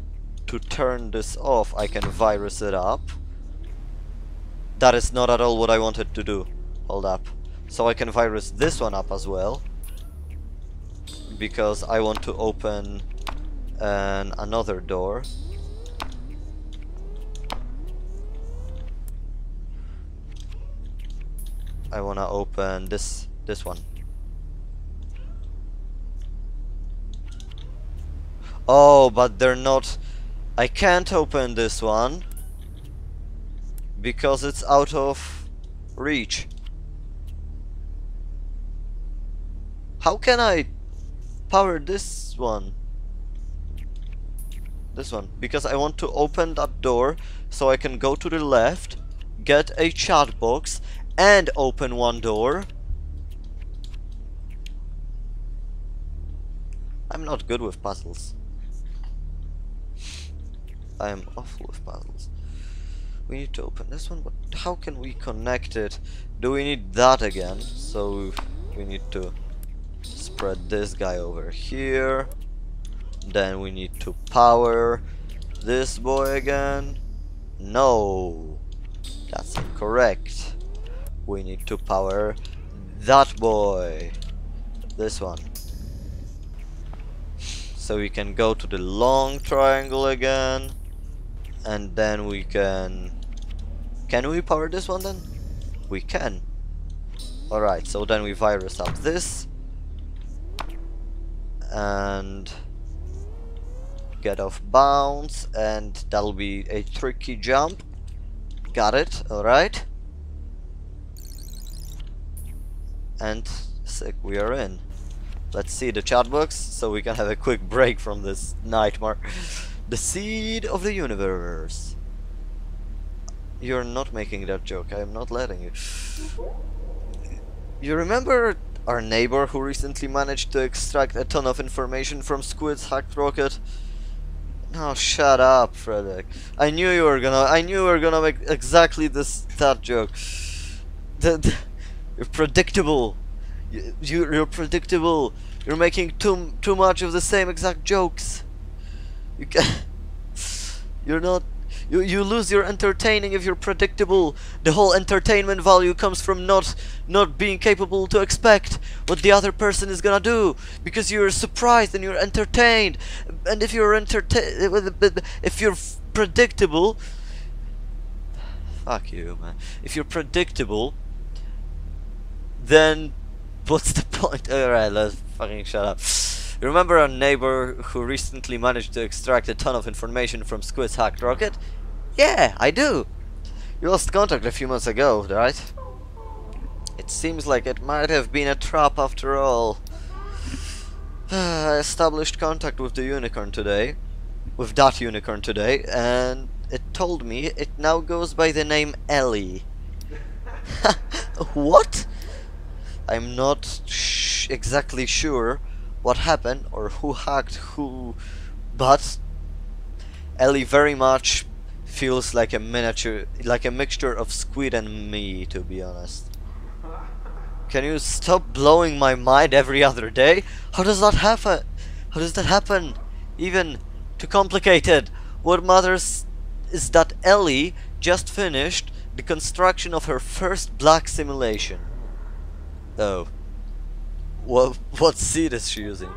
to turn this off, I can virus it up. That is not at all what I wanted to do. Hold up. So I can virus this one up as well because I want to open an, another door. I want to open this this one. Oh, but they're not... I can't open this one because it's out of reach. How can I power this one. This one. Because I want to open that door so I can go to the left, get a chat box, and open one door. I'm not good with puzzles. I am awful with puzzles. We need to open this one, but how can we connect it? Do we need that again? So we need to spread this guy over here. Then we need to power this boy again. No that's incorrect. We need to power that boy. This one. So we can go to the long triangle again. And then we can can we power this one then? We can. Alright so then we virus up this and get off bounds and that'll be a tricky jump got it alright and sick we are in Let's see the chat box so we can have a quick break from this nightmare. (laughs) The seed of the universe. You're not making that joke. I am not letting you. You remember our neighbor who recently managed to extract a ton of information from Squid's hacked rocket? No, shut up, Frederick. I knew you were gonna. I knew you were gonna make exactly this that joke. The, you're predictable. You, you you're predictable. You're making too too much of the same exact jokes. You can. (laughs) You're not. You you lose your entertaining if you're predictable. The whole entertainment value comes from not not being capable to expect what the other person is gonna do because you're surprised and you're entertained. And if you're entertained, if you're predictable, fuck you, man. If you're predictable, then what's the point? (laughs) Alright, let's fucking shut up. Remember our neighbor who recently managed to extract a ton of information from Squid's hacked rocket? Yeah, I do. You lost contact a few months ago, right? It seems like it might have been a trap after all. (sighs) I established contact with the unicorn today. With that unicorn today, and it told me it now goes by the name Ellie. (laughs) what? I'm not exactly sure what happened or who hacked who, but Ellie very much feels like a miniature, like a mixture of Squid and me, to be honest. Can you stop blowing my mind every other day? How does that happen? How does that happen? Even too complicated. What matters is that Ellie just finished the construction of her first black simulation. Oh. What, what seed is she using?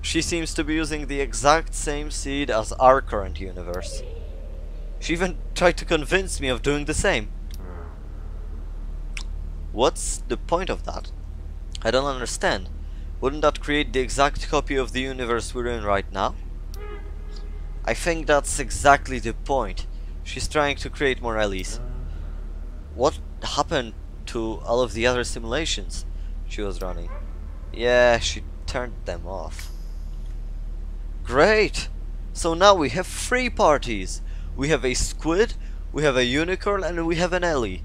She seems to be using the exact same seed as our current universe. She even tried to convince me of doing the same. What's the point of that? I don't understand. Wouldn't that create the exact copy of the universe we're in right now? I think that's exactly the point. She's trying to create more Ellies. What happened to all of the other simulations? she was running. Yeah, she turned them off. Great! So now we have three parties. We have a squid, we have a unicorn, and we have an Ellie.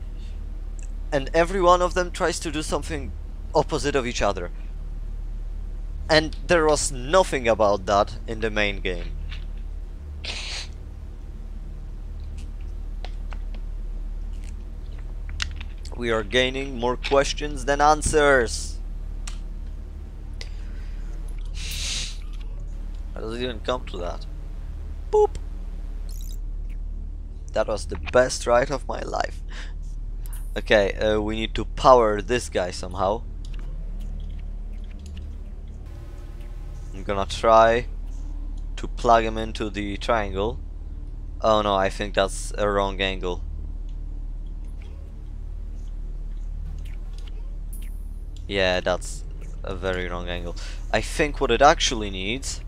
And every one of them tries to do something opposite of each other. And there was nothing about that in the main game. We are gaining more questions than answers. Doesn't even come to that? Boop! That was the best ride of my life. Okay, uh, we need to power this guy somehow. I'm gonna try to plug him into the triangle. Oh no, I think that's a wrong angle. Yeah, that's a very wrong angle. I think what it actually needs,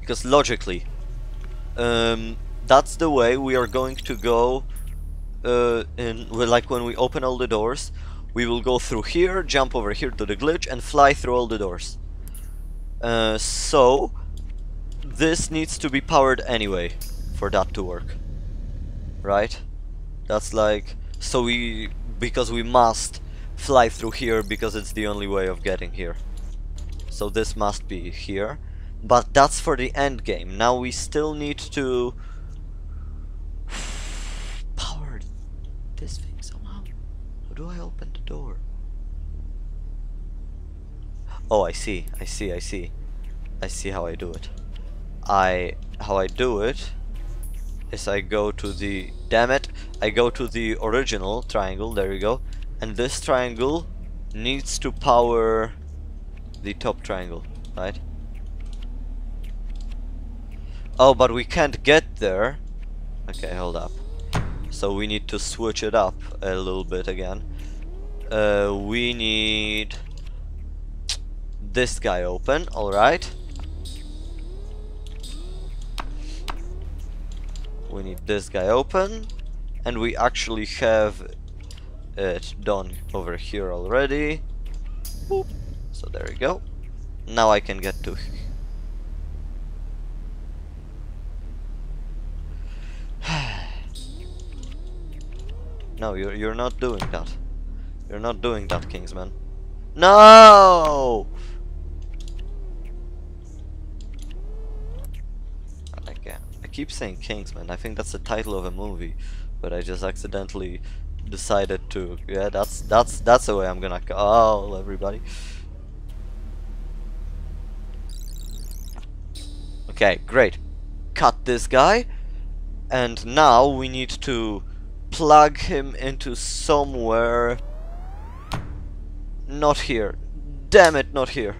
because logically, um, that's the way we are going to go uh, in, like when we open all the doors, we will go through here, jump over here to the glitch and fly through all the doors. Uh, so, this needs to be powered anyway for that to work. Right? That's like, so we, because we must fly through here because it's the only way of getting here. So this must be here. But that's for the end game. Now we still need to this thing somehow. How do I open the door? Oh, I see. I see. I see. I see how I do it. I how I do it is I go to the damn it. I go to the original triangle. There you go and this triangle needs to power the top triangle, right? Oh, but we can't get there. Okay, hold up. So we need to switch it up a little bit again. Uh, we need this guy open, alright. We need this guy open. And we actually have it done over here already. Boop. So there we go. Now I can get to (sighs) No, you're you're not doing that. You're not doing that, Kingsman. No! I can't. I keep saying Kingsman. I think that's the title of a movie, but I just accidentally decided to. Yeah, that's that's that's the way I'm gonna call everybody. Okay, great. Cut this guy, and now we need to plug him into somewhere. Not here. Damn it, not here.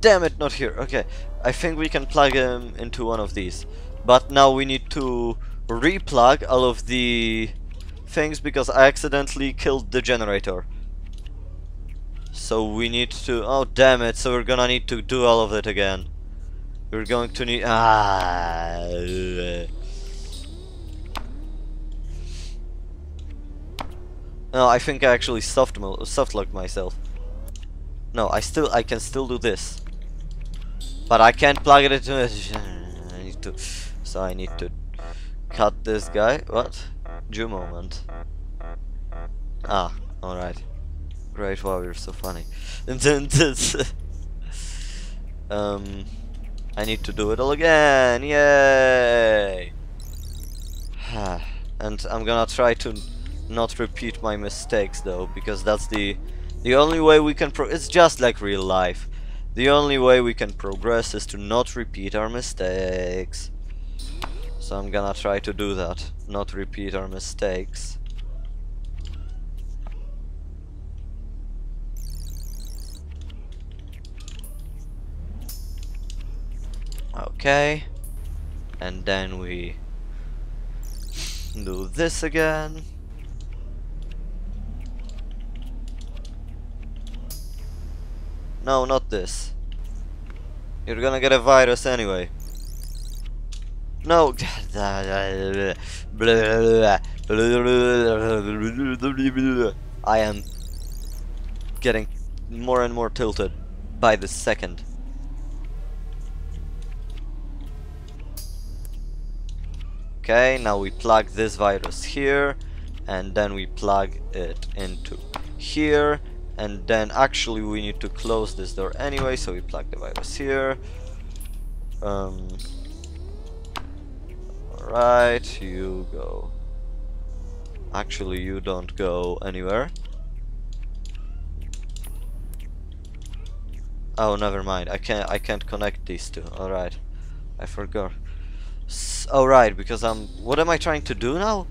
Damn it, not here. Okay, I think we can plug him into one of these. But now we need to replug all of the things because I accidentally killed the generator. So we need to... Oh, damn it. So we're gonna need to do all of it again. We're going to need... Ah... No, I think I actually soft soft locked myself. No, I still I can still do this, but I can't plug it into. (laughs) I need to, so I need to cut this guy. What? Jew moment. Ah, all right. Great, wow, you're so funny. (laughs) (laughs) Um, I need to do it all again. Yay! (sighs) and I'm gonna try to not repeat my mistakes though, because that's the the only way we can pro- it's just like real life. The only way we can progress is to not repeat our mistakes. So I'm gonna try to do that, not repeat our mistakes. Okay, and then we do this again. No, not this. You're gonna get a virus anyway. No. (laughs) I am getting more and more tilted by the second. Okay, now we plug this virus here and then we plug it into here and then actually we need to close this door anyway so we plug the virus here. Um, right you go. Actually you don't go anywhere. Oh never mind. I can't I can't connect these two. Alright. I forgot. Oh right because I'm what am I trying to do now?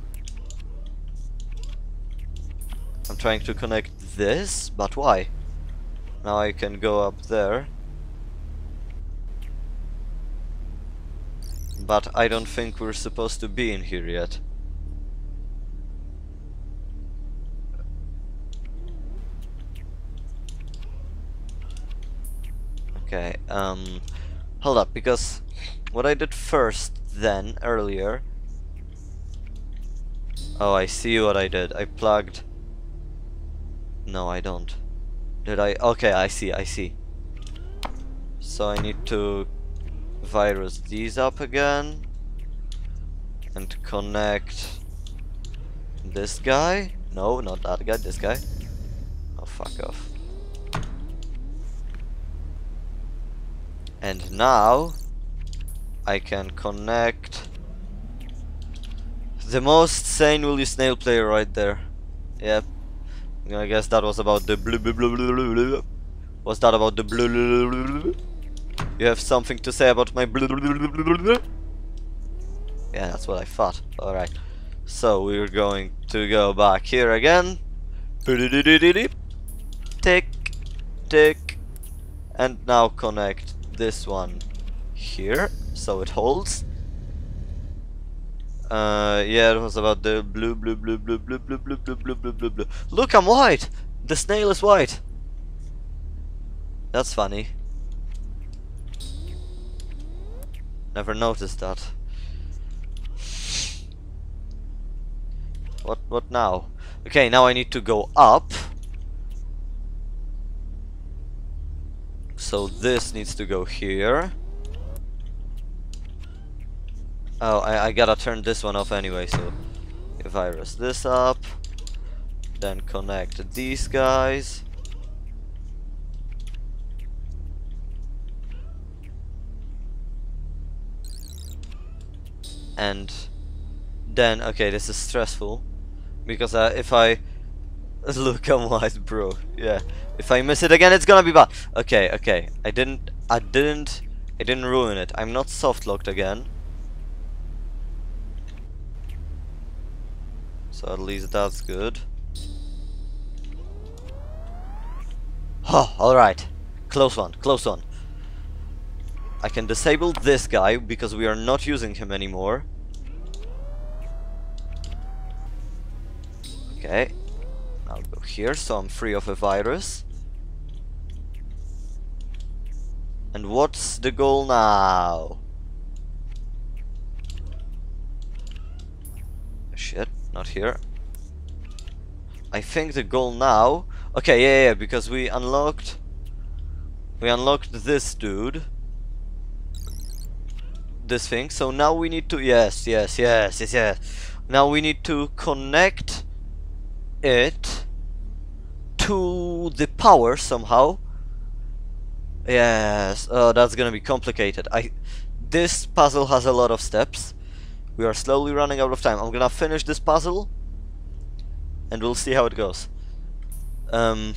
I'm trying to connect this, but why? Now I can go up there. But I don't think we're supposed to be in here yet. Okay, um... Hold up, because what I did first then, earlier... Oh, I see what I did. I plugged no, I don't. Did I? Okay, I see, I see. So I need to virus these up again and connect this guy. No, not that guy, this guy. Oh, fuck off. And now I can connect the most sane Will You Snail player right there. Yep, I guess that was about the blue blue blue blue blue. Was that about the blue blue blue blue? You have something to say about my blue blue blue blue blue? Yeah, that's what I thought. Alright. So we're going to go back here again. Tick, tick. And now connect this one here so it holds. Uh, yeah, it was about the blue, blue, blue, blue, blue, blue, blue, blue, blue, blue, blue, blue. Look, I'm white! The snail is white! That's funny. Never noticed that. What, what now? Okay, now I need to go up. So this needs to go here. Oh, I, I gotta turn this one off anyway, so virus this up, then connect these guys. And then, okay, this is stressful, because uh, if I (laughs) look at my bro, yeah, if I miss it again, it's gonna be bad. Okay, okay, I didn't, I didn't, I didn't ruin it. I'm not soft locked again. So at least that's good. Oh, alright. Close one, close one. I can disable this guy because we are not using him anymore. Okay. I'll go here so I'm free of a virus. And what's the goal now? Shit. Not here. I think the goal now... Okay, yeah, yeah, because we unlocked... We unlocked this dude. This thing. So now we need to... Yes, yes, yes, yes, yes. Now we need to connect it to the power somehow. Yes, oh, that's gonna be complicated. I This puzzle has a lot of steps. We are slowly running out of time. I'm gonna finish this puzzle and we'll see how it goes. Um,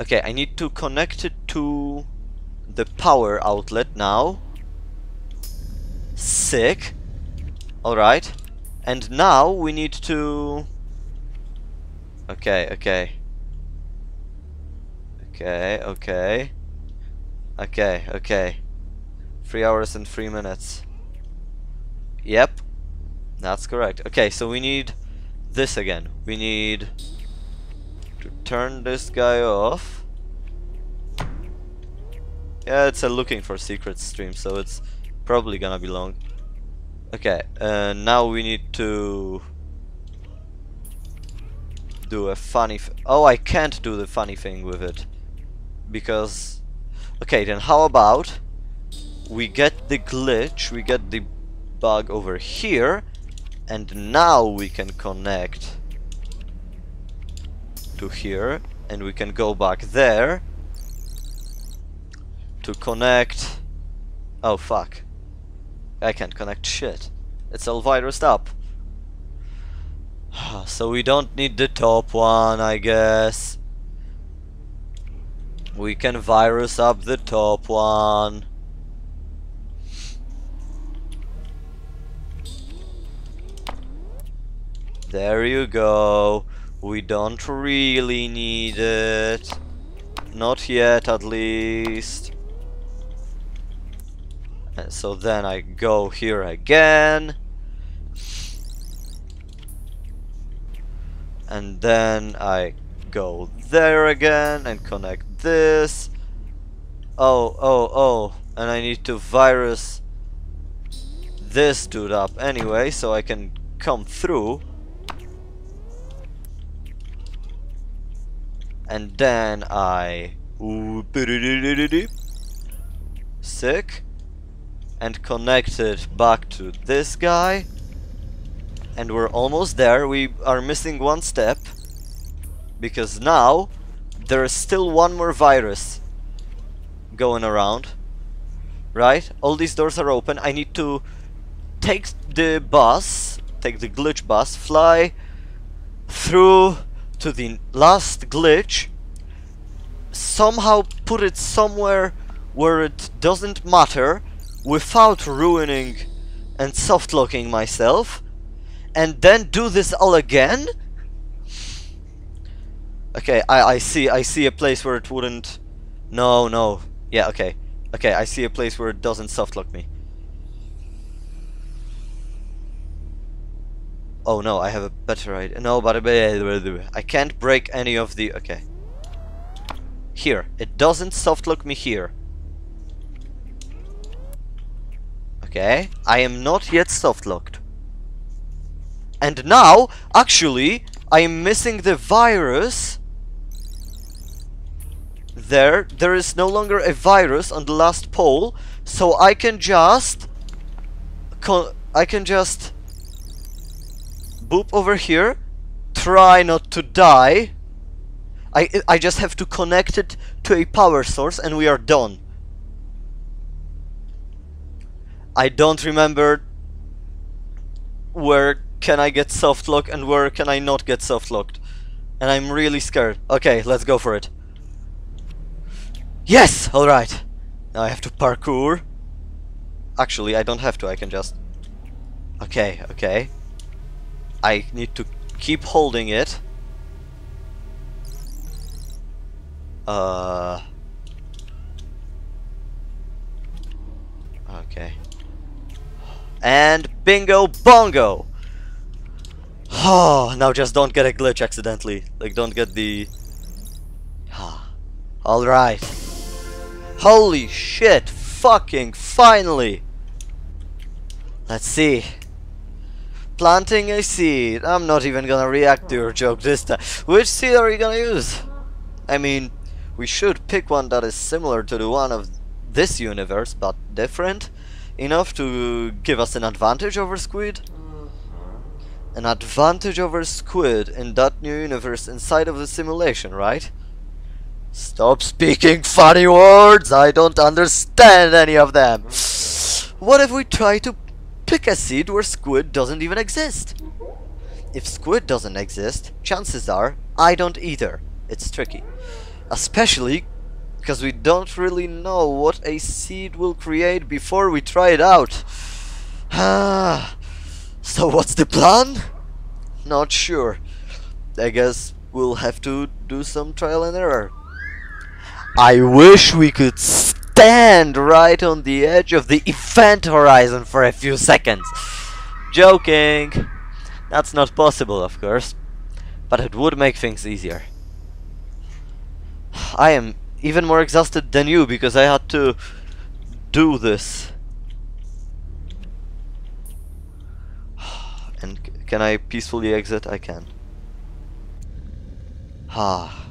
okay, I need to connect it to the power outlet now. Sick. Alright. And now we need to... Okay, okay. Okay, okay. Okay, okay. Three hours and three minutes. Yep, that's correct. Okay, so we need this again. We need to turn this guy off. Yeah, it's a looking for secret stream, so it's probably gonna be long. Okay, uh, now we need to do a funny oh I can't do the funny thing with it because okay then how about we get the glitch we get the bug over here and now we can connect to here and we can go back there to connect oh fuck. I can't connect shit. It's all virused up. (sighs) So we don't need the top one I guess. We can virus up the top one There you go. We don't really need it. Not yet, at least. And so then I go here again. And then I go there again and connect this. Oh, oh, oh. And I need to virus this dude up anyway, so I can come through. And then I sick and connect it back to this guy. And we're almost there. We are missing one step because now there is still one more virus going around right? All these doors are open. I need to take the bus take the glitch bus fly through to the last glitch, somehow put it somewhere where it doesn't matter without ruining and soft-locking myself, and then do this all again? Okay, I, I see, I see a place where it wouldn't... No, no. Yeah, okay. Okay, I see a place where it doesn't soft-lock me. Oh no, I have a better idea. No, but I can't break any of the... Okay. Here. It doesn't softlock me here. Okay. I am not yet softlocked. And now, actually, I am missing the virus there, there is no longer a virus on the last pole, so I can just... I can just... Boop over here, try not to die. I, I just have to connect it to a power source and we are done. I don't remember where can I get soft lock and where can I not get soft locked. And I'm really scared. Okay, let's go for it. Yes! Alright. Now I have to parkour. Actually, I don't have to, I can just... Okay, okay. I need to keep holding it. Uh... Okay. And bingo bongo! Oh, now just don't get a glitch accidentally. Like, don't get the... Alright. Holy shit! Fucking finally! Let's see. Planting a seed. I'm not even gonna react to your joke this time. Which seed are you gonna use? I mean, we should pick one that is similar to the one of this universe, but different enough to give us an advantage over Squid? An advantage over Squid in that new universe inside of the simulation, right? Stop speaking funny words! I don't understand any of them! What if we try to pick a seed where squid doesn't even exist? If squid doesn't exist, chances are I don't either. It's tricky. Especially because we don't really know what a seed will create before we try it out. (sighs) so what's the plan? Not sure. I guess we'll have to do some trial and error. I wish we could stand right on the edge of the event horizon for a few seconds. Joking. That's not possible, of course. But it would make things easier. I am even more exhausted than you because I had to do this. (sighs) And can I peacefully exit? I can. Ah.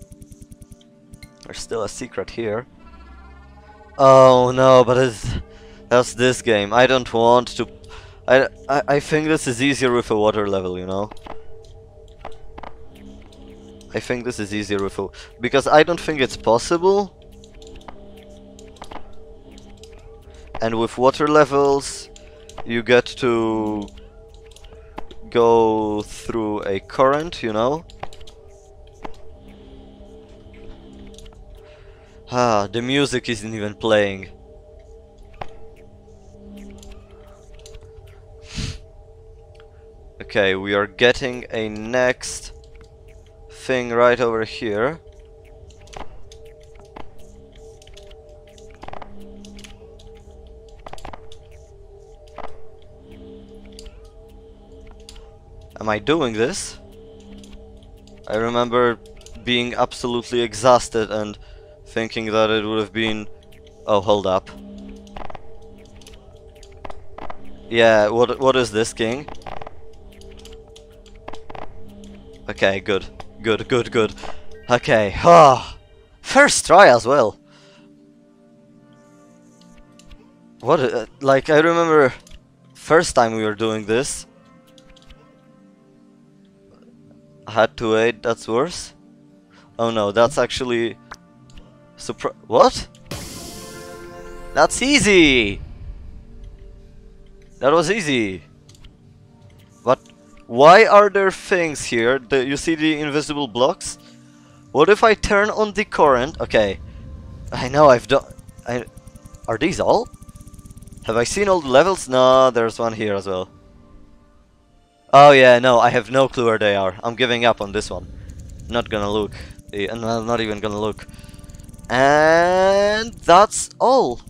(sighs) There's still a secret here. Oh no, but it's, that's this game. I don't want to... I, I, I think this is easier with a water level, you know? I think this is easier with a... Because I don't think it's possible. And with water levels, you get to go through a current, you know? Ah, the music isn't even playing. okay, we are getting a next thing right over here. Am I doing this? I remember being absolutely exhausted and thinking that it would have been... Oh, hold up. Yeah, what what is this, King? Okay, good. Good, good, good. Okay, ah, First try as well. What, uh, like, I remember first time we were doing this. I had to wait, that's worse. Oh no, that's actually What? That's easy! That was easy. But why are there things here? The, you see the invisible blocks? What if I turn on the current? Okay. I know I've done... I, are these all? Have I seen all the levels? No, there's one here as well. Oh yeah, no, I have no clue where they are. I'm giving up on this one. Not gonna look. Eh, I'm not even gonna look. And that's all.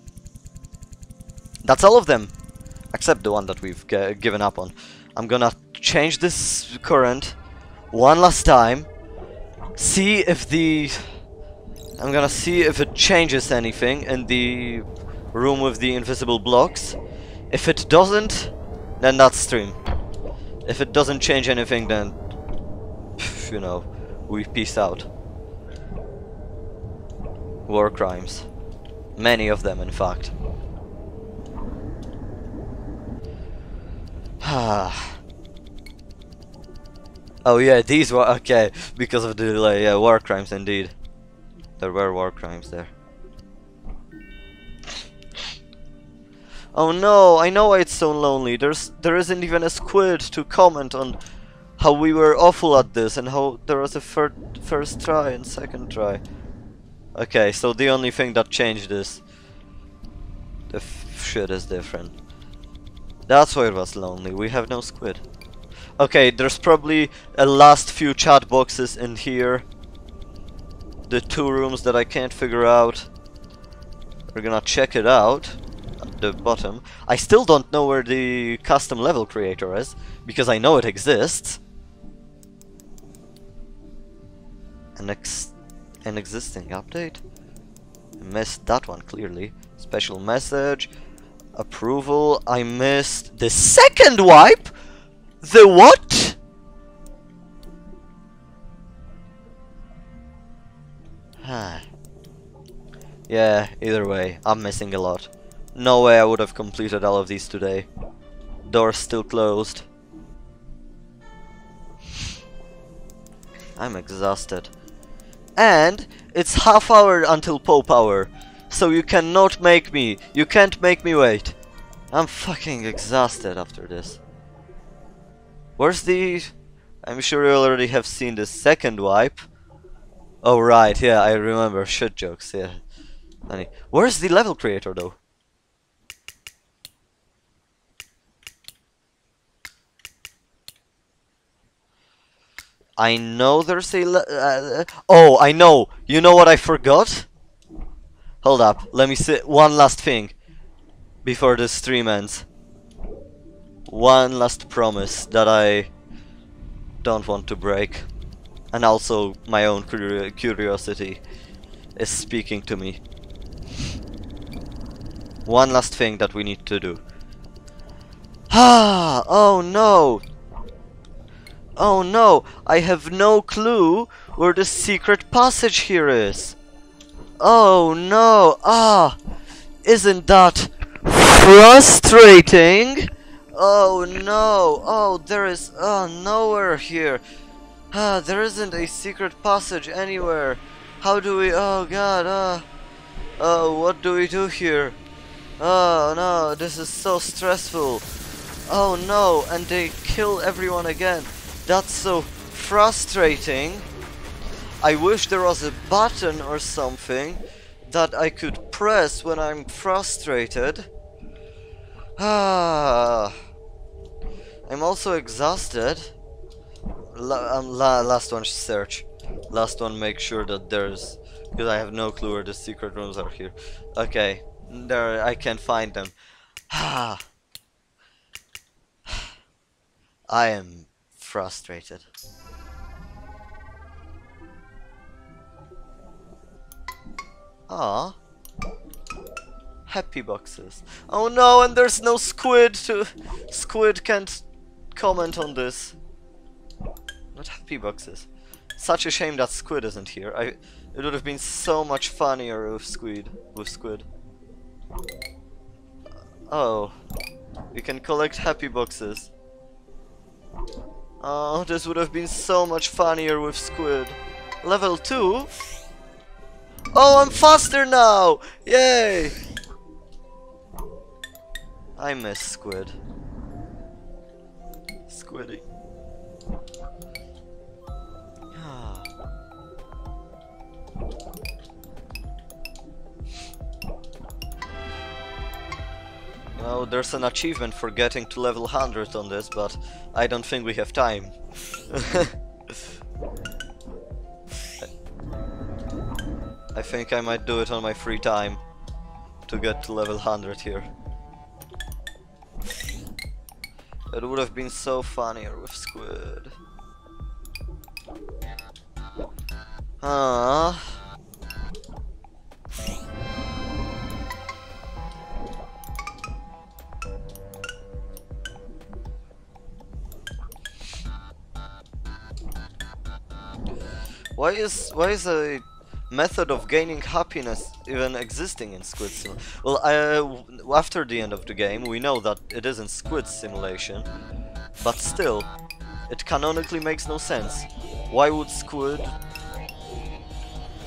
That's all of them. Except the one that we've given up on. I'm gonna change this current one last time. See if the... I'm gonna see if it changes anything in the room with the invisible blocks. If it doesn't, then that's stream. If it doesn't change anything, then... You know, we peace out. War crimes. Many of them, in fact. (sighs) oh yeah, these were okay because of the delay. Yeah, war crimes indeed. There were war crimes there. Oh no, I know why it's so lonely. There's there isn't even a squid to comment on how we were awful at this and how there was a fir first try and second try. Okay, so the only thing that changed is the shit is different. That's why it was lonely. We have no squid. Okay, there's probably a last few chat boxes in here. The two rooms that I can't figure out. We're gonna check it out at the bottom. I still don't know where the custom level creator is, because I know it exists. An, ex an existing update? I missed that one clearly. Special message. Approval. I missed the second wipe? The what? yeah, either way, I'm missing a lot. No way I would have completed all of these today. Doors still closed. (sighs) I'm exhausted. And it's half hour until Pope hour. So you cannot make me. You can't make me wait. I'm fucking exhausted after this. Where's the... I'm sure you already have seen the second wipe. Oh right, yeah, I remember. Shit jokes, yeah. Funny. Where's the level creator though? I know there's a... Uh, oh, I know! You know what I forgot? Hold up, let me say one last thing. Before the stream ends. One last promise that I don't want to break. And also my own curiosity is speaking to me. One last thing that we need to do. (sighs) Ah! Oh no! Oh no! I have no clue where the secret passage here is! Oh no! Ah! Isn't that frustrating? Oh no! Oh, there is oh nowhere here. Ah, there isn't a secret passage anywhere. How do we? Oh god! Ah! Oh, what do we do here? Oh no! This is so stressful. Oh no! And they kill everyone again. That's so frustrating. I wish there was a button or something that I could press when I'm frustrated. Ah, I'm also exhausted. La um, la last one search. Last one make sure that there's because I have no clue where the secret rooms are here. Okay, there I can find them. (sighs) Ah, I am frustrated. Ah, Happy boxes. Oh no, and there's no squid to... Squid can't comment on this. Not happy boxes. Such a shame that squid isn't here. I... It would have been so much funnier with squid. With squid. Oh. We can collect happy boxes. Oh, this would have been so much funnier with Squid. Level 2? Oh, I'm faster now! Yay! I miss Squid. Squiddy. Ah. Well, there's an achievement for getting to level 100 on this, but I don't think we have time. (laughs) I think I might do it on my free time to get to level 100 here. It would have been so funnier with Squid. Ah. Why is why is a method of gaining happiness even existing in Squid. Well, uh, after the end of the game, we know that it isn't Squid Simulation, but still, it canonically makes no sense. Why would Squid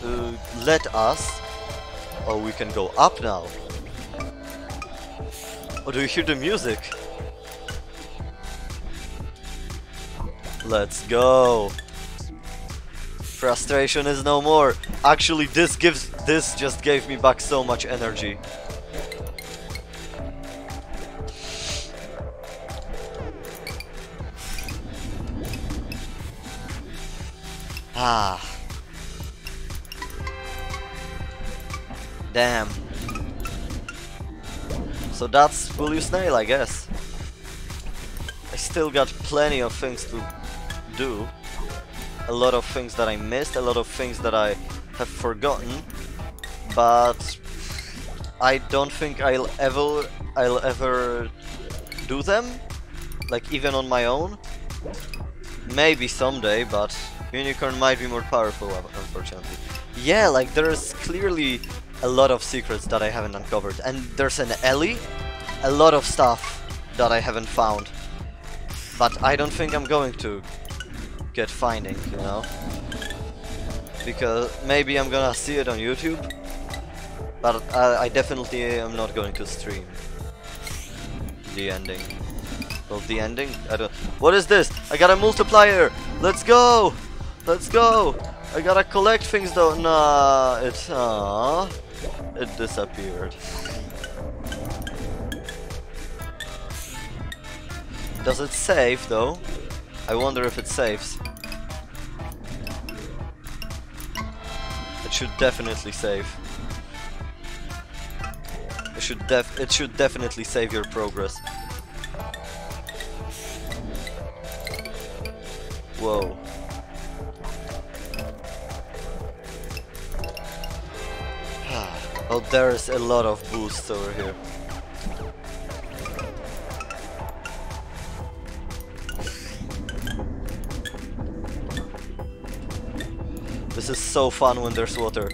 uh, let us... Oh, we can go up now. Oh, do you hear the music? Let's go. Frustration is no more. Actually, this gives this just gave me back so much energy. Ah. Damn. So that's You Snail, I guess. I still got plenty of things to do. A lot of things that I missed, a lot of things that I have forgotten. But I don't think I'll ever I'll ever do them. Like even on my own. Maybe someday, but Unicorn might be more powerful unfortunately. Yeah, like there's clearly a lot of secrets that I haven't uncovered. And there's an Ellie, a lot of stuff that I haven't found. But I don't think I'm going to get finding, you know? Because maybe I'm gonna see it on YouTube, but I, I definitely am not going to stream the ending. Well, the ending? I don't... What is this? I got a multiplier! Let's go! Let's go! I gotta collect things though. Nah, it's... Uh, it disappeared. Does it save though? I wonder if it saves. It should definitely save. It should def it should definitely save your progress. Whoa. (sighs) Oh, there's a lot of boosts over here. This is so fun when there's water.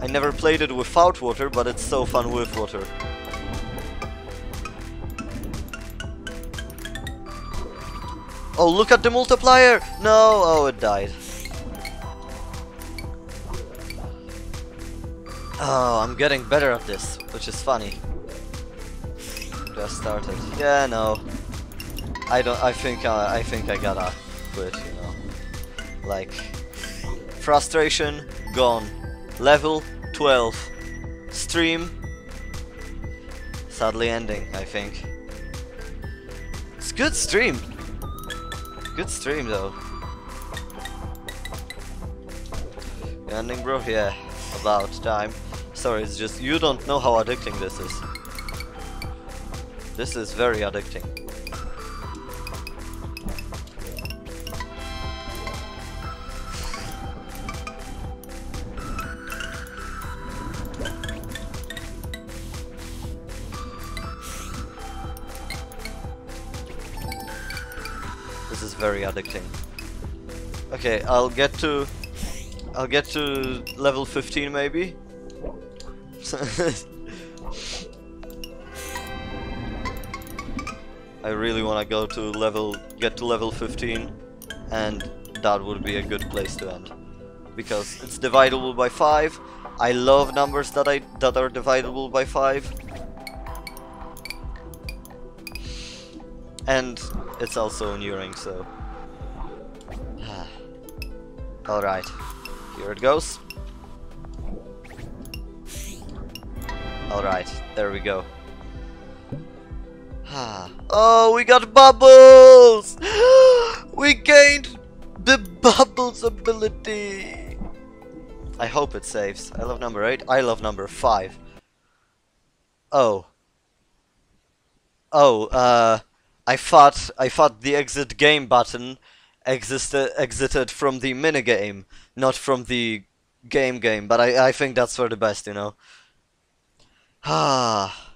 I never played it without water, but it's so fun with water. Oh, look at the multiplier! No! Oh, it died. Oh, I'm getting better at this, which is funny. Just started. Yeah, no. I don't. I think. Uh, I think I gotta quit. You know, like frustration gone. Level 12. Stream. Sadly ending. I think. It's good stream. Good stream though. Ending, bro. Yeah, about time. Sorry, it's just you don't know how addicting this is. This is very addicting. Very addicting. Okay, I'll get to I'll get to level 15 maybe. (laughs) I really want to go to level, get to level 15 and that would be a good place to end. Because it's divisible by 5, I love numbers that I that are divisible by 5. And it's also enduring, so... (sighs) Alright, here it goes. Alright, there we go. (sighs) oh, we got bubbles! (gasps) we gained the bubbles ability! I hope it saves. I love number 8. I love number 5. Oh. Oh, uh... I thought I thought the exit game button existed exited from the minigame, not from the game game, but I, I think that's for the best, you know. Ah.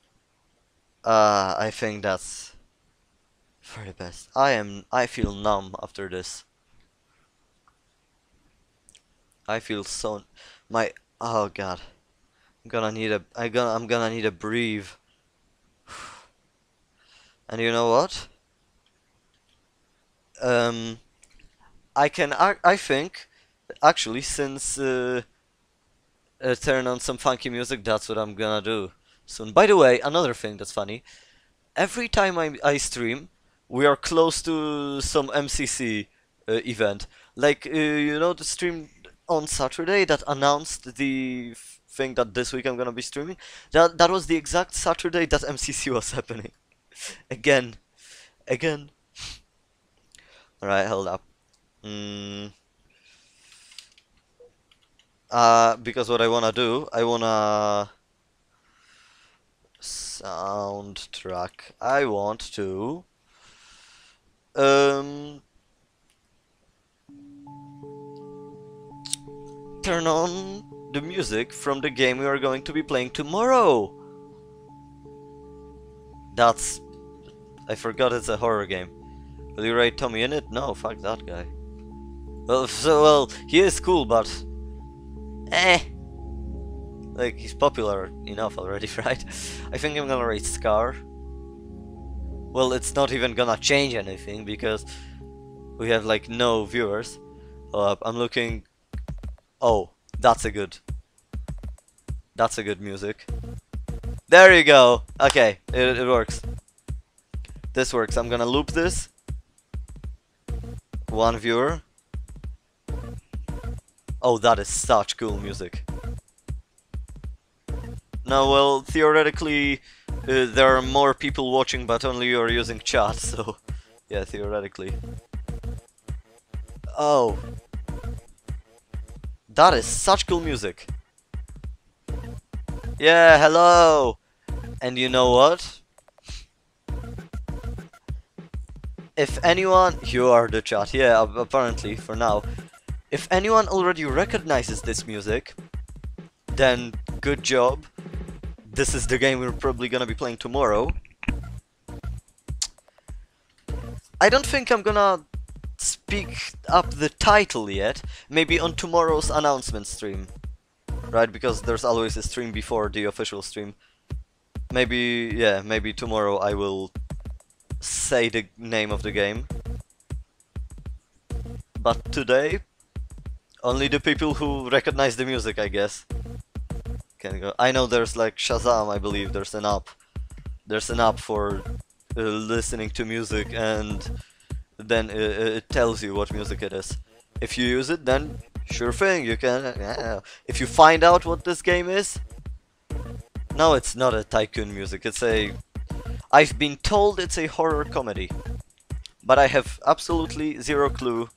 (sighs) uh, I think that's for the best. I am I feel numb after this. I feel so my oh god. I'm gonna need a I gonna I'm gonna need a breathe. And you know what? Um I can I, think actually since uh, uh, turn on some funky music that's what I'm gonna do soon. By the way, another thing that's funny. Every time I I stream, we are close to some MCC uh, event. Like uh, you know the stream on Saturday that announced the thing that this week I'm gonna be streaming. That that was the exact Saturday that MCC was (laughs) happening. Again, again. All right, hold up. Mm. Uh, because what I wanna do, I wanna soundtrack. I want to um turn on the music from the game we are going to be playing tomorrow. That's I forgot it's a horror game. Will you rate Tommy in it? No, fuck that guy. Well, (laughs) so well, he is cool, but eh. Like he's popular enough already, (laughs) right? I think I'm gonna rate Scar. Well, it's not even gonna change anything because we have like no viewers. Uh, I'm looking. Oh, that's a good. That's a good music. There you go. Okay, it, it works. This works. I'm gonna loop this. One viewer. Oh, that is such cool music. Now, well, theoretically, uh, there are more people watching, but only you're using chat, (laughs) so... Yeah, theoretically. Oh. That is such cool music. Yeah, hello! And you know what? If anyone... You are the chat, yeah, apparently, for now. If anyone already recognizes this music, then good job. This is the game we're probably gonna be playing tomorrow. I don't think I'm gonna speak up the title yet. Maybe on tomorrow's announcement stream. Right, because there's always a stream before the official stream. Maybe, yeah, maybe tomorrow I will say the name of the game. But today, only the people who recognize the music, I guess, can go. I know there's like Shazam, I believe there's an app. There's an app for uh, listening to music and then it, it tells you what music it is. If you use it, then sure thing, you can. Uh, yeah. If you find out what this game is, no, it's not a tycoon music. It's a. I've been told it's a horror comedy, but I have absolutely zero clue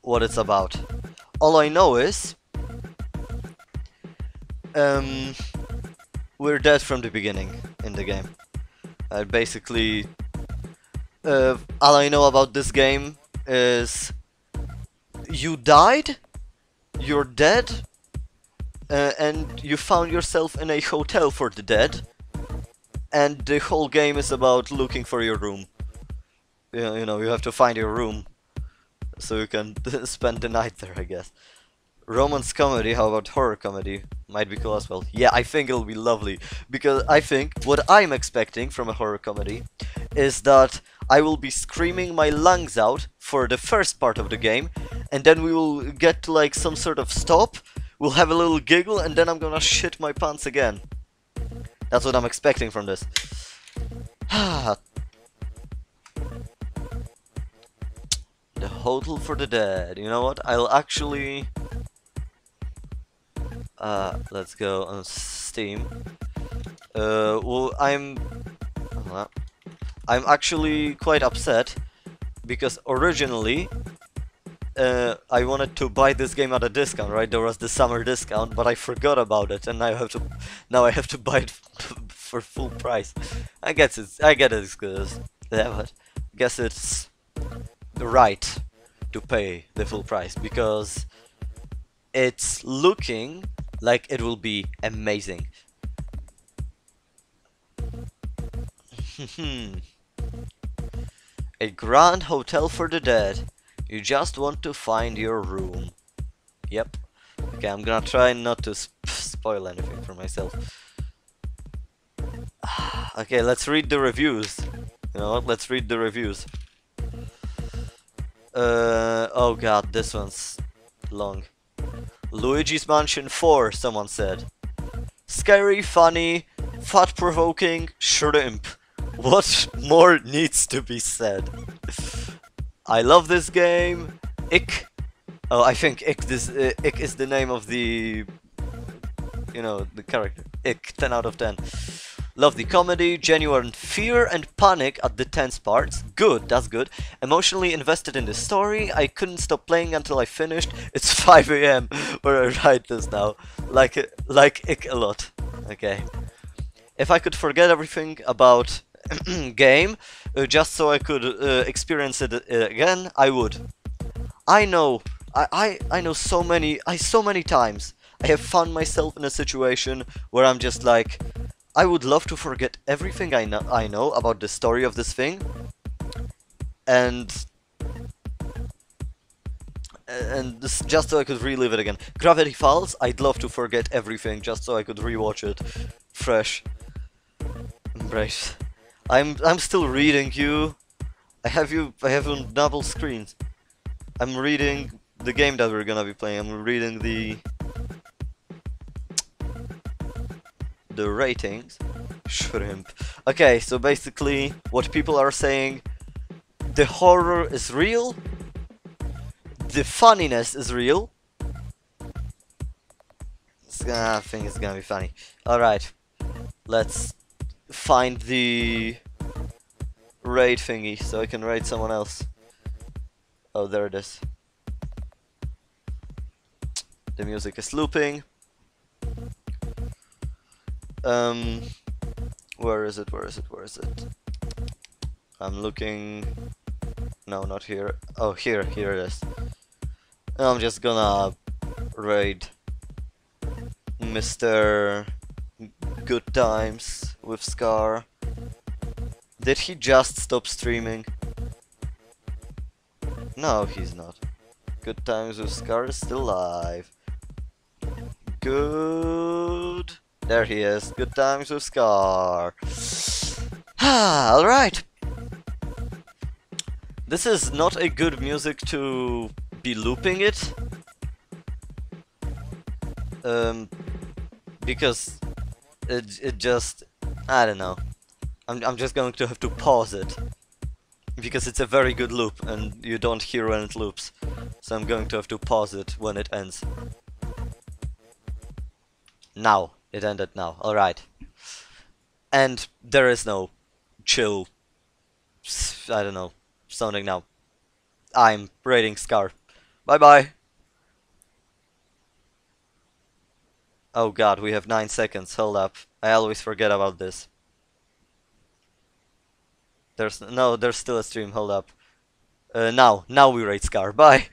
what it's about. All I know is, um, we're dead from the beginning in the game. Uh, basically, uh, all I know about this game is you died, you're dead, uh, and you found yourself in a hotel for the dead, and the whole game is about looking for your room. You know, you, know, you have to find your room so you can (laughs) spend the night there, I guess. Romance comedy, how about horror comedy? Might be cool as well. Yeah, I think it'll be lovely. Because I think what I'm expecting from a horror comedy is that I will be screaming my lungs out for the first part of the game, and then we will get to like some sort of stop, we'll have a little giggle, and then I'm gonna shit my pants again. That's what I'm expecting from this. (sighs) the Hotel for the Dead. You know what? I'll actually... Uh, let's go on Steam. Uh, well, I'm... I'm actually quite upset because originally uh, I wanted to buy this game at a discount, right? There was the summer discount, but I forgot about it, and now I have to now I have to (laughs) buy it for full price. I guess it's I get it because yeah, but I guess it's right to pay the full price because it's looking like it will be amazing. (laughs) A grand hotel for the dead. You just want to find your room. Yep. Okay, I'm gonna try not to sp spoil anything for myself. (sighs) okay, let's read the reviews. You know what? Let's read the reviews. Uh, oh god, this one's long. Luigi's Mansion 4, someone said. Scary, funny, thought-provoking, shrimp. What (laughs) more needs to be said? (laughs) I love this game. Ick. Oh, I think Ick, this, uh, Ick is the name of the... You know, the character. Ick, 10 out of 10. Love the comedy, genuine fear and panic at the tense parts. Good, that's good. Emotionally invested in the story. I couldn't stop playing until I finished. It's (laughs) 5 a.m. where I write this now. Like, like Ick a lot. Okay. If I could forget everything about (clears throat) game, uh, just so I could uh, experience it uh, again, I would. I know, I, I, I know so many, I so many times I have found myself in a situation where I'm just like, I would love to forget everything I know, I know about the story of this thing, and and just so I could relive it again. Gravity Falls, I'd love to forget everything just so I could rewatch it fresh. Embrace. I'm I'm still reading you. I have you I have on double screens. I'm reading the game that we're gonna be playing. I'm reading the the ratings. Shrimp. Okay, so basically what people are saying the horror is real. The funniness is real. Gonna, ah, I think it's gonna be funny. Alright. Let's find the raid thingy so I can raid someone else. Oh, there it is. The music is looping. Um, where is it? Where is it? Where is it? I'm looking. No, not here. Oh, here, here it is. I'm just gonna raid Mr. Good Times with Scar. Did he just stop streaming? No, he's not. Good Times with Scar is still live. Good. There he is. Good Times with Scar. (sighs) Alright. This is not a good music to be looping it. Um, because it, it just, I don't know. I'm, I'm just going to have to pause it. Because it's a very good loop and you don't hear when it loops. So I'm going to have to pause it when it ends. Now. It ended now. Alright. And there is no chill. I don't know. Sounding now. I'm raiding Scar. Bye bye. Oh god, we have 9 seconds. Hold up. I always forget about this. There's no, there's still a stream. Hold up. Uh, now, now we raid Scar. Bye.